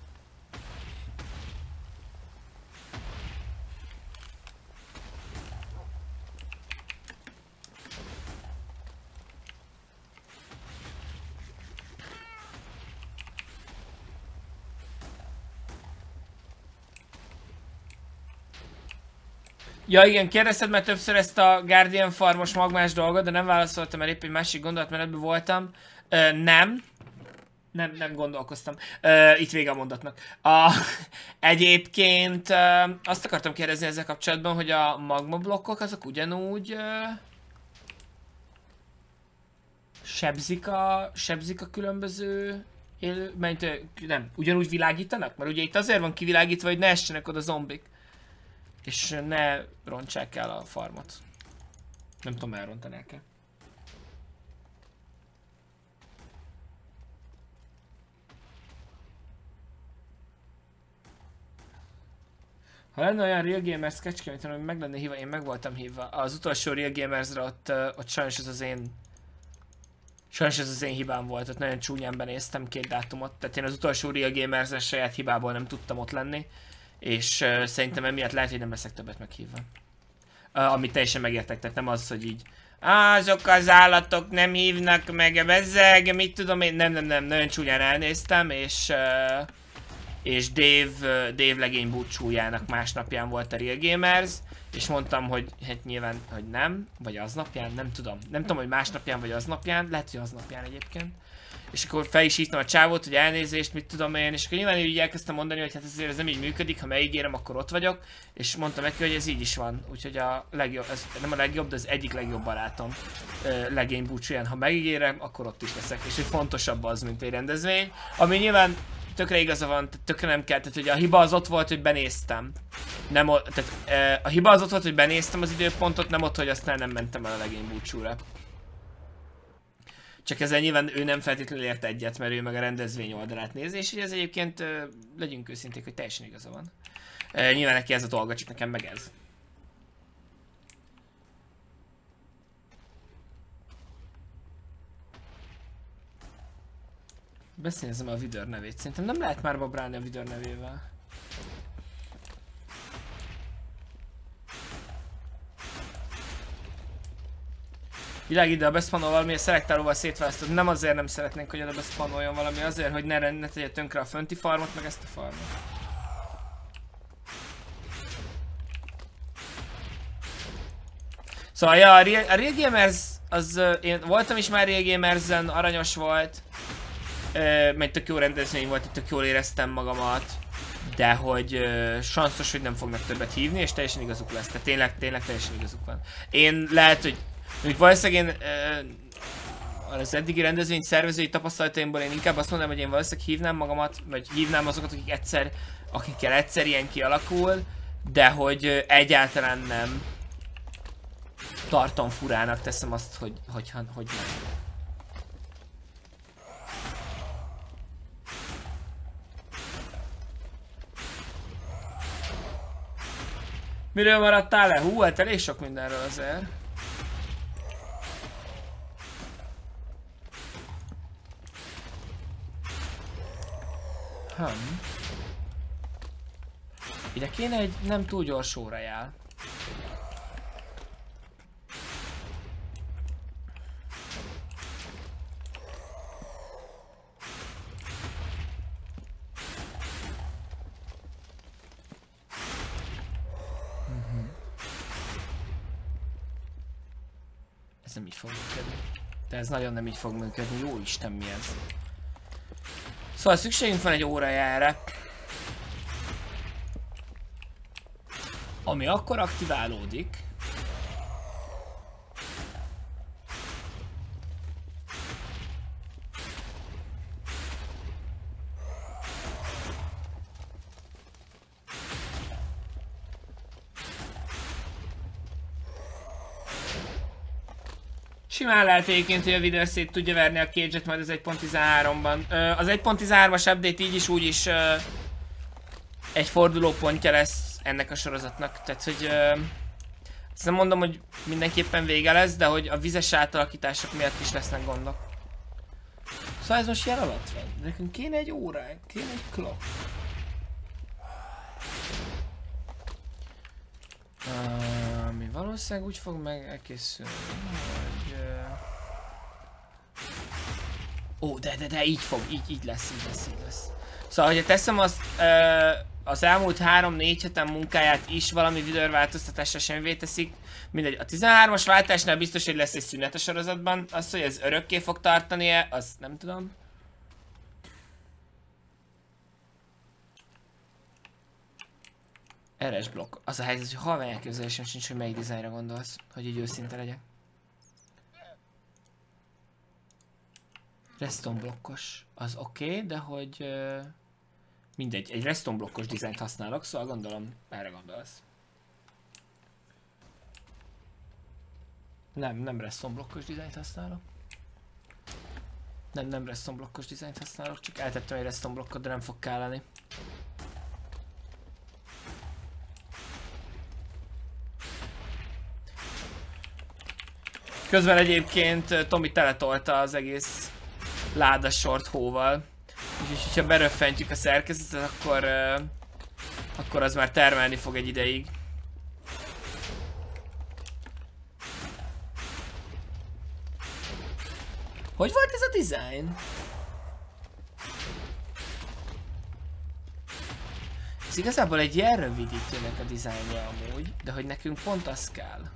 Ja igen, kérdezted már többször ezt a Guardian farmos magmás dolgot, de nem válaszoltam, mert épp egy másik gondolatmenetben voltam. Nem. Nem, nem gondolkoztam. Ö, itt vége a mondatnak. A, egyébként ö, azt akartam kérdezni ezzel kapcsolatban, hogy a magma blokkok azok ugyanúgy ö, sebzik a, sebzik a különböző élő, mert nem, ugyanúgy világítanak? Mert ugye itt azért van kivilágítva, hogy ne essenek oda zombik. És ne rontsák el a farmot. Nem tudom, elrontanák-e. Ha lenne olyan Real Gamers Kecskemét, hogy meg lenne hívva, én meg voltam hívva. Az utolsó Real Gamersre ott, ott sajnos ez az én Sajnos ez az én hibám volt, ott nagyon csúnyán benéztem két dátumot, tehát én az utolsó Real gamers saját hibából nem tudtam ott lenni, és uh, szerintem emiatt lehet, hogy nem leszek többet meghívva. Uh, amit teljesen megértek, tehát nem az, hogy így azok az állatok nem hívnak meg, bezzeg, mit tudom én, nem, nem, nem, nagyon csúnyán elnéztem, és uh, és Dave, Dave legény búcsújának másnapján volt a Real Gamers, és mondtam, hogy hát nyilván, hogy nem, vagy aznapján, nem tudom. Nem tudom, hogy másnapján vagy aznapján, lehet, hogy aznapján egyébként. És akkor fel is a csávót, hogy elnézést, mit tudom én, és akkor nyilván így elkezdtem mondani, hogy hát ezért ez nem így működik, ha megígérem, akkor ott vagyok, és mondtam neki, hogy ez így is van. Úgyhogy a legjobb, ez nem a legjobb, de az egyik legjobb barátom legény búcsúján, ha megígérem, akkor ott is leszek, és hogy fontosabb az, mint egy rendezvény, ami nyilván tökre igaza van, tökre nem kell, tehát hogy a hiba az ott volt, hogy benéztem. Nem, tehát e, a hiba az ott volt, hogy benéztem az időpontot, nem ott, hogy aztán nem mentem el a legény búcsúra. Csak ezzel nyilván ő nem feltétlenül ért egyet, mert ő meg a rendezvény oldalát nézi, és ez egyébként legyünk őszinték, hogy teljesen igaza van. Nyilván neki ez a dolga, csak nekem meg ez. Beszéljezem a vidör nevét. Szerintem nem lehet már babrálni a vidör nevével. Világ ide a beszpanol valami szelektáróval szétválasztod. Nem azért nem szeretnénk, hogy oda beszpanoljon valami, azért, hogy ne, ne tegye tönkre a fönti farmot, meg ezt a farmot. Szóval ja, a Real, a Real Gamers, az, én voltam is már Real Gamers-en, aranyos volt mert tök jó rendezvény volt, tök jól éreztem magamat, de hogy uh, sanszos, hogy nem fognak többet hívni, és teljesen igazuk lesz. Tehát tényleg, tényleg teljesen igazuk van. Én lehet, hogy hogy valószínűleg én az eddigi rendezvény szervezői tapasztalataimból én inkább azt mondanám, hogy én valószínűleg hívnám magamat, vagy hívnám azokat, akik egyszer, akikkel egyszer ilyen kialakul, de hogy egyáltalán nem tartom furának, teszem azt, hogy, hogy, hogy nem. Miről maradtál le? Hú, hát elég sok mindenről azért. Hmm. Ide kéne egy nem túl gyors órajál. Ez nem így fog működni. De ez nagyon nem így fog működni. Jó Isten, mi ez? Szóval szükségünk van egy órajára. Ami akkor aktiválódik, Simán lehet egyébként, hogy a videó szét tudja verni a cage majd az 1.13-ban. Az 1.13-as update így is úgy is egy fordulópontja lesz ennek a sorozatnak. Tehát, hogy ezt nem mondom, hogy mindenképpen vége lesz, de hogy a vizes átalakítások miatt is lesznek gondok. Szóval ez most jel alatt van. Nekünk kéne egy óránk, kéne egy clock. Uh, ami valószínűleg úgy fog meg hogy... Ó, de, de, de, így fog, így, így lesz, így lesz, így lesz. Szóval, hogyha teszem azt, uh, az elmúlt 3-4 hetem munkáját is valami videóváltoztatásra semmivé teszik, mindegy, a 13-as váltásnál biztos, hogy lesz egy szünet a sorozatban, az, hogy ez örökké fog tartani-e, az nem tudom. RS blokk. Az a helyzet, hogy halvány elképzelésem sincs, hogy melyik dizájnra gondolsz, hogy így őszinte legyek. Reston blokkos, az oké, okay, de hogy uh, mindegy, egy reston blokkos dizájnt használok, szóval gondolom erre gondolsz. Nem, nem reston blokkos dizájnt használok. Nem, nem reston blokkos dizájnt használok, csak eltettem egy reston blokkot, de nem fog kelleni. Közben egyébként Tomi teletolta az egész ládasort hóval. Úgyhogy, hogyha beröffentjük a szerkezetet, akkor, uh, akkor az már termelni fog egy ideig. Hogy volt ez a design? Ez igazából egy ilyen rövidítőnek a dizájnja amúgy, de hogy nekünk pont az kell.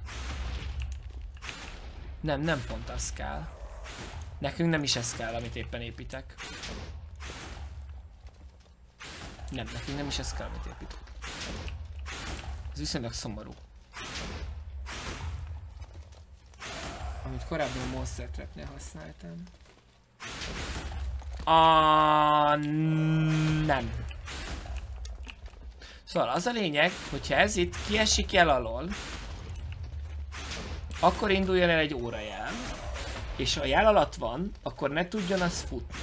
Nem, nem pont az kell. Nekünk nem is ez kell, amit éppen építek. Nem, nekünk nem is ez kell, amit építek. Ez viszonylag szomorú. Amit korábban a Monster Trapnél használtam. A nem. Szóval az a lényeg, hogyha ez itt kiesik el alól, akkor induljon el egy órajel, és a jel alatt van, akkor ne tudjon az futni.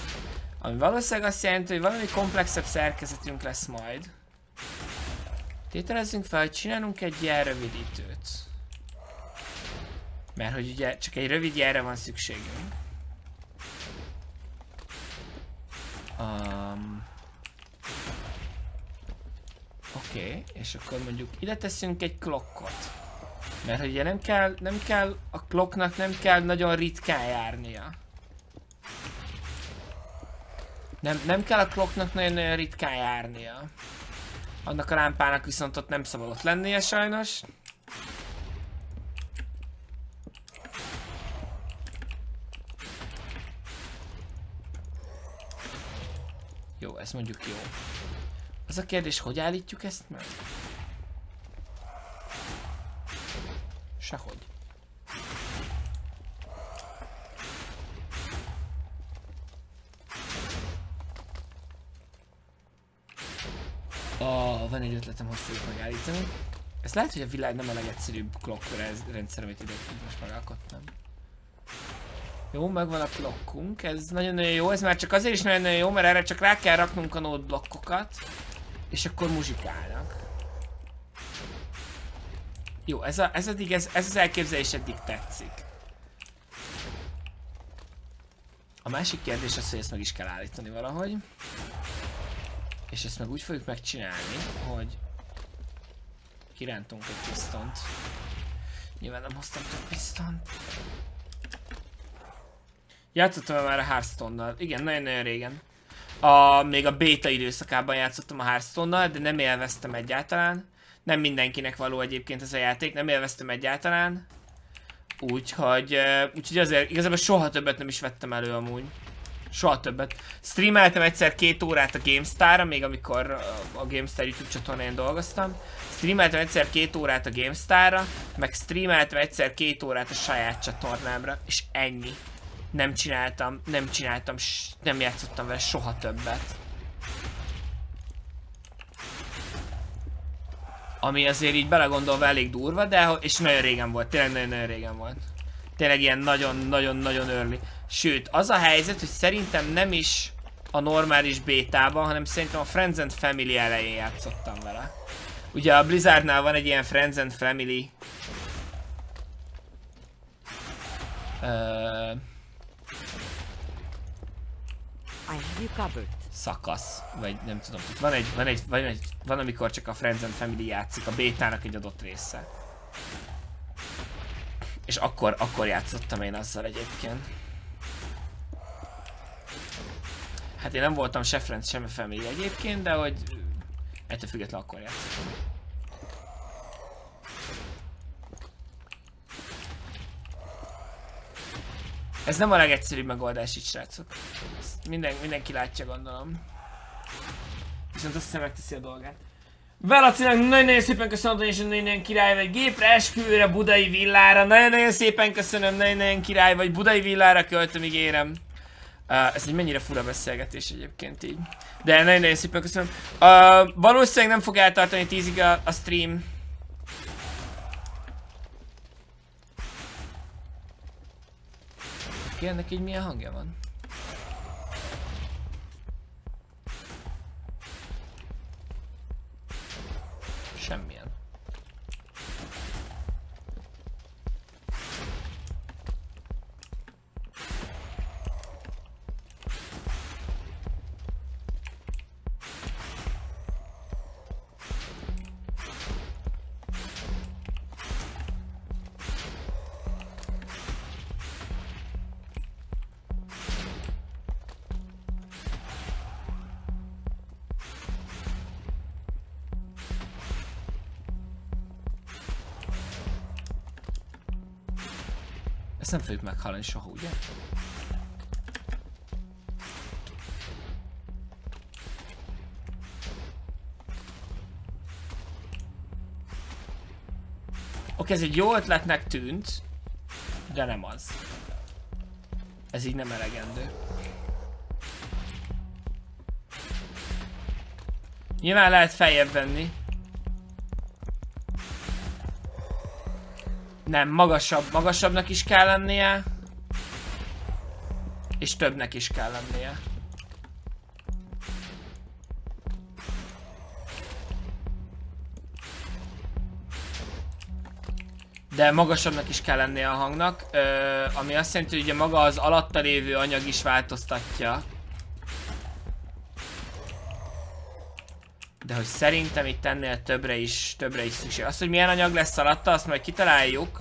Ami valószínűleg azt jelenti, hogy valami komplexebb szerkezetünk lesz majd. Tételezzünk fel, hogy csinálunk egy ilyen rövidítőt. Mert hogy ugye csak egy rövid jelre van szükségünk. Um, Oké, okay, és akkor mondjuk ide teszünk egy klokkot. Mert ugye nem kell, nem kell, a klokknak nem kell nagyon ritkán járnia. Nem, nem kell a klokknak nagyon-nagyon ritkán járnia. Annak a lámpának viszont ott nem szabad ott lennie sajnos. Jó, ez mondjuk jó. Az a kérdés, hogy állítjuk ezt meg? Sehogy. Oh, van egy ötletem, hogy fogjuk megállítani. Ez lehet, hogy a világ nem a legegyszerűbb clock rendszer, amit ide most megalkottam. Jó, megvan a blokkunk, ez nagyon-nagyon jó, ez már csak azért is nagyon-nagyon jó, mert erre csak rá kell raknunk a node blokkokat. És akkor muzsikálnak. Jó, ez, a, ez, eddig, ez, ez az elképzelés eddig tetszik. A másik kérdés az, hogy ezt meg is kell állítani valahogy. És ezt meg úgy fogjuk megcsinálni, hogy kirántunk egy pisztont. Nyilván nem hoztam több pisztont. Játszottam már a Hearthstone-nal. Igen, nagyon-nagyon régen. A, még a beta időszakában játszottam a Hearthstone-nal, de nem élveztem egyáltalán. Nem mindenkinek való egyébként ez a játék, nem élveztem egyáltalán. Úgyhogy, úgyhogy azért igazából soha többet nem is vettem elő amúgy. Soha többet. Streameltem egyszer két órát a GameStar-ra, még amikor a GameStar YouTube csatornán dolgoztam. Streameltem egyszer két órát a GameStar-ra, meg streameltem egyszer két órát a saját csatornámra, és ennyi nem csináltam, nem csináltam, nem játszottam vele soha többet. Ami azért így belegondolva elég durva, de és nagyon régen volt, tényleg nagyon-nagyon régen volt. Tényleg ilyen nagyon-nagyon-nagyon early. Sőt, az a helyzet, hogy szerintem nem is a normális bétában, hanem szerintem a Friends and Family elején játszottam vele. Ugye a Blizzardnál van egy ilyen Friends and Family... Uh, szakasz, vagy nem tudom. Van egy, van egy, van egy, van amikor csak a Friends and Family játszik, a bétának egy adott része. És akkor, akkor játszottam én azzal egyébként. Hát én nem voltam se Friends, sem Family egyébként, de hogy ettől függetlenül akkor játszottam. Ez nem a legegyszerűbb megoldás itt, srácok. Minden, mindenki látja, gondolom. Viszont azt hiszem megteszi a dolgát. Velacinak nagyon-nagyon szépen köszönöm, hogy nagyon-nagyon király vagy gépre, esküvőre, budai villára. Nagyon-nagyon szépen köszönöm, nagyon-nagyon király vagy budai villára költöm, ígérem. Uh, ez egy mennyire fura beszélgetés egyébként így. De nagyon-nagyon szépen köszönöm. Uh, valószínűleg nem fog eltartani 10 a, a stream. Ki ennek így milyen hangja van? Nem fogjuk meghallani soha, ugye? Oké, ez egy jó ötletnek tűnt, de nem az. Ez így nem elegendő. Nyilván lehet feljebb venni. Nem, magasabb, magasabbnak is kell lennie. És többnek is kell lennie. De magasabbnak is kell lennie a hangnak, ö, ami azt jelenti, hogy ugye maga az alatta lévő anyag is változtatja. De hogy szerintem itt ennél többre is, többre is szükség. Az, hogy milyen anyag lesz alatta, azt majd kitaláljuk.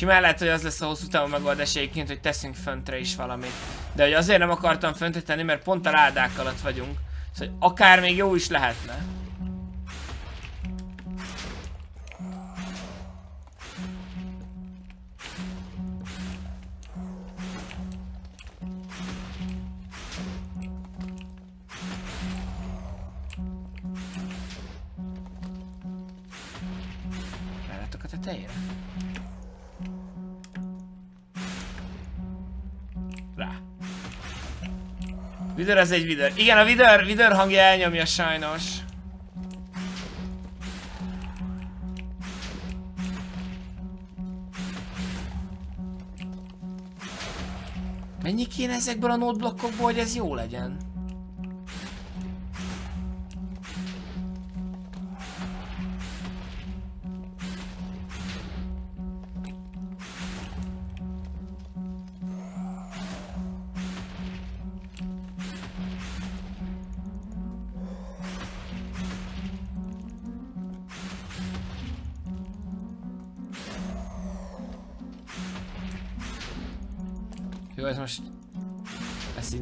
Simán lehet, hogy az lesz a hosszú távú megoldás egyébként, hogy teszünk föntre is valamit. De hogy azért nem akartam föntre tenni, mert pont a ládák alatt vagyunk. Szóval akár még jó is lehetne. Az egy vidör. Igen, a vidör, vidör hangja elnyomja sajnos. Mennyi kéne ezekből a noteblockokból, hogy ez jó legyen?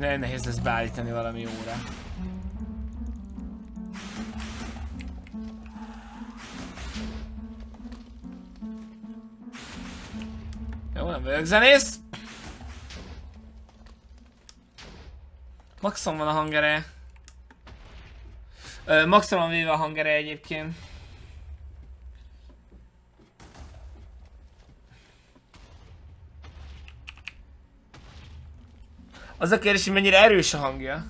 Nagyon nehéz lesz beállítani valami óra. Jó, nem vagyok zenész. Maxon van a hangereje. Ö, maxon van véve a hangereje egyébként. Az a kérdés, hogy mennyire erős a hangja.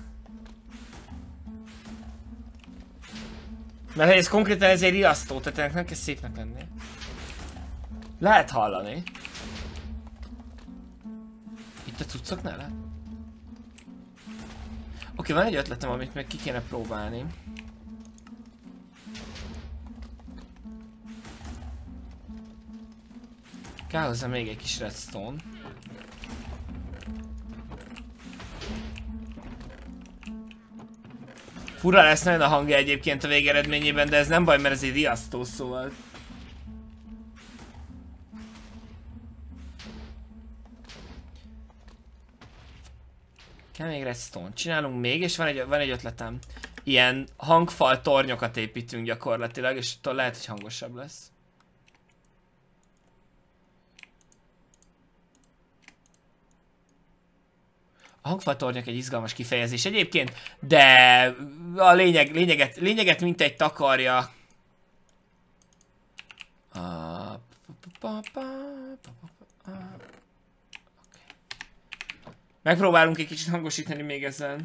Mert ez konkrétan ez egy riasztó, tehát ennek nem kell szépnek lenni. Lehet hallani. Itt a cuccoknál lehet? Oké, van egy ötletem, amit meg ki kéne próbálni. Kell hozzá még egy kis redstone. Fura lesz nagyon a hangja egyébként a végeredményében, de ez nem baj, mert ez egy riasztó, szóval... Kell még redstone. Csinálunk még, és van egy, van egy ötletem. Ilyen hangfal tornyokat építünk gyakorlatilag, és attól lehet, hogy hangosabb lesz. A hangfaltornyok egy izgalmas kifejezés egyébként, de a lényeg, lényeget, lényeget mint egy takarja. Megpróbálunk egy kicsit hangosítani még ezzel.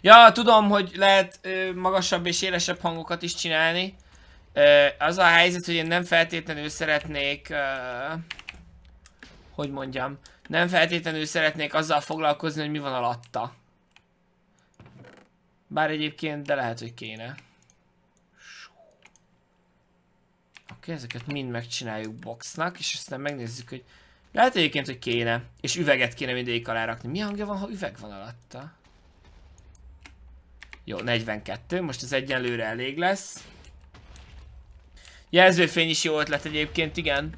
Ja, tudom, hogy lehet ö, magasabb és élesebb hangokat is csinálni. Ö, az a helyzet, hogy én nem feltétlenül szeretnék... Ö, hogy mondjam, nem feltétlenül szeretnék azzal foglalkozni, hogy mi van alatta. Bár egyébként, de lehet, hogy kéne. Oké, ezeket mind megcsináljuk boxnak, és aztán megnézzük, hogy Lehet egyébként, hogy kéne. És üveget kéne mindegyik alá rakni. Mi hangja van, ha üveg van alatta? Jó, 42. Most ez egyenlőre elég lesz. Jelzőfény is jó ötlet egyébként, igen.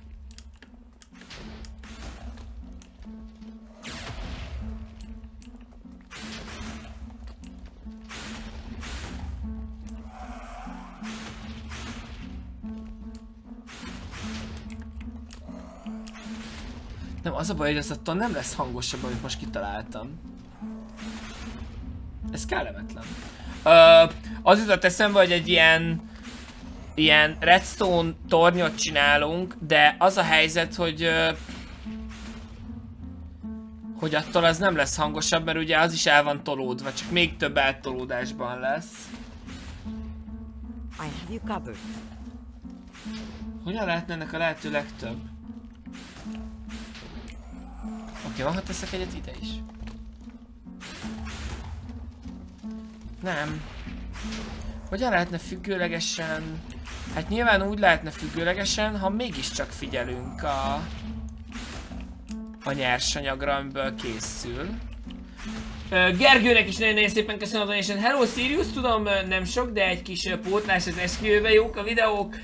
Az a baj, hogy ez attól nem lesz hangosabb, amit most kitaláltam. Ez kellemetlen. Uh, az jutott eszembe, hogy egy ilyen ilyen redstone tornyot csinálunk, de az a helyzet, hogy hogy attól az nem lesz hangosabb, mert ugye az is el van tolódva, csak még több eltolódásban lesz. Hogyan lehetne ennek a lehető legtöbb? Van, ha teszek egyet ide is. Nem. Hogyan lehetne függőlegesen... Hát nyilván úgy lehetne függőlegesen, ha mégiscsak figyelünk a... A nyersanyagra, amiből készül. Gergőnek is nagyon-nagyon szépen köszönöm a donation. Hello Sirius, tudom nem sok, de egy kis pótlás az esküvőben jók a videók.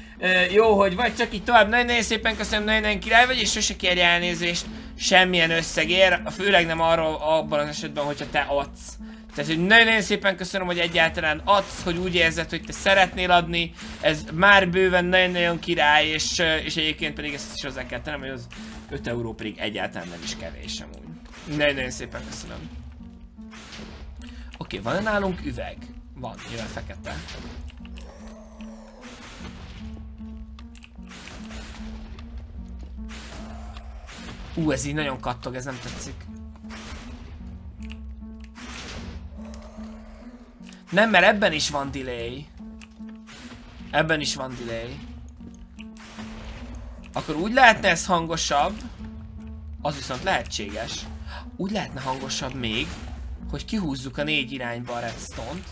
Jó, hogy vagy, csak így tovább. Nagyon-nagyon szépen köszönöm, nagyon-nagyon király vagy, és sose kérj elnézést semmilyen összegér, főleg nem arról abban az esetben, hogyha te adsz. Tehát, hogy nagyon-nagyon szépen köszönöm, hogy egyáltalán adsz, hogy úgy érzed, hogy te szeretnél adni. Ez már bőven nagyon-nagyon király, és, és egyébként pedig ezt is hozzá kell tennem, hogy az 5 euró pedig egyáltalán nem is kevés amúgy. Nagyon-nagyon szépen köszönöm. Oké, okay, van-e nálunk üveg? Van, nyilván fekete. Ú, ez így nagyon kattog, ez nem tetszik. Nem, mert ebben is van delay. Ebben is van delay. Akkor úgy lehetne ez hangosabb. Az viszont lehetséges. Úgy lehetne hangosabb még, hogy kihúzzuk a négy irányba a redstone-t.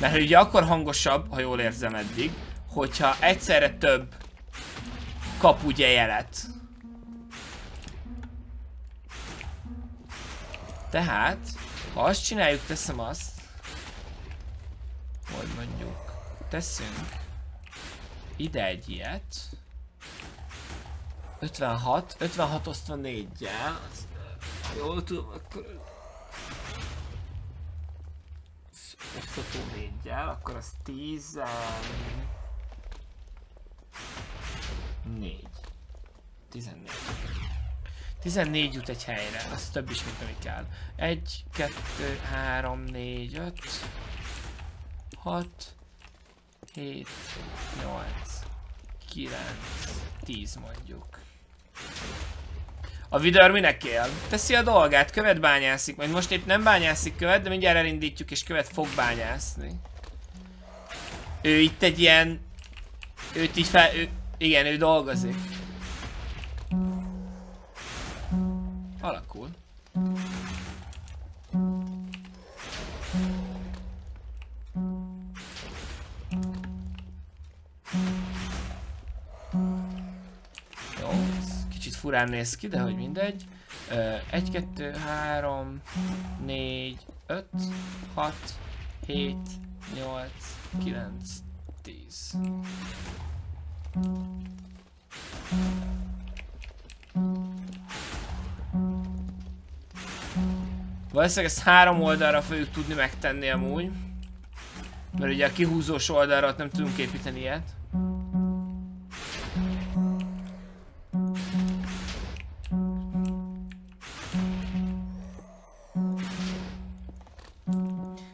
Mert ugye akkor hangosabb, ha jól érzem eddig, hogyha egyszerre több kap ugye jelet. Tehát, ha azt csináljuk, teszem azt, hogy mondjuk teszünk ide egy ilyet, 56, 56 osztva 4-jel, jól tudom, akkor osztató 4-jel, akkor az 10, 4. 14. 14 jut egy helyre, az több is, mint ami kell. 1, 2, 3, 4, 5, 6, 7, 8, 9, 10 mondjuk. A vidör minek kell? Teszi a dolgát, követ bányászik, majd most épp nem bányászik követ, de mindjárt elindítjuk és követ fog bányászni. Ő itt egy ilyen... Őt így fel... Ő, igen, ő dolgozik. Alakul. Jó, kicsit furán néz ki, de hogy mindegy. 1, 2, 3, 4, 5, 6, 7, 8, 9, 10. Valószínűleg ezt három oldalra fogjuk tudni megtenni amúgy. Mert ugye a kihúzós oldalra nem tudunk építeni ilyet.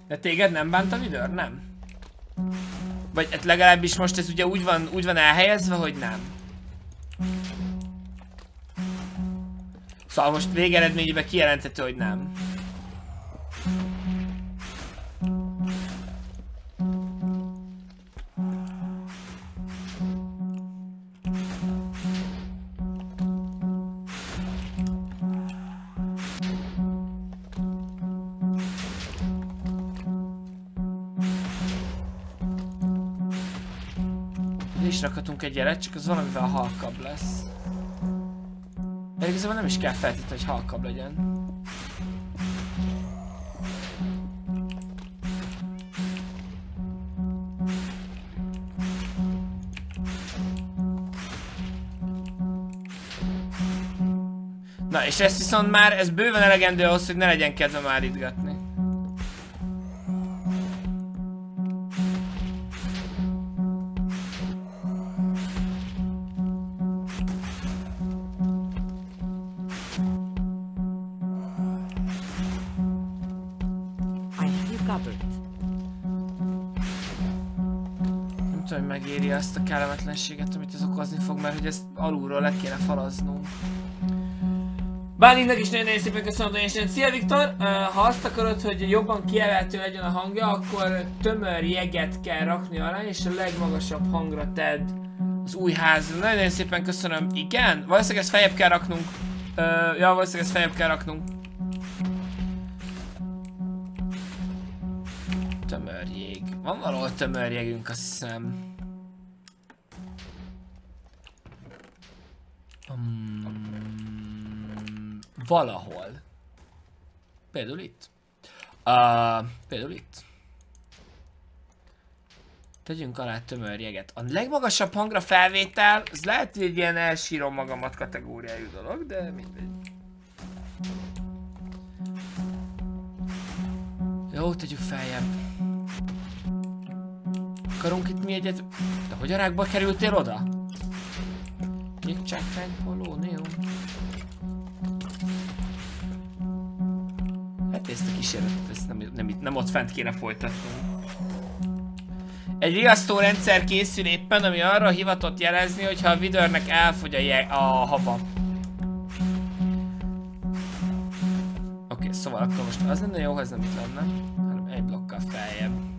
De téged nem bánt a vidör? Nem. Vagy hát legalábbis most ez ugye úgy van, úgy van elhelyezve, hogy nem. Szóval most végeredményben kijelenthető, hogy nem. Rakhatunk egy jelet, csak az valamivel halkabb lesz. De igazából nem is kell feltétlenül, hogy halkabb legyen. Na, és ez viszont már, ez bőven elegendő ahhoz, hogy ne legyen kedvem állítgatni. I covered. Nem tudom, hogy megéri azt a kellemetlenséget, amit ez okozni fog, mert hogy ezt alulról le kéne falaznunk. Bálintnak is nagyon-nagyon szépen köszönöm, hogy én Szia Viktor! Ha azt akarod, hogy jobban kiemelhető legyen a hangja, akkor tömör jeget kell rakni alá, és a legmagasabb hangra tedd az új házra. Nagyon-nagyon szépen köszönöm. Igen? Valószínűleg ezt feljebb kell raknunk. Uh, ja, valószínűleg ezt feljebb kell raknunk. Van valahol tömörjégünk, azt hiszem. Hmm, valahol. Például itt. Uh, például itt. Tegyünk alá tömörjeget. A legmagasabb hangra felvétel, az lehet, hogy egy ilyen elsírom magamat kategóriájú dolog, de mindegy. Jó, tegyük feljebb. Akarunk itt mi egyet... De hogy a rákba kerültél oda? Nyik csákrány polónium. Hát ezt a kísérletet, ezt nem, nem, nem ott fent kéne folytatnunk. Egy riasztó rendszer készül éppen, ami arra hivatott jelezni, hogyha a vidörnek elfogy a, a hava. Oké, szóval akkor most az lenne jó, ha ez nem itt lenne, hanem egy blokkal feljebb.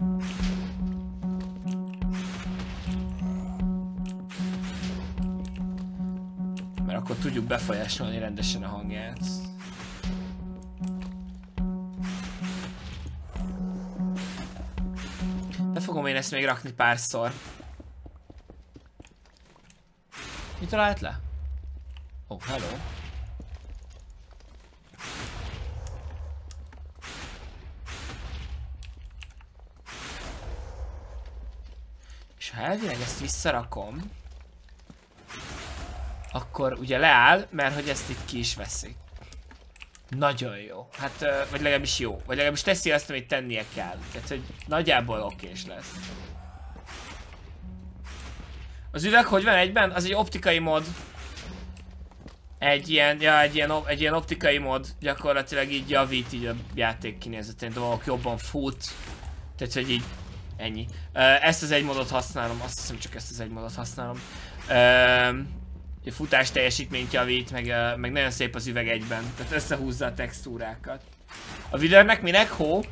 Mert akkor tudjuk befolyásolni rendesen a hangját. De fogom én ezt még rakni párszor. Mi talált le? Oh, hello. És ha elvileg ezt visszarakom, akkor ugye leáll, mert hogy ezt itt ki is veszik. Nagyon jó. Hát, vagy legalábbis jó. Vagy legalábbis teszi azt, amit tennie kell. Tehát, hogy nagyjából okés lesz. Az üveg hogy van egyben? Az egy optikai mod. Egy ilyen, ja, egy ilyen, egy ilyen optikai mod gyakorlatilag így javít így a játék kinézetén, dolgok jobban fut. Tehát, hogy így ennyi. Ezt az egy modot használom, azt hiszem csak ezt az egy modot használom. Ö, a futás teljesítményt javít, meg, meg nagyon szép az üveg egyben. Tehát összehúzza a textúrákat. A videónak minek hó?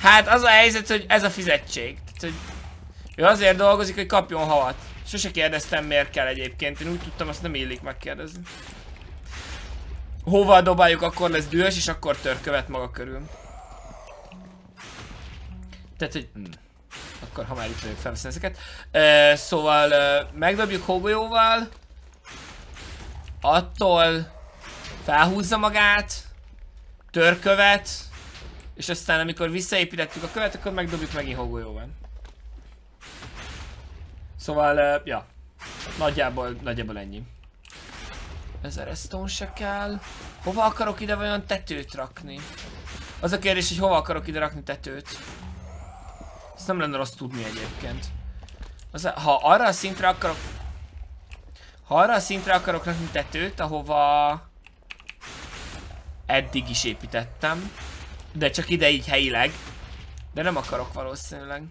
Hát az a helyzet, hogy ez a fizetség. Tehát, hogy ő azért dolgozik, hogy kapjon havat. Sose kérdeztem miért kell egyébként, én úgy tudtam, azt nem illik megkérdezni. Hova dobáljuk, akkor lesz dühös, és akkor tör követ maga körül. Tehát, hogy... Hm. Akkor ha már itt vagyok, felveszem ezeket. Ö, szóval ö, megdobjuk hógolyóval. Attól felhúzza magát. Törkövet. És aztán amikor visszaépítettük a követ, akkor megdobjuk megint hógolyóval. Szóval, ja. Nagyjából, nagyjából ennyi. Ez redstone se kell. Hova akarok ide vajon tetőt rakni? Az a kérdés, hogy hova akarok ide rakni tetőt. Ezt nem lenne rossz tudni egyébként. Az ha arra a szintre akarok... Ha arra a szintre akarok rakni tetőt, ahova... Eddig is építettem. De csak ide így helyileg. De nem akarok valószínűleg.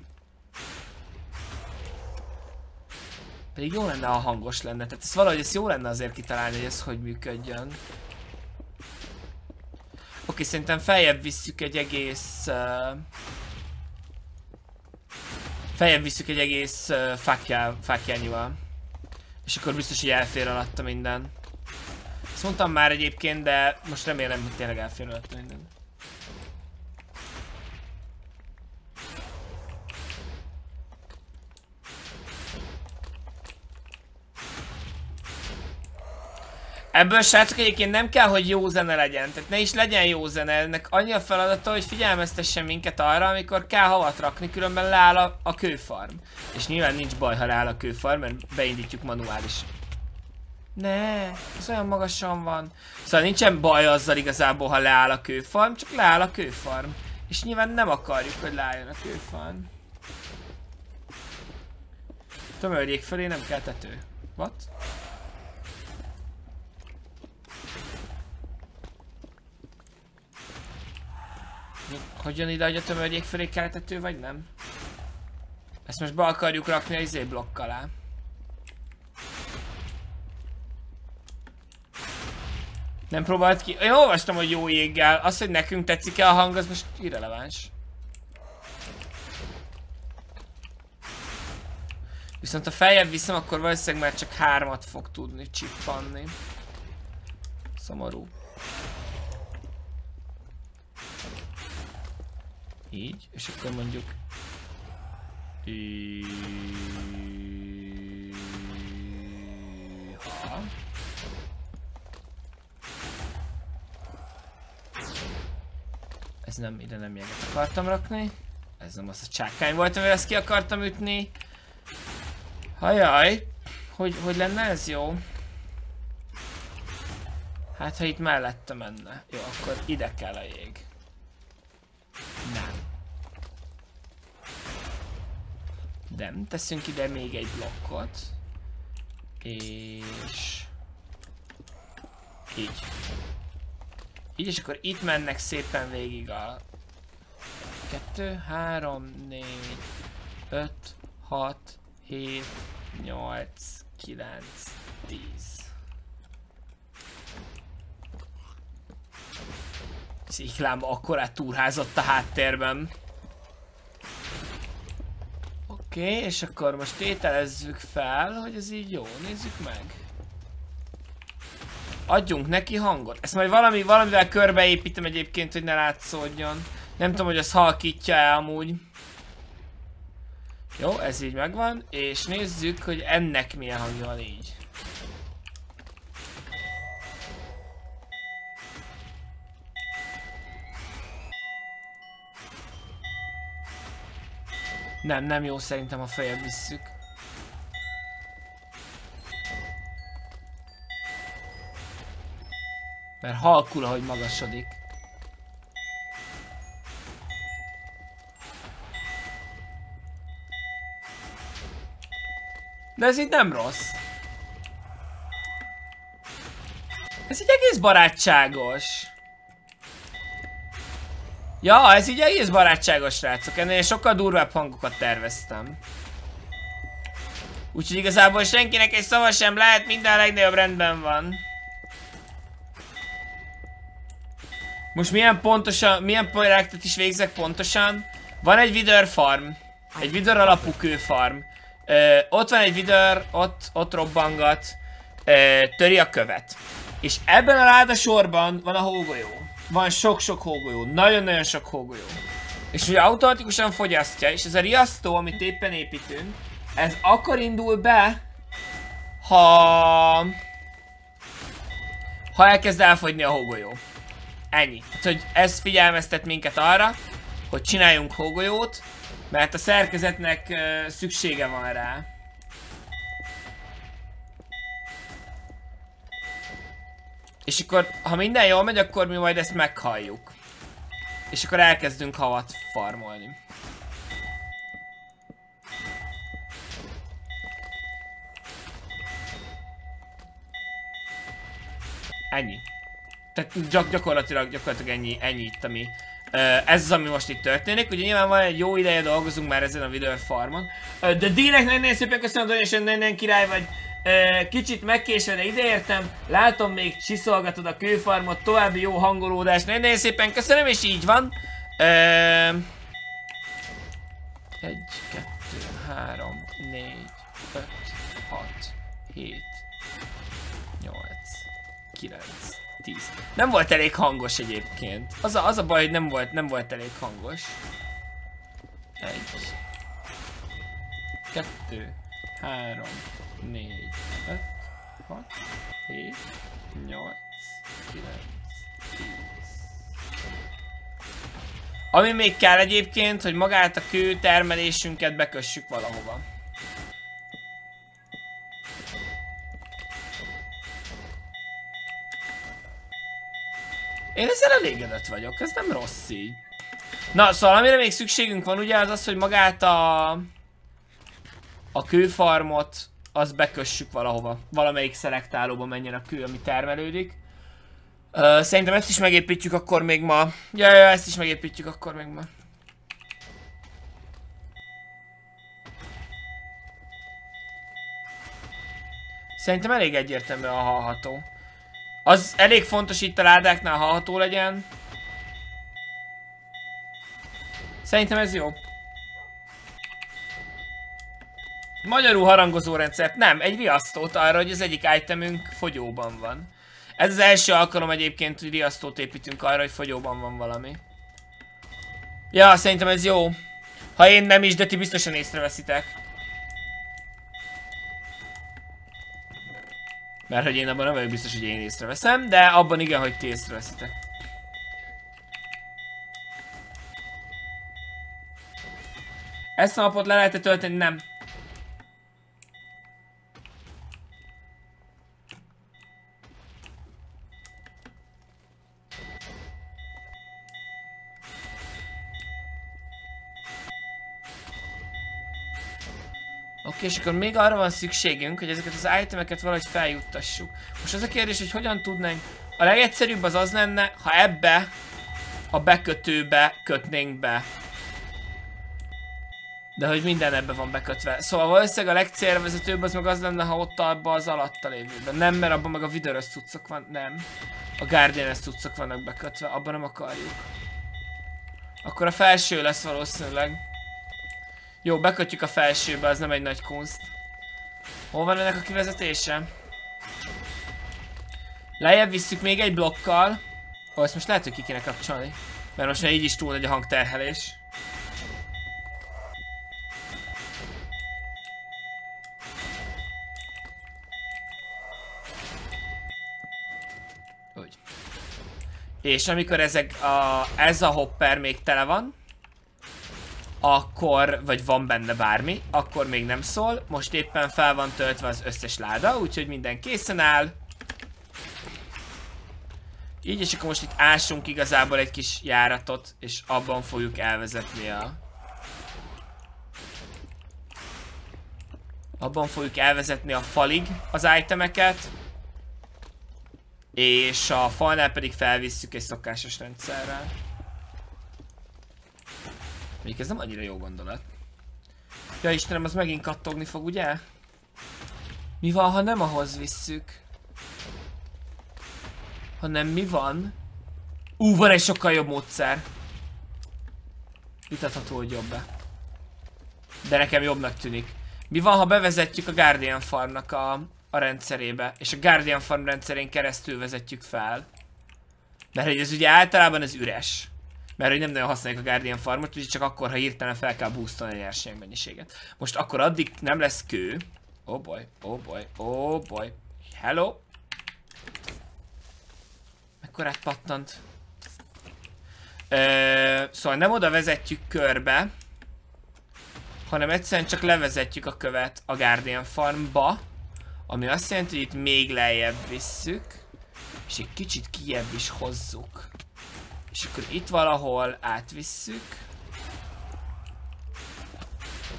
Pedig jó lenne, ha hangos lenne. Tehát ez valahogy ez jó lenne azért kitalálni, hogy ez hogy működjön. Oké, szerintem feljebb visszük egy egész... Uh, feljebb visszük egy egész uh, fákjá, fákjányival. És akkor biztos, hogy elfér alatta minden. Ezt mondtam már egyébként, de most remélem, hogy tényleg elfér alatta minden. Ebből srácok egyébként nem kell, hogy jó zene legyen, tehát ne is legyen jó zene, ennek annyi a feladata, hogy figyelmeztessen minket arra, amikor kell havat rakni, különben leáll a, a kőfarm. És nyilván nincs baj, ha leáll a kőfarm, mert beindítjuk manuális. Ne, ez olyan magasan van. Szóval nincsen baj azzal igazából, ha leáll a kőfarm, csak leáll a kőfarm. És nyilván nem akarjuk, hogy leálljon a kőfarm. Tömörjék felé nem kell tető. What? Hogy jön ide, hogy a tömörjék felé kell tető, vagy nem? Ezt most be akarjuk rakni a izé blokk alá. Nem próbált ki? Én olvastam, hogy jó jéggel. Az, hogy nekünk tetszik-e a hang, az most irreleváns. Viszont ha feljebb viszem, akkor valószínűleg már csak hármat fog tudni csippanni. Szomorú. Így, és akkor mondjuk... Ha. Ez nem, ide nem jeget akartam rakni. Ez nem az a csákány volt, amivel ezt ki akartam ütni. Hajaj, hogy, hogy lenne ez jó? Hát ha itt mellette menne. Jó, akkor ide kell a jég. Nem. Nem, teszünk ide még egy blokkot. És... Így. Így, és akkor itt mennek szépen végig a... 2, 3, 4, 5, 6, 7, 8, 9, 10. Sziklám akkorát túrházott a háttérben. Oké, okay, és akkor most tételezzük fel, hogy ez így jó. Nézzük meg. Adjunk neki hangot. Ezt majd valami, valamivel körbeépítem egyébként, hogy ne látszódjon. Nem tudom, hogy az halkítja-e amúgy. Jó, ez így megvan, és nézzük, hogy ennek milyen hangja van így. Nem, nem jó szerintem, a fejebb visszük. Mert halkul, ahogy magasodik. De ez így nem rossz. Ez így egész barátságos. Ja, ez így egész barátságos, srácok. Ennél sokkal durvább hangokat terveztem. Úgyhogy igazából senkinek egy szava sem lehet, minden a legnagyobb rendben van. Most milyen pontosan, milyen projektet is végzek pontosan? Van egy vidör farm. Egy vidör alapú kőfarm. Ö, ott van egy vidör, ott, ott robbangat. Ö, töri a követ. És ebben a ládasorban van a hógolyó. Van sok-sok hógolyó. Nagyon-nagyon sok hógolyó. És ugye automatikusan fogyasztja, és ez a riasztó, amit éppen építünk, ez akkor indul be, ha... Ha elkezd elfogyni a hógolyó. Ennyi. Tehát, hogy ez figyelmeztet minket arra, hogy csináljunk hógolyót, mert a szerkezetnek uh, szüksége van rá. És akkor, ha minden jól megy, akkor mi majd ezt meghalljuk. És akkor elkezdünk havat farmolni. Ennyi. Tehát gyak gyakorlatilag, gyakorlatilag ennyi, ennyi itt, ami... Ez az, ami most itt történik. Ugye nyilván van egy jó ideje dolgozunk már ezen a videó farmon. Uh, de D-nek nagyon szépen köszönöm, hogy nagyon király vagy. Kicsit megkésve, de ideértem. Látom, még csiszolgatod a kőfarmot, további jó hangolódás. Nagyon szépen köszönöm, és így van. Egy, kettő, három, négy, öt, hat, hét, nyolc, kilenc, 10. Nem volt elég hangos egyébként. Az a, az a baj, hogy nem volt, nem volt elég hangos. Egy. Kettő. Három. Négy. Öt. Hat. Hét. 8, 9, 10. Ami még kell egyébként, hogy magát a kő termelésünket bekössük valahova. Én ezzel elégedett vagyok, ez nem rossz így. Na, szóval amire még szükségünk van ugye az az, hogy magát a... A kőfarmot, azt bekössük valahova. Valamelyik szelektálóba menjen a kő, ami termelődik. Uh, szerintem ezt is megépítjük akkor még ma. Ja, ja, ezt is megépítjük akkor még ma. Szerintem elég egyértelmű a hallható. Az elég fontos itt a ládáknál hallható legyen. Szerintem ez jó. Magyarul harangozó rendszert. Nem, egy riasztót arra, hogy az egyik itemünk fogyóban van. Ez az első alkalom egyébként, hogy riasztót építünk arra, hogy fogyóban van valami. Ja, szerintem ez jó. Ha én nem is, de ti biztosan észreveszitek. Mert hogy én abban nem vagyok biztos, hogy én észreveszem, de abban igen, hogy ti észreveszitek. Ezt a napot le lehet -e tölteni? Nem. Oké, és akkor még arra van szükségünk, hogy ezeket az itemeket valahogy feljuttassuk. Most az a kérdés, hogy hogyan tudnánk... A legegyszerűbb az az lenne, ha ebbe a bekötőbe kötnénk be. De hogy minden ebbe van bekötve. Szóval valószínűleg a legcélvezetőbb az meg az lenne, ha ott abban az alatta lévőben. Nem, mert abban meg a videós cuccok van. Nem. A guardian cuccok vannak bekötve. Abban nem akarjuk. Akkor a felső lesz valószínűleg. Jó, bekötjük a felsőbe, az nem egy nagy kunst. Hol van ennek a kivezetése? Lejjebb visszük még egy blokkal. Ó, ezt most lehet, hogy ki kéne kapcsolni. Mert most már így is túl nagy a hangterhelés. Úgy. És amikor ezek a, ez a hopper még tele van, akkor, vagy van benne bármi, akkor még nem szól. Most éppen fel van töltve az összes láda, úgyhogy minden készen áll. Így, és akkor most itt ásunk igazából egy kis járatot, és abban fogjuk elvezetni a... Abban fogjuk elvezetni a falig az itemeket. És a falnál pedig felvisszük egy szokásos rendszerrel. Még ez nem annyira jó gondolat. Ja Istenem, az megint kattogni fog, ugye? Mi van, ha nem ahhoz visszük? Hanem mi van? Ú, van egy sokkal jobb módszer. Vitatható, hogy jobb-e. De nekem jobbnak tűnik. Mi van, ha bevezetjük a Guardian Farmnak a, a rendszerébe, és a Guardian Farm rendszerén keresztül vezetjük fel? Mert hogy ez ugye általában ez üres. Mert hogy nem nagyon használjuk a Guardian farmot, úgyhogy csak akkor, ha hirtelen fel kell boostolni a nyersanyag mennyiséget. Most akkor addig nem lesz kő. Oh boy, oh boy, oh boy. Hello? Mekkorát pattant? Ö, szóval nem oda vezetjük körbe, hanem egyszerűen csak levezetjük a követ a Guardian Farmba, ami azt jelenti, hogy itt még lejjebb visszük, és egy kicsit kijebb is hozzuk. És akkor itt valahol átvisszük.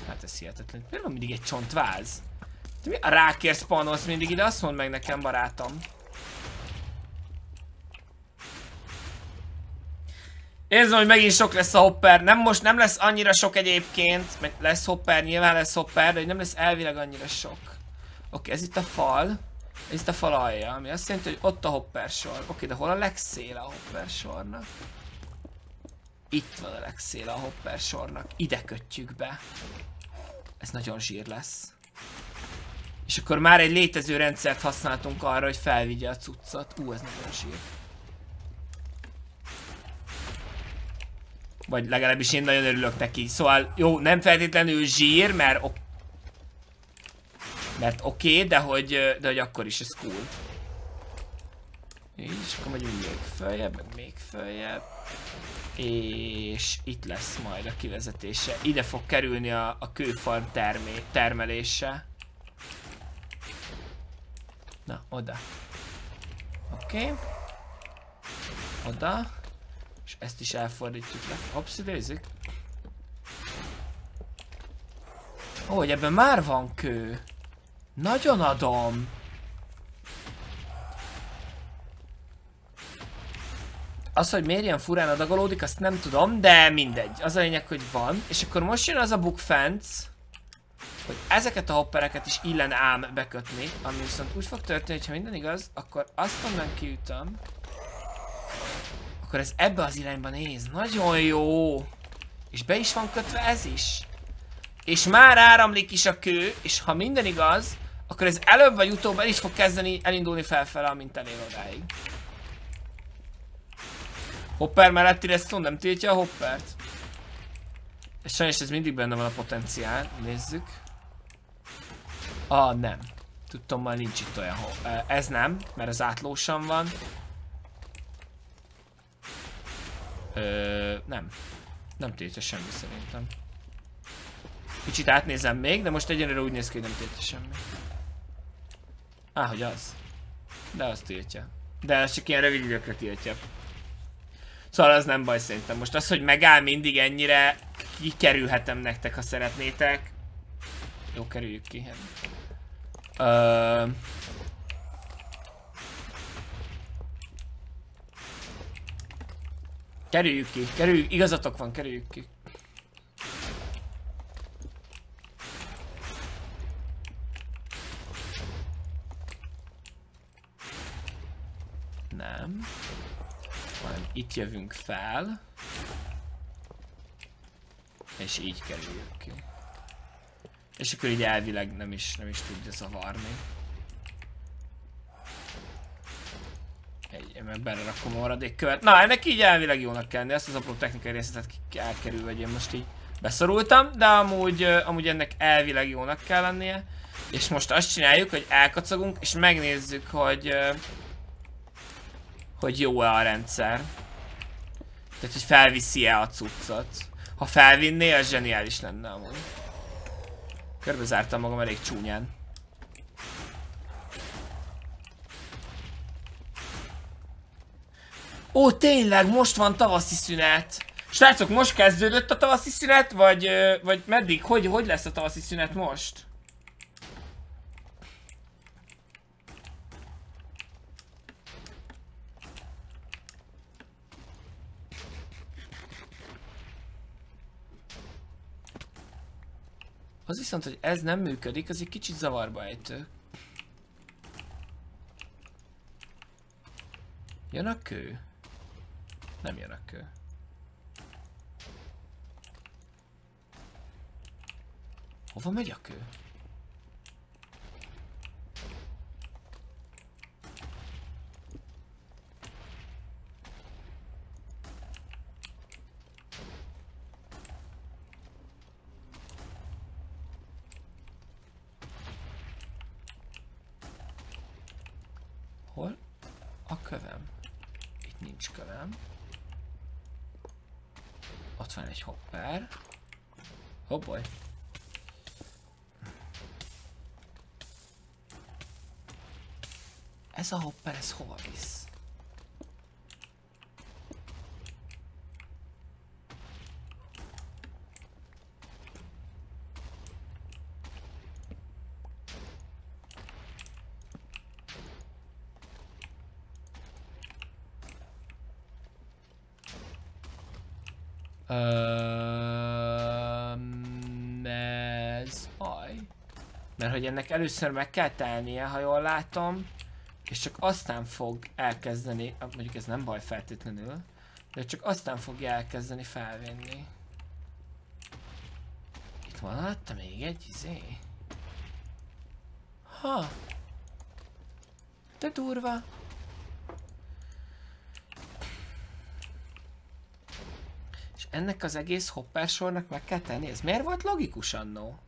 Hát ez hihetetlen. Miért van mindig egy csontváz? Te mi a rákér spawnolsz mindig ide? Azt mondd meg nekem, barátom. Érzem, hogy megint sok lesz a hopper. Nem most nem lesz annyira sok egyébként. Mert lesz hopper, nyilván lesz hopper, de nem lesz elvileg annyira sok. Oké, ez itt a fal. Ez a fal alja, ami azt jelenti, hogy ott a hopper sor. Oké, de hol a legszéle a hopper? Itt van a legszéle a hopper. Ide kötjük be. Ez nagyon zsír lesz. És akkor már egy létező rendszert használtunk arra, hogy felvigye a cuccot. Ú, ez nagyon zsír. Vagy legalábbis én nagyon örülök neki. Szóval jó, nem feltétlenül zsír, mert ok mert oké, okay, de hogy, de hogy akkor is ez cool. Így, és akkor megyünk még följebb, meg még följebb. És itt lesz majd a kivezetése. Ide fog kerülni a, a kőfarm termé, termelése. Na, oda. Oké. Okay. Oda. És ezt is elfordítjuk le. Hops, idézzük. Ó, hogy ebben már van kő. Nagyon adom. Az, hogy miért ilyen furán adagolódik, azt nem tudom, de mindegy. Az a lényeg, hogy van. És akkor most jön az a book fence, hogy ezeket a hoppereket is illen ám bekötni, ami viszont úgy fog történni, hogy ha minden igaz, akkor azt onnan kiütöm. Akkor ez ebbe az irányba néz. Nagyon jó! És be is van kötve ez is. És már áramlik is a kő, és ha minden igaz, akkor ez előbb vagy utóbb el is fog kezdeni elindulni felfele, amint elér odáig. Hopper melletti redstone nem tiltja a hoppert? És sajnos ez mindig benne van a potenciál. Nézzük. Ah, nem. Tudtam, már nincs itt olyan hol. Ez nem, mert az átlósan van. Ö, nem. Nem tiltja semmi szerintem. Kicsit átnézem még, de most egyenlőre úgy néz ki, hogy nem tiltja semmi. Á, hogy az. De azt tiltja. De ez csak ilyen rövid időkre tiltja. Szóval az nem baj szerintem. Most az, hogy megáll mindig ennyire, kikerülhetem nektek, ha szeretnétek. Jó, kerüljük ki. Uh... Kerüljük ki, kerüljük, igazatok van, kerüljük ki. Nem hanem itt jövünk fel, és így kerüljük ki. És akkor így elvileg nem is, nem is tudja zavarni. Egy, meg belerakom a maradék követ. Na, ennek így elvileg jónak kell lenni, ezt az apró technikai részletet elkerül, hogy én most így beszorultam, de amúgy, amúgy ennek elvileg jónak kell lennie. És most azt csináljuk, hogy elkacagunk, és megnézzük, hogy hogy jó-e a rendszer. Tehát, hogy felviszi-e a cuccot. Ha felvinné, az zseniális lenne amúgy. Körbezártam magam elég csúnyán. Ó, tényleg, most van tavaszi szünet. Srácok, most kezdődött a tavaszi szünet, vagy, vagy meddig? Hogy, hogy lesz a tavaszi szünet most? Az viszont, hogy ez nem működik, az egy kicsit zavarba ejtő. Jön a kő? Nem jön a kő. Hova megy a kő? Hol a kövem? Itt nincs kövem. Ott van egy hopper. Oh boy. Ez a hopper, ez hova visz? Um, ez baj. Mert hogy ennek először meg kell telnie, ha jól látom. És csak aztán fog elkezdeni, mondjuk ez nem baj feltétlenül, de csak aztán fogja elkezdeni felvenni. Itt van alatta még egy izé. Ha. De durva. ennek az egész hopper sornak meg kell tenni? Ez miért volt logikus annó?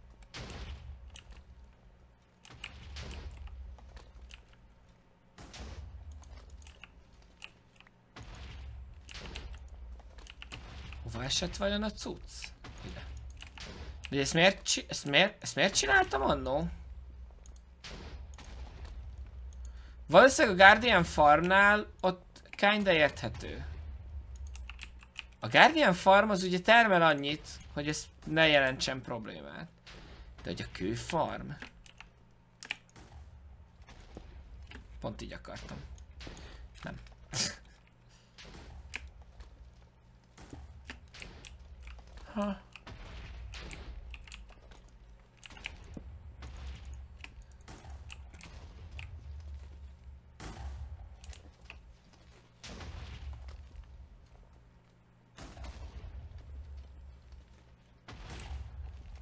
Hova esett vajon a cucc? Ide. De ezt miért, ezt miért, ezt miért csináltam annó? Valószínűleg a Guardian Farmnál ott kinda érthető. A Guardian Farm az ugye termel annyit, hogy ez ne jelentsen problémát. De hogy a kőfarm... Pont így akartam. Nem.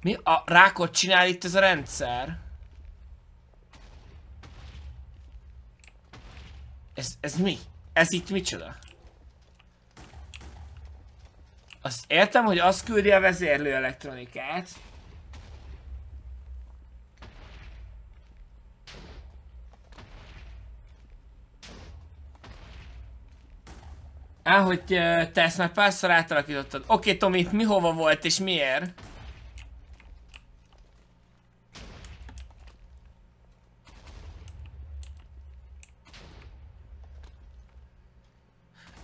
Mi a rákot csinál itt ez a rendszer? Ez, ez mi? Ez itt micsoda? Azt értem, hogy az küldi a vezérlő elektronikát. Á, hogy te ezt már párszor átalakítottad. Oké, Tomi, mi hova volt és miért?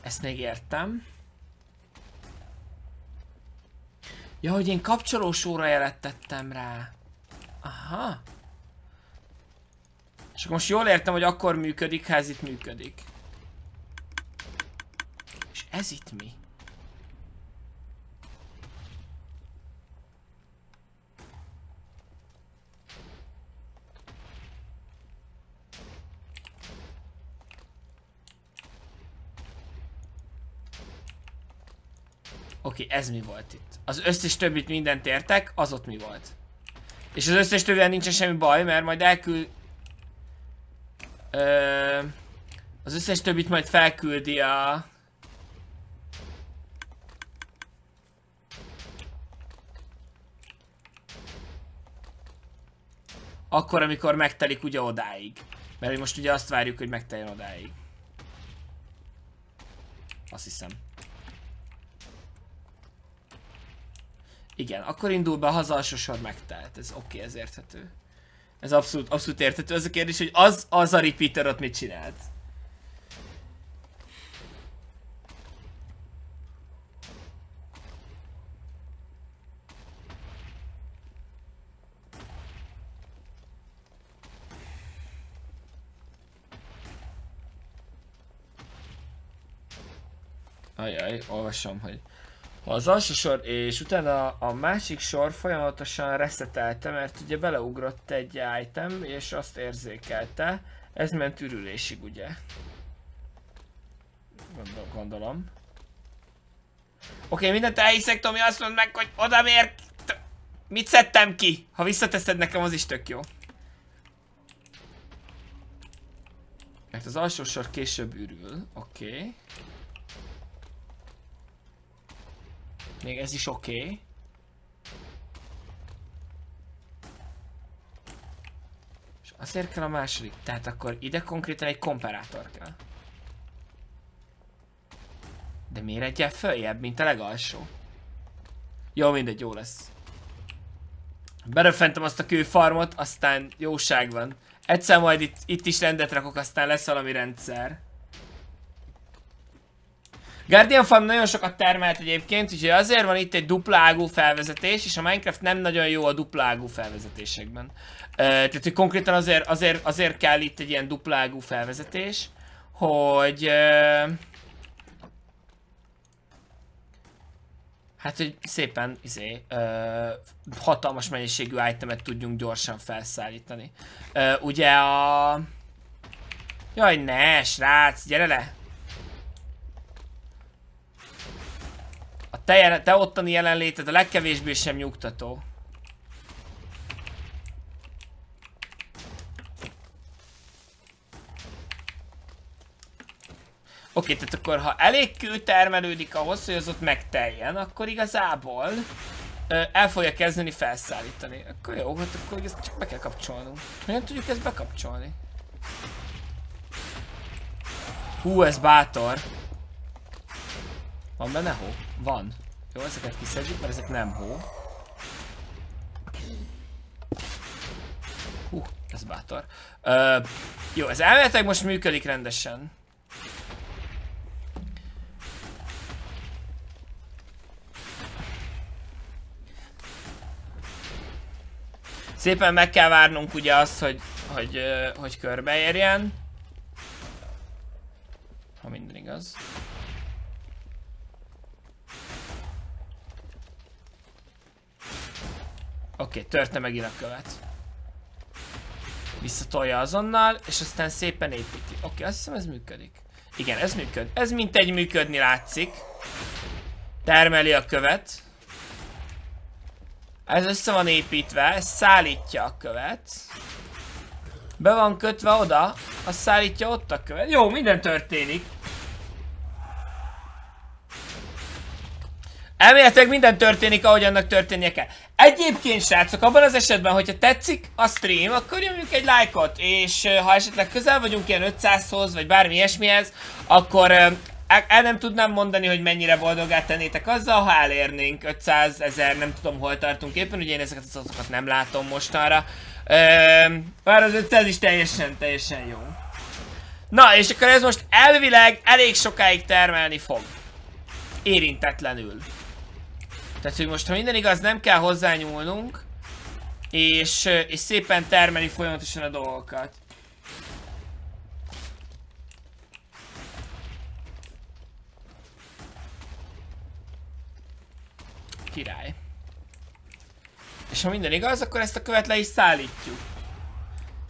Ezt még értem. Ja, hogy én kapcsolós óra jelet tettem rá. Aha. És akkor most jól értem, hogy akkor működik, ha ez itt működik. És ez itt mi? Oké, ez mi volt itt? Az összes többit mindent értek, az ott mi volt? És az összes többivel nincsen semmi baj, mert majd elküld... Ö... Az összes többit majd felküldi a... Akkor, amikor megtelik ugye odáig. Mert most ugye azt várjuk, hogy megteljen odáig. Azt hiszem. Igen, akkor indul be, haza a sor megtelt. Ez oké, okay, ez érthető. Ez abszolút, abszolút érthető. Az a kérdés, hogy az, az a repeater ott mit csinált? Ajaj, olvasom, hogy az alsó sor, és utána a másik sor folyamatosan reszetelte, mert ugye beleugrott egy item, és azt érzékelte. Ez ment ürülésig, ugye? Gondol, gondolom. Oké, okay, mindent elhiszek, Tomi, azt mondd meg, hogy oda miért... Mit szedtem ki? Ha visszateszed nekem, az is tök jó. Mert az alsó sor később ürül, oké. Okay. Még ez is oké. Okay. És azért kell a második. Tehát akkor ide konkrétan egy komparátor kell. De miért egyel följebb, mint a legalsó? Jó, mindegy, jó lesz. Beröfentem azt a kőfarmot, aztán jóság van. Egyszer majd itt, itt is rendet rakok, aztán lesz valami rendszer. Guardian Farm nagyon sokat termelt egyébként, úgyhogy azért van itt egy duplágú felvezetés, és a Minecraft nem nagyon jó a duplágú felvezetésekben. Uh, tehát, hogy konkrétan azért, azért, azért kell itt egy ilyen duplágú felvezetés, hogy... Uh, Hát, hogy szépen, izé, uh, hatalmas mennyiségű itemet tudjunk gyorsan felszállítani. Uh, ugye a... Jaj, ne, srác, gyere le! Te, te ottani jelenléted a legkevésbé sem nyugtató. Oké, okay, tehát akkor ha elég kő termelődik ahhoz, hogy az ott megteljen, akkor igazából ö, el fogja kezdeni felszállítani. Akkor jó, hát akkor ezt csak be kell kapcsolnunk. Miért tudjuk ezt bekapcsolni? Hú, ez bátor. Van benne hó? Van. Jó, ezeket kiszedjük, mert ezek nem hó. Hú, ez bátor. Ö, jó, ez elméletileg most működik rendesen. Szépen meg kell várnunk ugye azt, hogy, hogy, hogy körbeérjen. Ha minden igaz. Oké, okay, törte megint a követ. Visszatolja azonnal, és aztán szépen építi. Oké, okay, azt hiszem ez működik. Igen, ez működ. Ez mint egy működni látszik. Termeli a követ. Ez össze van építve, ez szállítja a követ. Be van kötve oda, az szállítja ott a követ. Jó, minden történik. Elméletileg minden történik, ahogy annak történnie kell. Egyébként srácok, abban az esetben, hogyha tetszik a stream, akkor nyomjuk egy lájkot, és ha esetleg közel vagyunk ilyen 500-hoz, vagy bármi ilyesmihez, akkor el nem tudnám mondani, hogy mennyire boldogát tennétek azzal, ha elérnénk 500 ezer, nem tudom hol tartunk éppen, ugye én ezeket az adatokat nem látom mostanra. Már az 500 is teljesen, teljesen jó. Na, és akkor ez most elvileg elég sokáig termelni fog. Érintetlenül. Tehát, hogy most ha minden igaz, nem kell hozzányúlnunk, és, és szépen termeli folyamatosan a dolgokat. Király. És ha minden igaz, akkor ezt a követ le is szállítjuk.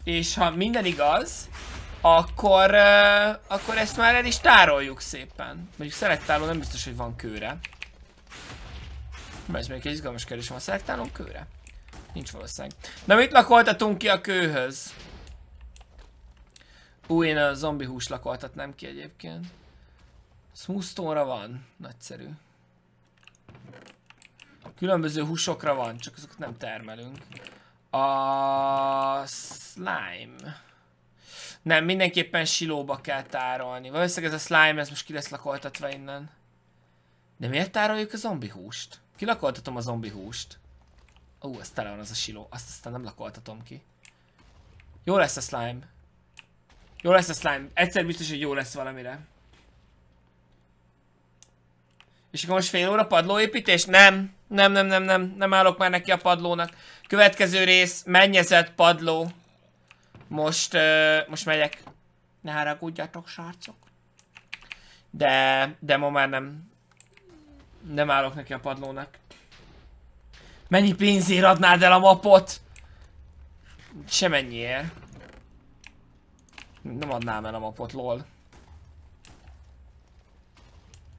És ha minden igaz, akkor, uh, akkor ezt már el is tároljuk szépen. Mondjuk szelektáló nem biztos, hogy van kőre. Mert még egy izgalmas kérdés, van szelektálunk kőre? Nincs valószínűleg. Na mit lakoltatunk ki a kőhöz? Ú, én a zombi hús lakoltatnám ki egyébként. Smooth van. Nagyszerű. Különböző húsokra van, csak azokat nem termelünk. A slime. Nem, mindenképpen silóba kell tárolni. Valószínűleg ez a slime, ez most ki lesz lakoltatva innen. De miért tároljuk a zombi húst? Kilakoltatom a zombi húst. Ó, ez tele van az a siló. Azt aztán nem lakoltatom ki. Jó lesz a slime. Jó lesz a slime. Egyszer biztos, hogy jó lesz valamire. És akkor most fél óra padlóépítés? Nem. Nem, nem, nem, nem. Nem állok már neki a padlónak. Következő rész, mennyezett padló. Most, uh, most megyek. Ne haragudjatok, srácok. De, de ma már nem, nem állok neki a padlónak. Mennyi pénzért adnád el a mapot? Semennyiért. Nem adnám el a mapot, lol.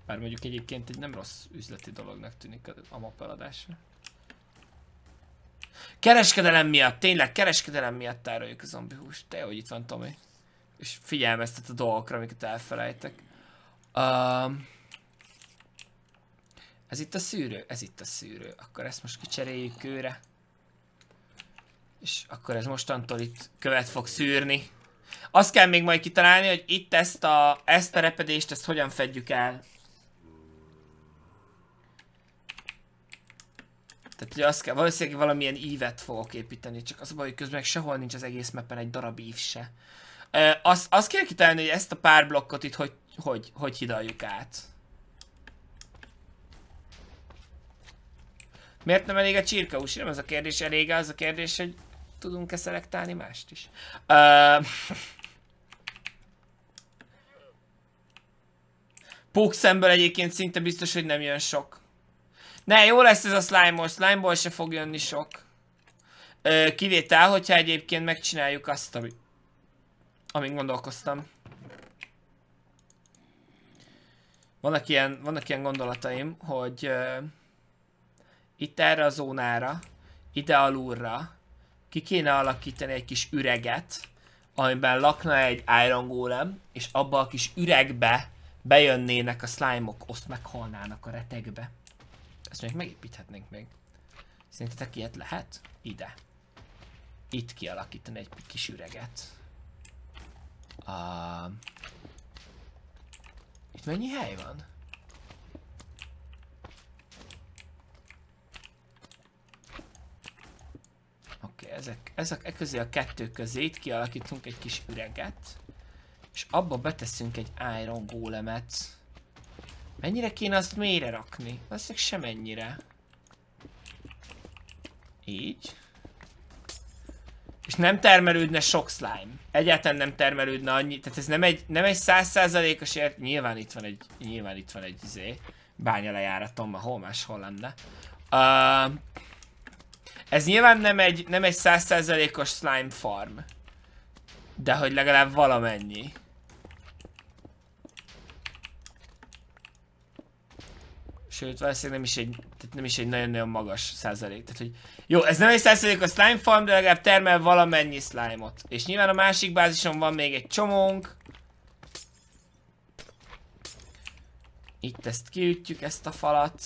Bár mondjuk egyébként egy nem rossz üzleti dolognak tűnik a map eladása. Kereskedelem miatt, tényleg kereskedelem miatt tároljuk a zombi húst. Te hogy itt van Tomi. És figyelmeztet a dolgokra, amiket elfelejtek. Um, ez itt a szűrő? Ez itt a szűrő. Akkor ezt most kicseréljük kőre. És akkor ez mostantól itt követ fog szűrni. Azt kell még majd kitalálni, hogy itt ezt a, ezt a repedést, ezt hogyan fedjük el. Tehát ugye azt kell, valószínűleg valamilyen ívet fogok építeni, csak az a baj, hogy közben sehol nincs az egész mappen egy darab ív se. Ö, azt, azt kell kitalálni, hogy ezt a pár blokkot itt hogy, hogy, hogy hidaljuk át. Miért nem elég a csirkahús? Nem az a kérdés, elég az a kérdés, hogy tudunk-e szelektálni mást is. Uh, Pókszemből egyébként szinte biztos, hogy nem jön sok. Ne, jó lesz ez a slime-ból, slime-ból se fog jönni sok. Uh, kivétel, hogyha egyébként megcsináljuk azt, ami, amint gondolkoztam. Vannak ilyen, vannak ilyen gondolataim, hogy uh, itt erre a zónára, ide alulra ki kéne alakítani egy kis üreget, amiben lakna egy Iron Golem, és abba a kis üregbe bejönnének a slime-ok, azt meghalnának a retegbe. Ezt még megépíthetnénk még. Szerintetek ilyet lehet? Ide. Itt kialakítani egy kis üreget. Uh, itt mennyi hely van? Ezek, ezek e közé a kettő közé kialakítunk egy kis üreget. És abba beteszünk egy Iron Golemet. Mennyire kéne azt mélyre rakni? Valószínűleg semennyire. Így. És nem termelődne sok slime. Egyáltalán nem termelődne annyi, tehát ez nem egy, nem egy százszázalékos ért, nyilván itt van egy, nyilván itt van egy izé, bánya lejáratom, ma hol máshol lenne. Uh, ez nyilván nem egy, nem egy százszázalékos slime farm. De hogy legalább valamennyi. Sőt, valószínűleg nem is egy, nem is egy nagyon-nagyon magas százalék. Tehát, hogy jó, ez nem egy százalék a slime farm, de legalább termel valamennyi slime-ot. És nyilván a másik bázison van még egy csomónk. Itt ezt kiütjük, ezt a falat.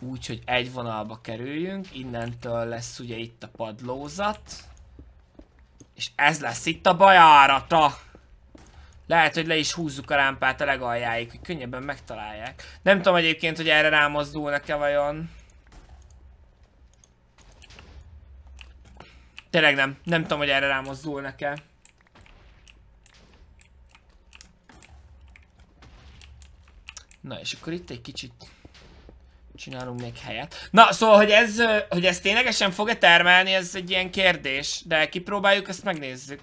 Úgy, hogy egy vonalba kerüljünk. Innentől lesz ugye itt a padlózat. És ez lesz itt a bajárata. Lehet, hogy le is húzzuk a rámpát a legaljáig, hogy könnyebben megtalálják. Nem tudom egyébként, hogy erre rámozdulnak-e vajon. Tényleg nem. Nem tudom, hogy erre rámozdulnak-e. Na, és akkor itt egy kicsit csinálunk még helyet. Na, szóval, hogy ez, hogy ez ténylegesen fog-e termelni, ez egy ilyen kérdés. De kipróbáljuk, ezt megnézzük.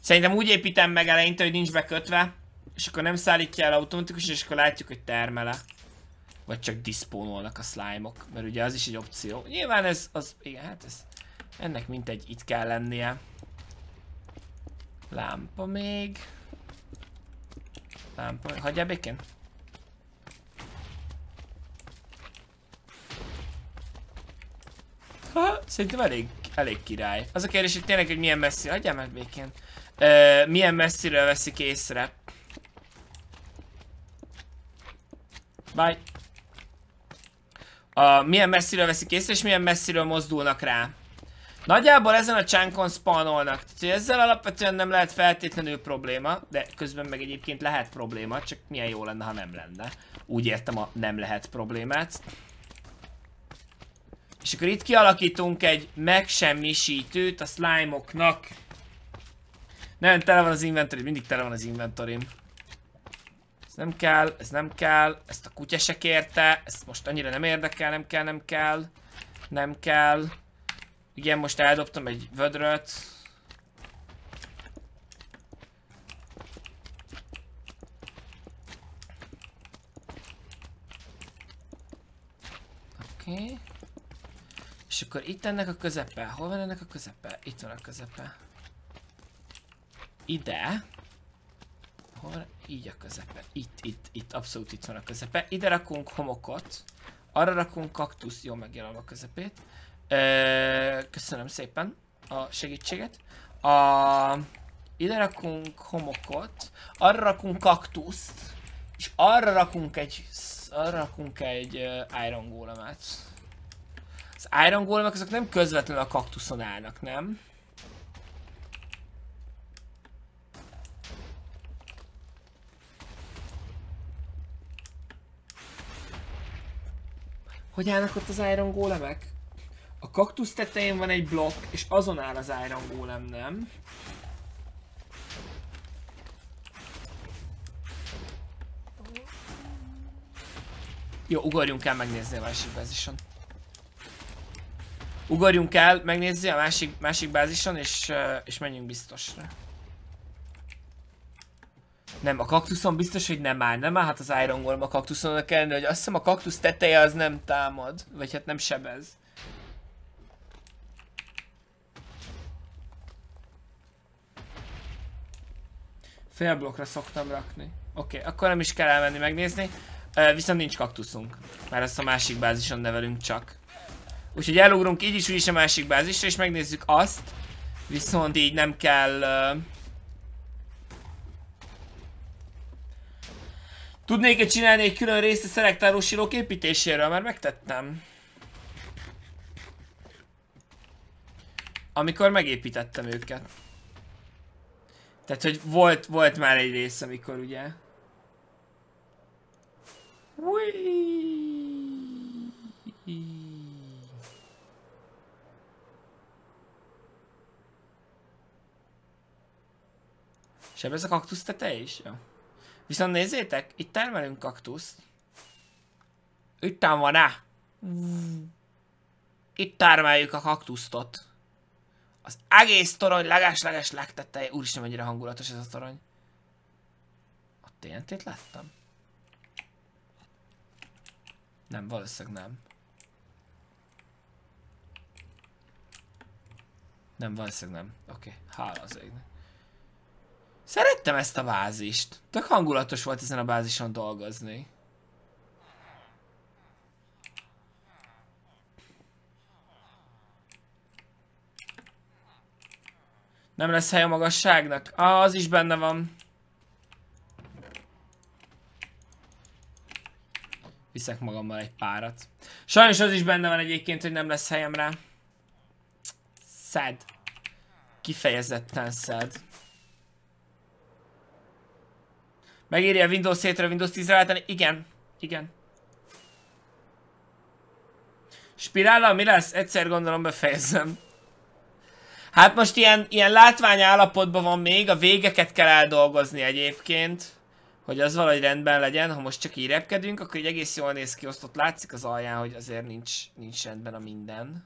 Szerintem úgy építem meg eleinte, hogy nincs bekötve, és akkor nem szállítja el automatikus, és akkor látjuk, hogy termele. Vagy csak diszpónolnak a slime-ok, mert ugye az is egy opció. Nyilván ez, az, igen, hát ez, ennek mintegy itt kell lennie. Lámpa még. Lámpa hagyjál békén? szerintem elég, elég király. Az a kérdés, hogy tényleg, hogy milyen messzi, hagyjál meg békén. Uh, milyen messziről veszik észre. Bye. Uh, milyen messziről veszik észre, és milyen messziről mozdulnak rá. Nagyjából ezen a csánkon spawnolnak. Tehát ezzel alapvetően nem lehet feltétlenül probléma, de közben meg egyébként lehet probléma, csak milyen jó lenne, ha nem lenne. Úgy értem a nem lehet problémát. És akkor itt kialakítunk egy megsemmisítőt a slime-oknak. Nem, tele van az inventory, mindig tele van az inventory. Ez nem kell, ez nem kell, ezt a kutya se kérte, ezt most annyira nem érdekel, nem kell, nem kell. Nem kell. Igen, most eldobtam egy vödröt. Oké. Okay. És akkor itt ennek a közepe. Hol van ennek a közepe? Itt van a közepe. Ide, hol, így a közepe, itt, itt, itt, abszolút itt van a közepe, ide rakunk homokot, arra rakunk kaktusz, jó megjelöl a közepét, Ö, köszönöm szépen a segítséget, a, ide rakunk homokot, arra rakunk kaktuszt, és arra rakunk egy, arra rakunk egy uh, iron golemet. Az iron golemek azok nem közvetlenül a kaktuszon állnak, nem? Hogy állnak ott az Iron Golemek? A kaktusz tetején van egy blokk, és azon áll az Iron Golem, nem? Jó, ugorjunk el megnézni a másik bázison. Ugorjunk el, megnézni a másik, másik bázison, és, és menjünk biztosra. Nem, a kaktuszon biztos, hogy nem áll. Nem állhat az Iron Golem a kaktuszon, kellene, hogy azt hiszem a kaktusz teteje az nem támad. Vagy hát nem sebez. Fél blokkra szoktam rakni. Oké, okay, akkor nem is kell elmenni megnézni. Uh, viszont nincs kaktuszunk. Mert ezt a másik bázison nevelünk csak. Úgyhogy elugrunk így is, úgy is a másik bázisra, és megnézzük azt. Viszont így nem kell... Uh, Tudnék-e csinálni egy külön részt a szelektáló silók építéséről? Mert megtettem. Amikor megépítettem őket. Tehát, hogy volt, volt már egy rész, amikor ugye... Seb ez a kaktusz teteje is? Jó. Viszont nézzétek, itt termelünk kaktuszt. Itt van -e. Itt termeljük a kaktusztot. Az egész torony leges-leges legtetteje. Úristen, mennyire hangulatos ez a torony. A TNT-t láttam? Nem, valószínűleg nem. Nem, valószínűleg nem. Oké, okay. hála az égnek. Szerettem ezt a bázist. Tök hangulatos volt ezen a bázison dolgozni. Nem lesz hely a magasságnak? Ah, az is benne van. Viszek magammal egy párat. Sajnos az is benne van egyébként, hogy nem lesz helyem rá. Sad. Kifejezetten sad. Megéri a Windows 7-re Windows 10-re váltani? Igen. Igen. Spirállal mi lesz? Egyszer gondolom befejezem. Hát most ilyen, ilyen látvány állapotban van még, a végeket kell eldolgozni egyébként. Hogy az valahogy rendben legyen, ha most csak így írepkedünk, akkor így egész jól néz ki, azt látszik az alján, hogy azért nincs, nincs rendben a minden.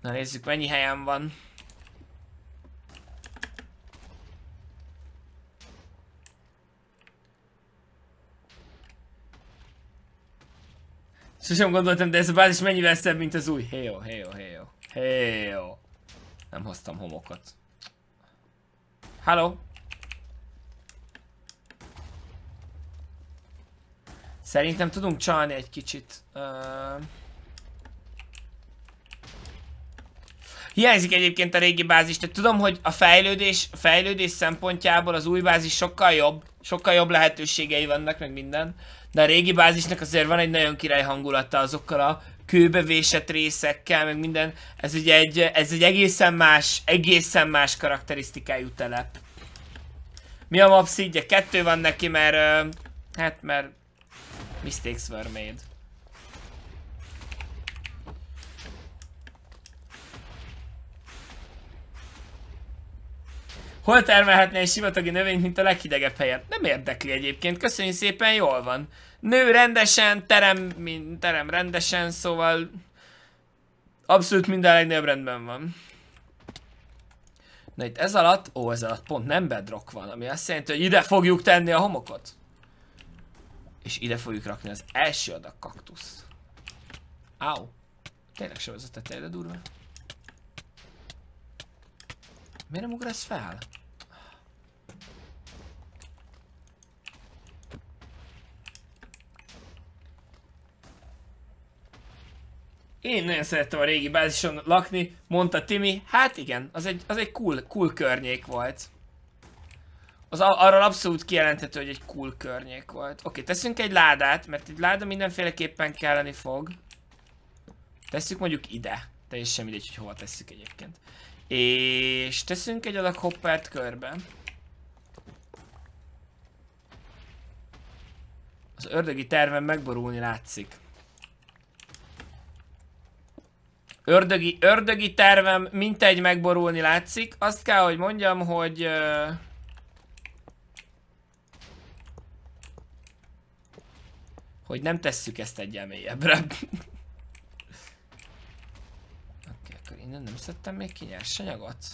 Na nézzük mennyi helyen van. Sosem gondoltam, de ez a bázis mennyivel szebb, mint az új. Héjo, héjo, héjo. Héjo. Nem hoztam homokot. Hello. Szerintem tudunk csalni egy kicsit. Uh... Hiányzik egyébként a régi bázis, tehát tudom, hogy a fejlődés, a fejlődés szempontjából az új bázis sokkal jobb, sokkal jobb lehetőségei vannak, meg minden. De a régi bázisnak azért van egy nagyon király hangulata azokkal a kőbevésett részekkel, meg minden. Ez ugye egy, ez egy egészen más, egészen más karakterisztikájú telep. Mi a map szídje? Kettő van neki, mert... Hát, mert... Mistakes were made. Hol termelhetne egy sivatagi növényt, mint a leghidegebb helyen? Nem érdekli egyébként, köszönjük szépen, jól van. Nő rendesen, terem, mint terem rendesen, szóval... Abszolút minden legnagyobb rendben van. Na itt ez alatt, ó ez alatt pont nem bedrock van, ami azt jelenti, hogy ide fogjuk tenni a homokot. És ide fogjuk rakni az első adag kaktuszt. Áú. Tényleg sem az a teteje, de durva. Miért nem ugrasz fel? Én nagyon szerettem a régi bázison lakni, mondta Timi. Hát igen, az egy, az egy cool, cool környék volt. Az arról abszolút kijelenthető, hogy egy cool környék volt. Oké, teszünk egy ládát, mert egy láda mindenféleképpen kelleni fog. Tesszük mondjuk ide. Teljesen mindegy, hogy hova tesszük egyébként. És teszünk egy adag hoppert körbe. Az ördögi terven megborulni látszik. Ördögi, ördögi tervem mintegy megborulni látszik. Azt kell, hogy mondjam, hogy... Hogy nem tesszük ezt egy mélyebbre. Oké, okay, akkor innen nem szedtem még ki nyersanyagot?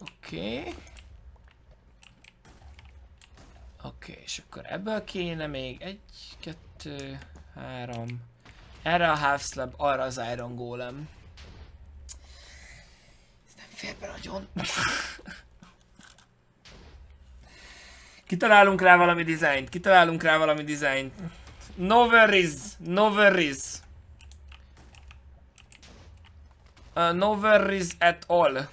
Oké. Okay. Oké, okay, és akkor ebből kéne még egy, kettő, három. Erre a half slab, arra az iron golem. Ez nem fér be nagyon. Kitalálunk rá valami dizájnt, kitalálunk rá valami dizájnt. No worries, no worries. Uh, no worries at all.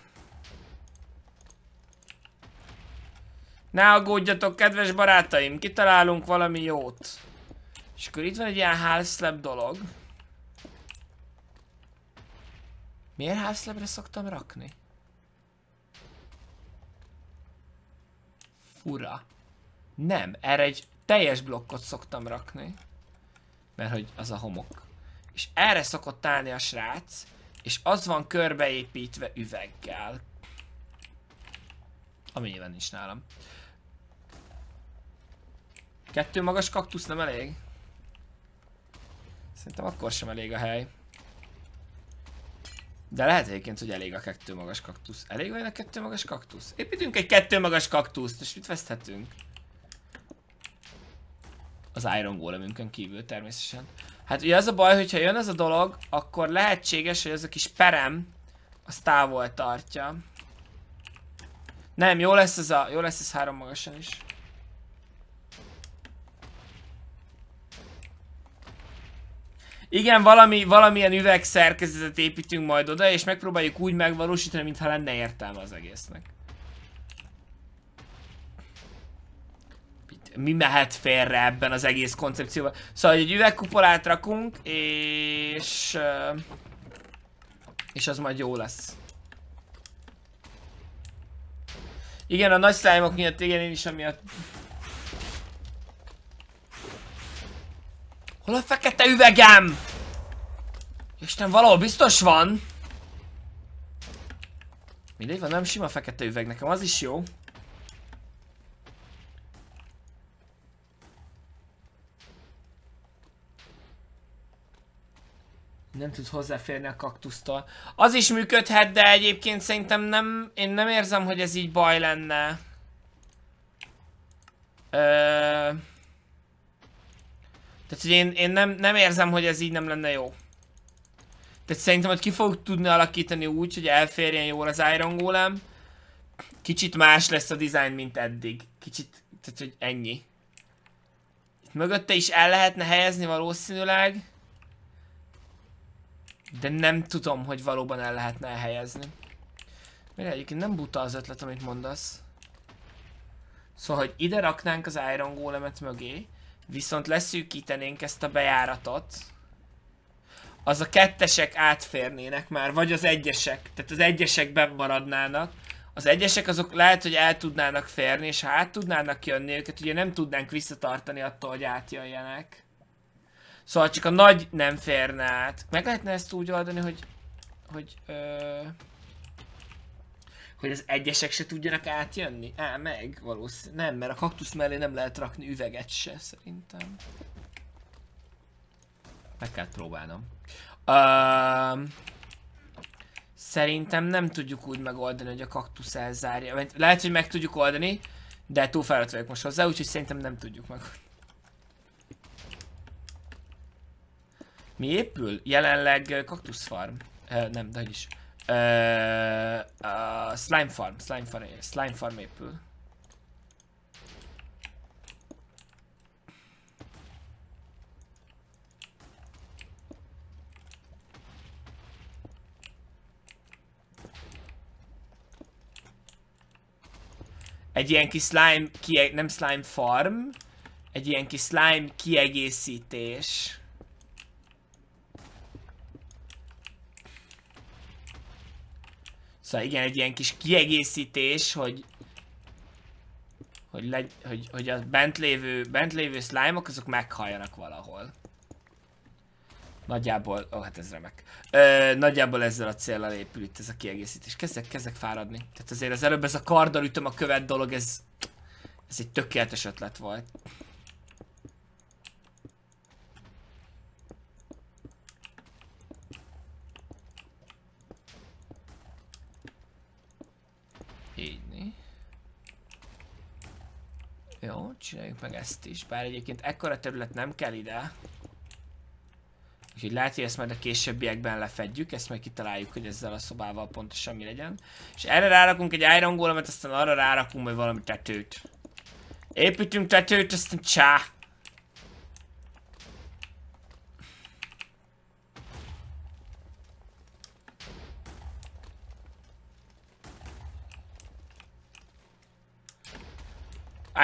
Ne aggódjatok, kedves barátaim, kitalálunk valami jót. És akkor itt van egy ilyen half dolog. Miért half szoktam rakni? Fura. Nem, erre egy teljes blokkot szoktam rakni. Mert hogy az a homok. És erre szokott állni a srác, és az van körbeépítve üveggel. Ami nyilván nincs nálam. Kettő magas kaktusz nem elég? Szerintem akkor sem elég a hely. De lehet egyébként, hogy elég a kettő magas kaktusz. Elég vagy a kettő magas kaktusz? Építünk egy kettő magas kaktuszt, és mit veszthetünk? Az Iron Golemünkön kívül természetesen. Hát ugye az a baj, hogyha jön ez a dolog, akkor lehetséges, hogy ez a kis perem az távol tartja. Nem, jó lesz ez a, jó lesz ez három magasan is. Igen, valami, valamilyen üvegszerkezetet építünk majd oda, és megpróbáljuk úgy megvalósítani, mintha lenne értelme az egésznek. Mi mehet félre ebben az egész koncepcióban? Szóval egy üvegkupolát rakunk, és... És az majd jó lesz. Igen, a nagy slime miatt, igen, én is amiatt Hol a fekete üvegem? Isten, valahol biztos van. Mindegy, van nem sima fekete üveg, nekem az is jó. Nem tud hozzáférni a kaktusztól. Az is működhet, de egyébként szerintem nem... Én nem érzem, hogy ez így baj lenne. Ö... Tehát, hogy én, én nem, nem érzem, hogy ez így nem lenne jó. Tehát szerintem, hogy ki fog tudni alakítani úgy, hogy elférjen jól az Iron Golem. Kicsit más lesz a design, mint eddig. Kicsit, tehát, hogy ennyi. Itt mögötte is el lehetne helyezni valószínűleg. De nem tudom, hogy valóban el lehetne elhelyezni. Mert egyébként nem buta az ötlet, amit mondasz. Szóval, hogy ide raknánk az Iron Golemet mögé. Viszont leszűkítenénk ezt a bejáratot, az a kettesek átférnének már, vagy az egyesek. Tehát az egyesek maradnának. Az egyesek azok lehet, hogy el tudnának férni, és ha át tudnának jönni őket, ugye nem tudnánk visszatartani attól, hogy átjöjjenek. Szóval csak a nagy nem férne át. Meg lehetne ezt úgy oldani, hogy... Hogy... Ö hogy az egyesek se tudjanak átjönni? Á, meg valószínűleg. Nem, mert a kaktusz mellé nem lehet rakni üveget se, szerintem. Meg kell próbálnom. Uh, szerintem nem tudjuk úgy megoldani, hogy a kaktusz elzárja. Lehet, hogy meg tudjuk oldani, de túl fáradt vagyok most hozzá, úgyhogy szerintem nem tudjuk meg. Mi épül? Jelenleg kaktuszfarm. Uh, nem, de is. Uh, uh, slime farm, slime farm, slime farm épül. Egy ilyen kis slime, kie nem slime farm, egy ilyen kis slime kiegészítés. Szóval igen, egy ilyen kis kiegészítés, hogy hogy, le, hogy, hogy a bent lévő, bent lévő slime-ok azok meghalljanak valahol. Nagyjából, ó, oh, hát ez remek. Ö, nagyjából ezzel a célral épül itt ez a kiegészítés. Kezdek, kezdek fáradni. Tehát azért az előbb ez a karddal ütöm a követ dolog, ez, ez egy tökéletes ötlet volt. Jó, csináljuk meg ezt is. Bár egyébként ekkora terület nem kell ide. Úgyhogy lehet, hogy ezt majd a későbbiekben lefedjük, ezt majd kitaláljuk, hogy ezzel a szobával pontosan mi legyen. És erre rárakunk egy Iron Golemet, aztán arra rárakunk majd valami tetőt. Építünk tetőt, aztán csá!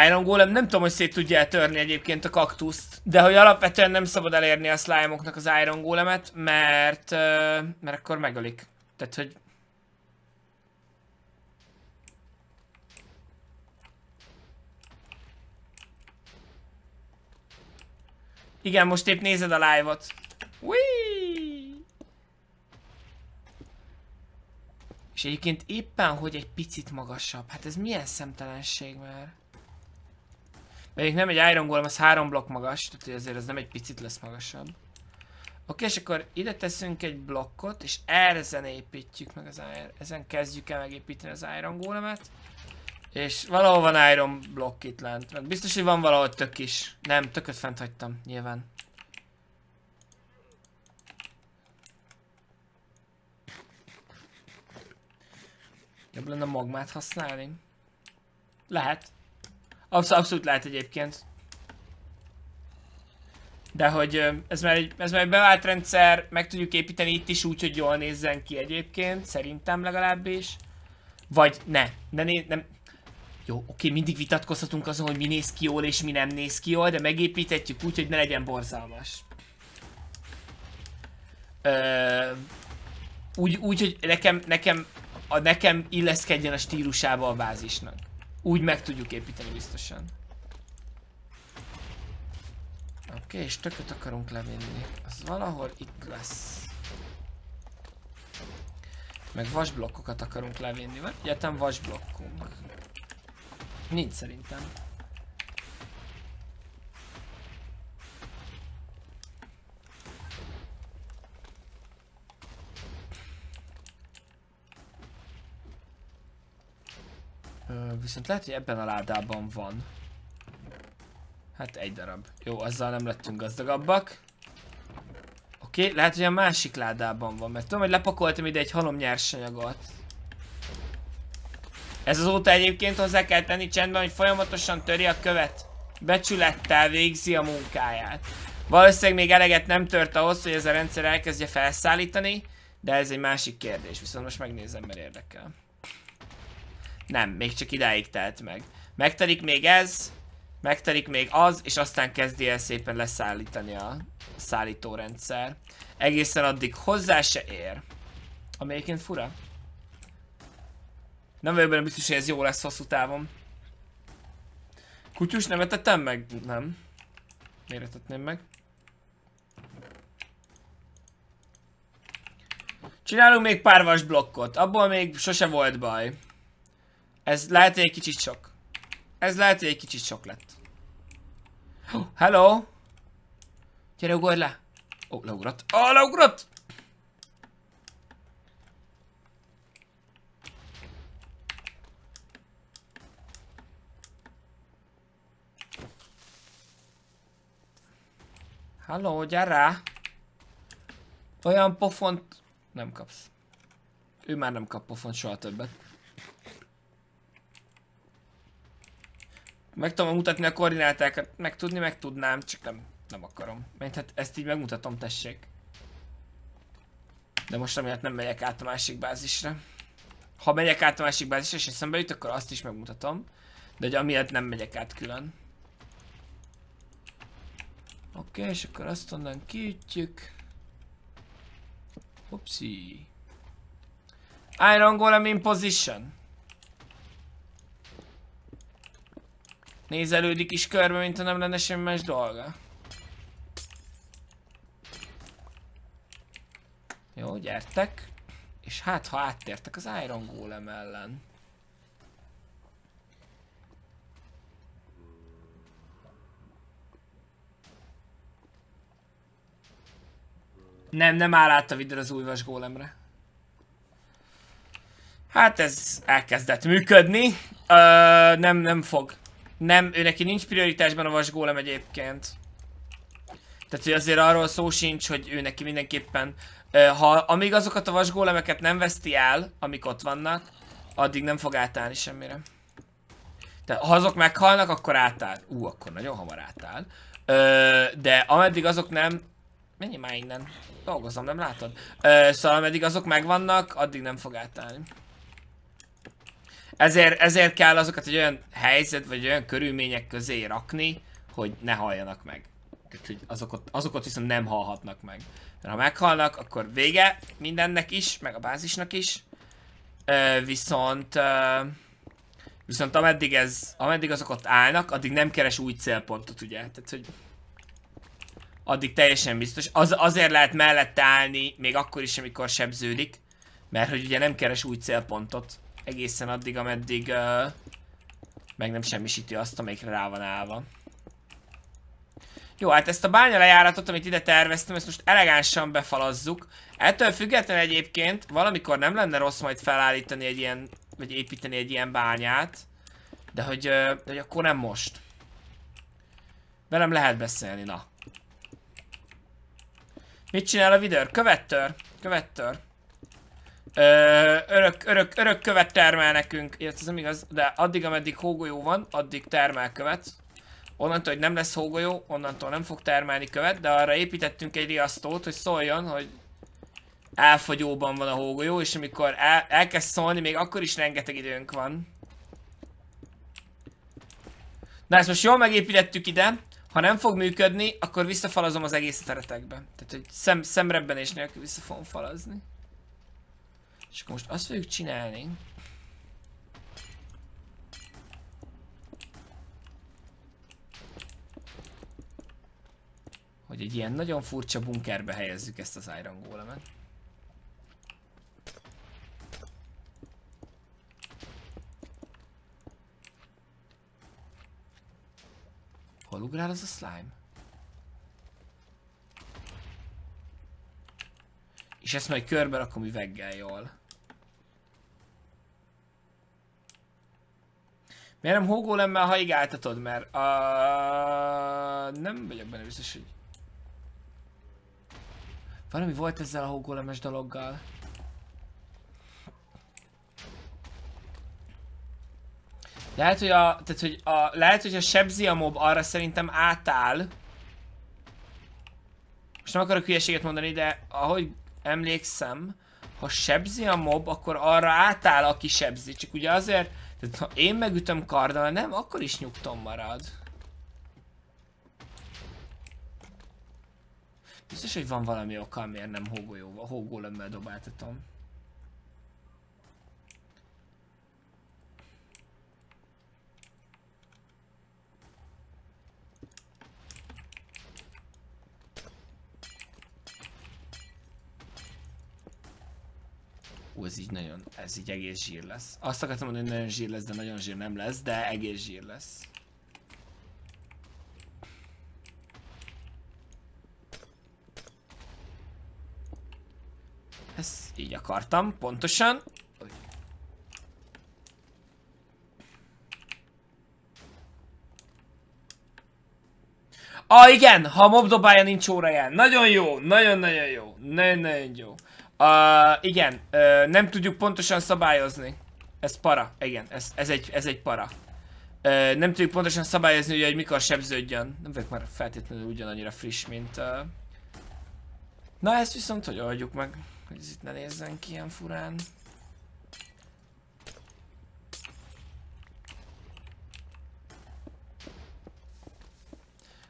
Iron Golem nem tudom, hogy szét tudja eltörni egyébként a kaktuszt, de hogy alapvetően nem szabad elérni a slime-oknak az Iron Golemet, mert, mert akkor megölik. Tehát, hogy Igen, most épp nézed a live-ot. És egyébként éppen, hogy egy picit magasabb. Hát ez milyen szemtelenség már. Még nem egy Iron Golem, az három blokk magas, tehát azért ez nem egy picit lesz magasabb. Oké, és akkor ide teszünk egy blokkot, és ezen építjük meg az Iron, ezen kezdjük el megépíteni az Iron Golemet. És valahol van Iron blokk itt lent. Mert biztos, hogy van valahol tök is. Nem, tököt fent hagytam, nyilván. Jobb lenne magmát használni. Lehet. Absz abszolút lehet egyébként. De hogy ez már, egy, ez már egy bevált rendszer, meg tudjuk építeni itt is úgy, hogy jól nézzen ki egyébként, szerintem legalábbis. Vagy ne, ne né, nem. Jó, oké, mindig vitatkozhatunk azon, hogy mi néz ki jól és mi nem néz ki jól, de megépíthetjük úgy, hogy ne legyen borzalmas. Ö, úgy, úgy, hogy nekem, nekem, a nekem illeszkedjen a stílusába a bázisnak. Úgy meg tudjuk építeni biztosan. Oké, okay, és tököt akarunk levinni. Az valahol itt lesz. Meg vasblokkokat akarunk levinni. Van egyetem vasblokkunk. Nincs szerintem. Viszont lehet, hogy ebben a ládában van. Hát egy darab. Jó, azzal nem lettünk gazdagabbak. Oké, okay, lehet, hogy a másik ládában van, mert tudom, hogy lepakoltam ide egy halom nyersanyagot. Ez azóta egyébként hozzá kell tenni csendben, hogy folyamatosan töri a követ. Becsülettel végzi a munkáját. Valószínűleg még eleget nem tört ahhoz, hogy ez a rendszer elkezdje felszállítani, de ez egy másik kérdés, viszont most megnézem, mert érdekel. Nem, még csak idáig telt meg. Megtelik még ez, megtelik még az, és aztán kezdi el szépen leszállítani a szállítórendszer. Egészen addig hozzá se ér. Ami fura. Nem vagyok benne biztos, hogy ez jó lesz hosszú távon. Kutyus nem etettem meg? Nem. Miért etetném meg? Csinálunk még pár vas blokkot, abból még sose volt baj. Ez lehet, hogy egy kicsit sok. Ez lehet, hogy egy kicsit sok lett. Hello! Gyere, ugorj le! Ó, oh, leugrott. Ó, oh, leugrott! Halló, gyere! Olyan pofont nem kapsz. Ő már nem kap pofont soha többet. Meg tudom mutatni a koordinátákat, meg tudni, meg tudnám, csak nem, nem akarom. Mert hát ezt így megmutatom, tessék. De most amiatt nem megyek át a másik bázisra. Ha megyek át a másik bázisra és eszembe jut, akkor azt is megmutatom. De hogy amiatt nem megyek át külön. Oké, okay, és akkor azt onnan kiütjük. Upsi. Iron Golem in position. Nézelődik is körbe, mint ha nem lenne semmi más dolga. Jó, gyertek. És hát, ha áttértek az Iron Golem ellen. Nem, nem áll át a videó az új vas gólemre. Hát ez elkezdett működni. Ö, nem, nem fog. Nem, ő neki nincs prioritásban a vas gólem egyébként. Tehát, hogy azért arról szó sincs, hogy ő neki mindenképpen... Ha, amíg azokat a vasgólemeket nem veszti el, amik ott vannak, addig nem fog átállni semmire. Tehát ha azok meghalnak, akkor átáll. Ú, akkor nagyon hamar átáll. Ö, de ameddig azok nem... Menj már innen. Dolgozom, nem látod? Ö, szóval ameddig azok megvannak, addig nem fog átállni. Ezért, ezért kell azokat egy olyan helyzet, vagy olyan körülmények közé rakni, hogy ne halljanak meg. Hogy azokat, azokat viszont nem halhatnak meg. Mert ha meghalnak, akkor vége mindennek is, meg a bázisnak is. Ö, viszont... Ö, viszont ameddig, ez, ameddig azok ott állnak, addig nem keres új célpontot, ugye? Tehát, hogy addig teljesen biztos. Az, azért lehet mellette állni, még akkor is, amikor sebződik. Mert hogy ugye nem keres új célpontot. Egészen addig, ameddig uh, meg nem semmisíti azt, amelyikre rá van állva. Jó, hát ezt a bánya lejáratot, amit ide terveztem, ezt most elegánsan befalazzuk. Ettől függetlenül egyébként valamikor nem lenne rossz majd felállítani egy ilyen, vagy építeni egy ilyen bányát. De hogy, de hogy akkor nem most. Velem lehet beszélni, na. Mit csinál a vidőr? Követtör? Követtör. Ö, örök, örök, örök követ termel nekünk, illetve ez nem igaz, de addig, ameddig hógolyó van, addig termel követ. Onnantól, hogy nem lesz hógolyó, onnantól nem fog termelni követ, de arra építettünk egy riasztót, hogy szóljon, hogy elfogyóban van a hógolyó, és amikor el, elkezd szólni, még akkor is rengeteg időnk van. Na ezt most jól megépítettük ide, ha nem fog működni, akkor visszafalazom az egész teretekbe. Tehát, hogy szem, szemrebbenés nélkül vissza fogom falazni. És akkor most azt fogjuk csinálni. Hogy egy ilyen nagyon furcsa bunkerbe helyezzük ezt az Iron Golemet. Hol ugrál az a slime? És ezt majd körbe rakom üveggel jól. Miért nem hógólemmel haigáltatod? Mert a... nem vagyok benne biztos, hogy... Valami volt ezzel a hógólemes dologgal. Lehet, hogy a, tehát, hogy a, lehet, hogy a sebzi a mob arra szerintem átáll. Most nem akarok hülyeséget mondani, de ahogy emlékszem, ha sebzi a mob, akkor arra átáll, aki sebzi. Csak ugye azért, tehát ha én megütöm karddal, nem, akkor is nyugton marad. Biztos, hogy van valami oka, miért nem hógolyóval, hógólemmel dobáltatom. Ú, ez így nagyon, ez így egész zsír lesz. Azt akartam mondani, hogy nagyon zsír lesz, de nagyon zsír nem lesz, de egész zsír lesz. Ezt így akartam, pontosan. Ah igen, ha a mob dobálja nincs óráján. Nagyon jó, nagyon-nagyon jó. Nagyon-nagyon jó. Uh, igen, uh, nem tudjuk pontosan szabályozni. Ez para, igen, ez, ez, egy, ez egy para. Uh, nem tudjuk pontosan szabályozni, hogy mikor sebződjön. Nem vagyok már feltétlenül ugyanannyira friss, mint... Uh... Na ezt viszont hogy oldjuk meg, hogy ez itt ne nézzen ki ilyen furán.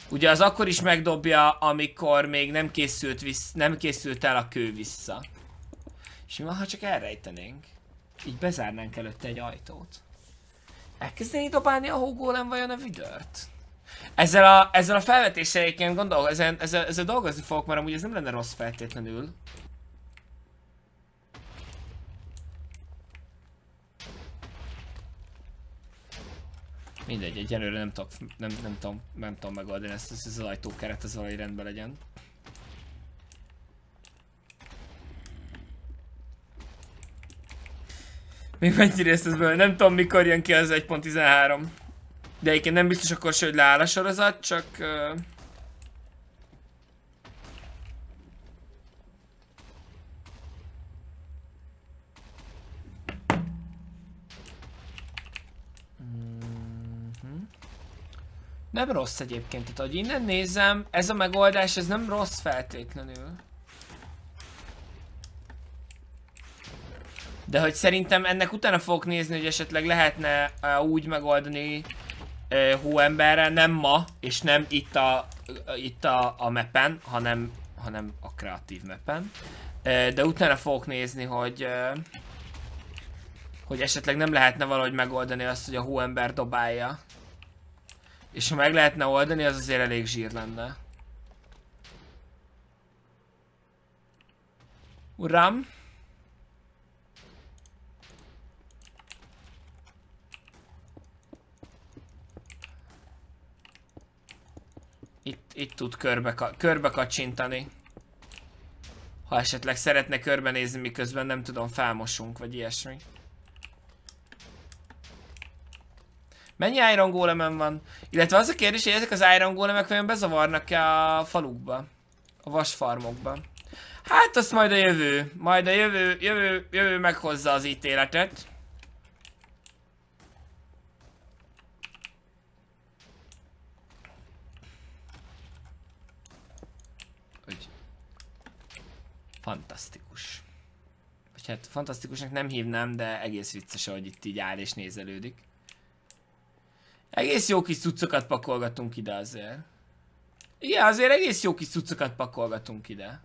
Ugye az akkor is megdobja, amikor még nem készült, vissz, nem készült el a kő vissza. És mi van, ha csak elrejtenénk? Így bezárnánk előtte egy ajtót. Elkezdenék dobálni a hógólem vajon a vidört? Ezzel a, ezzel a felvetéssel egyébként gondolok, ezzel, ezzel, ezzel dolgozni fogok, mert amúgy ez nem lenne rossz feltétlenül. Mindegy, egyelőre nem tudom, nem, nem tudom, nem tudom megoldani ezt, ez az ajtókeret, az valahogy rendben legyen. Még mennyire ezt ez belőle, nem tudom mikor jön ki az 1.13. De egyébként nem biztos akkor se, hogy leáll a sorozat, csak... Nem rossz egyébként, tehát hogy innen nézem, ez a megoldás, ez nem rossz feltétlenül. De hogy szerintem ennek utána fogok nézni, hogy esetleg lehetne e, úgy megoldani e, hóemberrel, nem ma, és nem itt a, itt a, a mepen, hanem, hanem a kreatív mepen. E, de utána fogok nézni, hogy hogy esetleg nem lehetne valahogy megoldani azt, hogy a hóember dobálja. És ha meg lehetne oldani, az azért elég zsír lenne. Uram! Itt, tud körbe, körbe kacsintani. Ha esetleg szeretne körbenézni, miközben nem tudom, felmosunk, vagy ilyesmi. Mennyi Iron Golem van? Illetve az a kérdés, hogy ezek az Iron Golemek vajon bezavarnak-e a falukba? A vasfarmokba? Hát azt majd a jövő. Majd a jövő, jövő, jövő meghozza az ítéletet. Fantasztikus. Vagy hát fantasztikusnak nem hívnám, de egész vicces, hogy itt így áll és nézelődik. Egész jó kis cuccokat pakolgatunk ide azért. Igen, azért egész jó kis cuccokat pakolgatunk ide.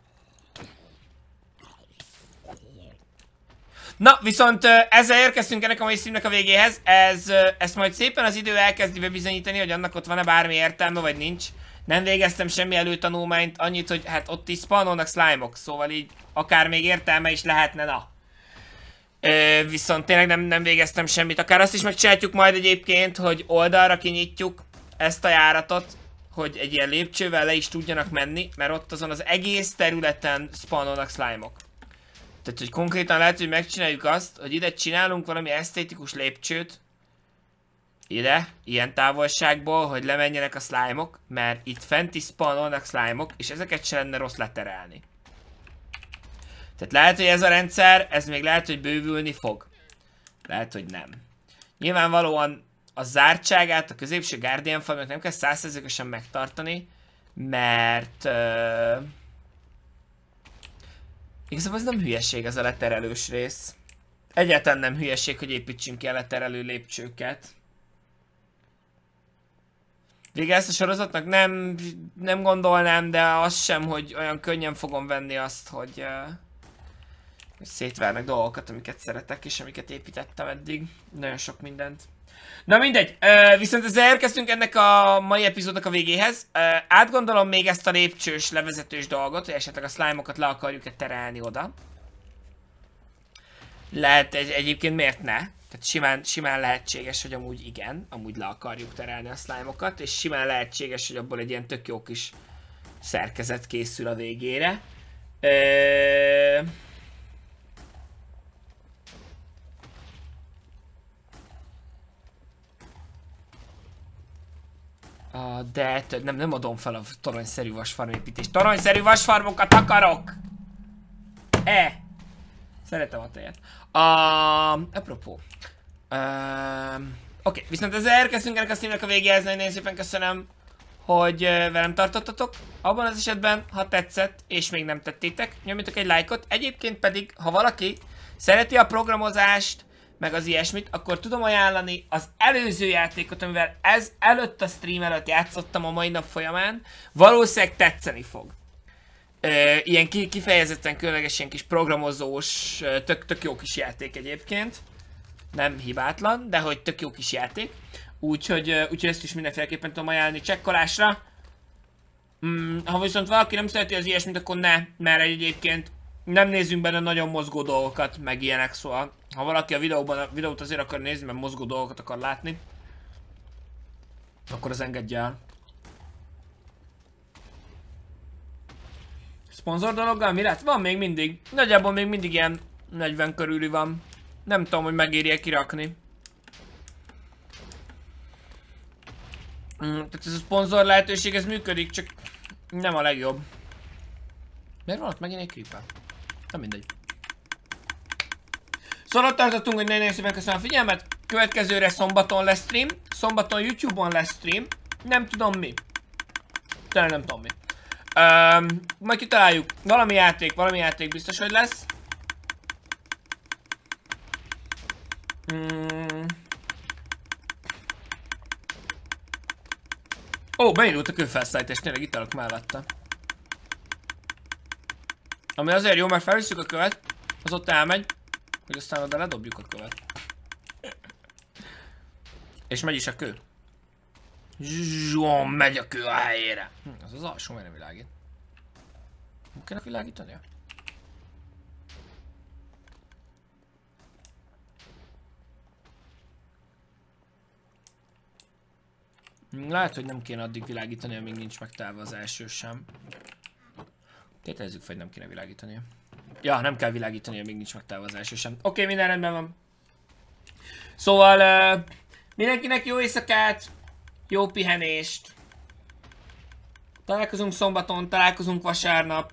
Na, viszont ezzel érkeztünk ennek a mai streamnek a végéhez. Ez, ezt majd szépen az idő elkezdi bebizonyítani, hogy annak ott van-e bármi értelme, vagy nincs. Nem végeztem semmi előtanulmányt, annyit, hogy hát ott is spawnolnak slime-ok, szóval így akár még értelme is lehetne, na. Ö, viszont tényleg nem, nem végeztem semmit. Akár azt is megcsináljuk majd egyébként, hogy oldalra kinyitjuk ezt a járatot, hogy egy ilyen lépcsővel le is tudjanak menni, mert ott azon az egész területen spawnolnak slime-ok. Tehát, hogy konkrétan lehet, hogy megcsináljuk azt, hogy ide csinálunk valami esztétikus lépcsőt, ide, ilyen távolságból, hogy lemenjenek a slime -ok, mert itt fent is spawnolnak slime -ok, és ezeket se lenne rossz leterelni. Tehát lehet, hogy ez a rendszer, ez még lehet, hogy bővülni fog. Lehet, hogy nem. Nyilvánvalóan a zártságát a középső Guardian falnak nem kell százszerzőkösen megtartani, mert... Uh, igazából ez nem hülyeség ez a leterelős rész. Egyáltalán nem hülyeség, hogy építsünk ki a leterelő lépcsőket. Vége ezt a sorozatnak nem, nem gondolnám, de az sem, hogy olyan könnyen fogom venni azt, hogy... Uh, hogy szétvernek dolgokat, amiket szeretek, és amiket építettem eddig. Nagyon sok mindent. Na mindegy, uh, viszont ezzel érkeztünk ennek a mai epizódnak a végéhez. Uh, átgondolom még ezt a lépcsős, levezetős dolgot, hogy esetleg a slime-okat le akarjuk-e terelni oda. Lehet egy, egyébként miért ne? Tehát simán, simán lehetséges, hogy amúgy igen, amúgy le akarjuk terelni a slime-okat, és simán lehetséges, hogy abból egy ilyen tök jó kis szerkezet készül a végére. Uh, de nem, nem adom fel a toronyszerű vasfarm építést. Toronyszerű vasfarmokat akarok! E! Szeretem a tejet. Uh, apropó. Uh, Oké, okay, viszont ezzel érkeztünk ennek a streamnek a végéhez. Nagyon szépen köszönöm, hogy uh, velem tartottatok. Abban az esetben, ha tetszett, és még nem tettétek, nyomjatok egy lájkot. Egyébként pedig, ha valaki szereti a programozást, meg az ilyesmit, akkor tudom ajánlani az előző játékot, amivel ez előtt a stream előtt játszottam a mai nap folyamán, valószínűleg tetszeni fog. Ilyen ki, kifejezetten különleges, ilyen kis programozós, tök, tök jó kis játék egyébként. Nem hibátlan, de hogy tök jó kis játék. Úgyhogy, úgyhogy ezt is mindenféleképpen tudom ajánlani csekkolásra. Mm, ha viszont valaki nem szereti az ilyesmit, akkor ne, mert egyébként nem nézzünk benne nagyon mozgó dolgokat, meg ilyenek, szóval ha valaki a videóban, a videót azért akar nézni, mert mozgó dolgokat akar látni, akkor az engedje el. Szponzor dologgal mi lett? Van még mindig. Nagyjából még mindig ilyen 40 körüli van. Nem tudom, hogy megéri-e kirakni. Mm, tehát ez a szponzor lehetőség, ez működik, csak nem a legjobb. Miért van ott megint egy creeper? Nem mindegy. Szóval ott tartottunk, hogy nagyon szépen köszönöm a figyelmet. Következőre szombaton lesz stream. Szombaton YouTube-on lesz stream. Nem tudom mi. Tényleg nem tudom mi. Um, majd kitaláljuk. Valami játék, valami játék biztos, hogy lesz. Mm. Ó, beindult a kőfelszállítás, tényleg itt állok mellette. Ami azért jó, mert felvisszük a követ, az ott elmegy, hogy aztán oda ledobjuk a követ. És megy is a kő. Zsúan megy a kő a helyére. Hm, az az alsó merre világít. Nem kellene világítania? Lehet, hogy nem kéne addig világítani, amíg nincs megtálva az első sem. Tételezzük fel, hogy nem kéne világítani. Ja, nem kell világítani, amíg nincs megtálva az első sem. Oké, okay, minden rendben van. Szóval uh, mindenkinek jó éjszakát! Jó pihenést. Találkozunk szombaton, találkozunk vasárnap.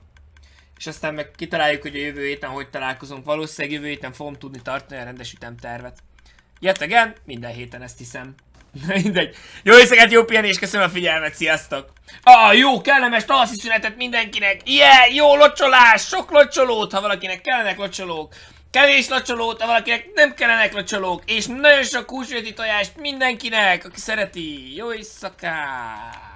És aztán meg kitaláljuk, hogy a jövő héten hogy találkozunk. Valószínűleg jövő héten fogom tudni tartani a rendes ütemtervet. Yet again, minden héten ezt hiszem. Mindegy. Jó éjszakát, jó pihenés, köszönöm a figyelmet, sziasztok! Ah, jó, kellemes tavaszi szünetet mindenkinek! Yeah, jó locsolás, sok locsolót, ha valakinek kellenek locsolók. Kevés locsolót, ha valakinek nem kellenek locsolók. És nagyon sok húsvéti tojást mindenkinek, aki szereti. Jó éjszakát!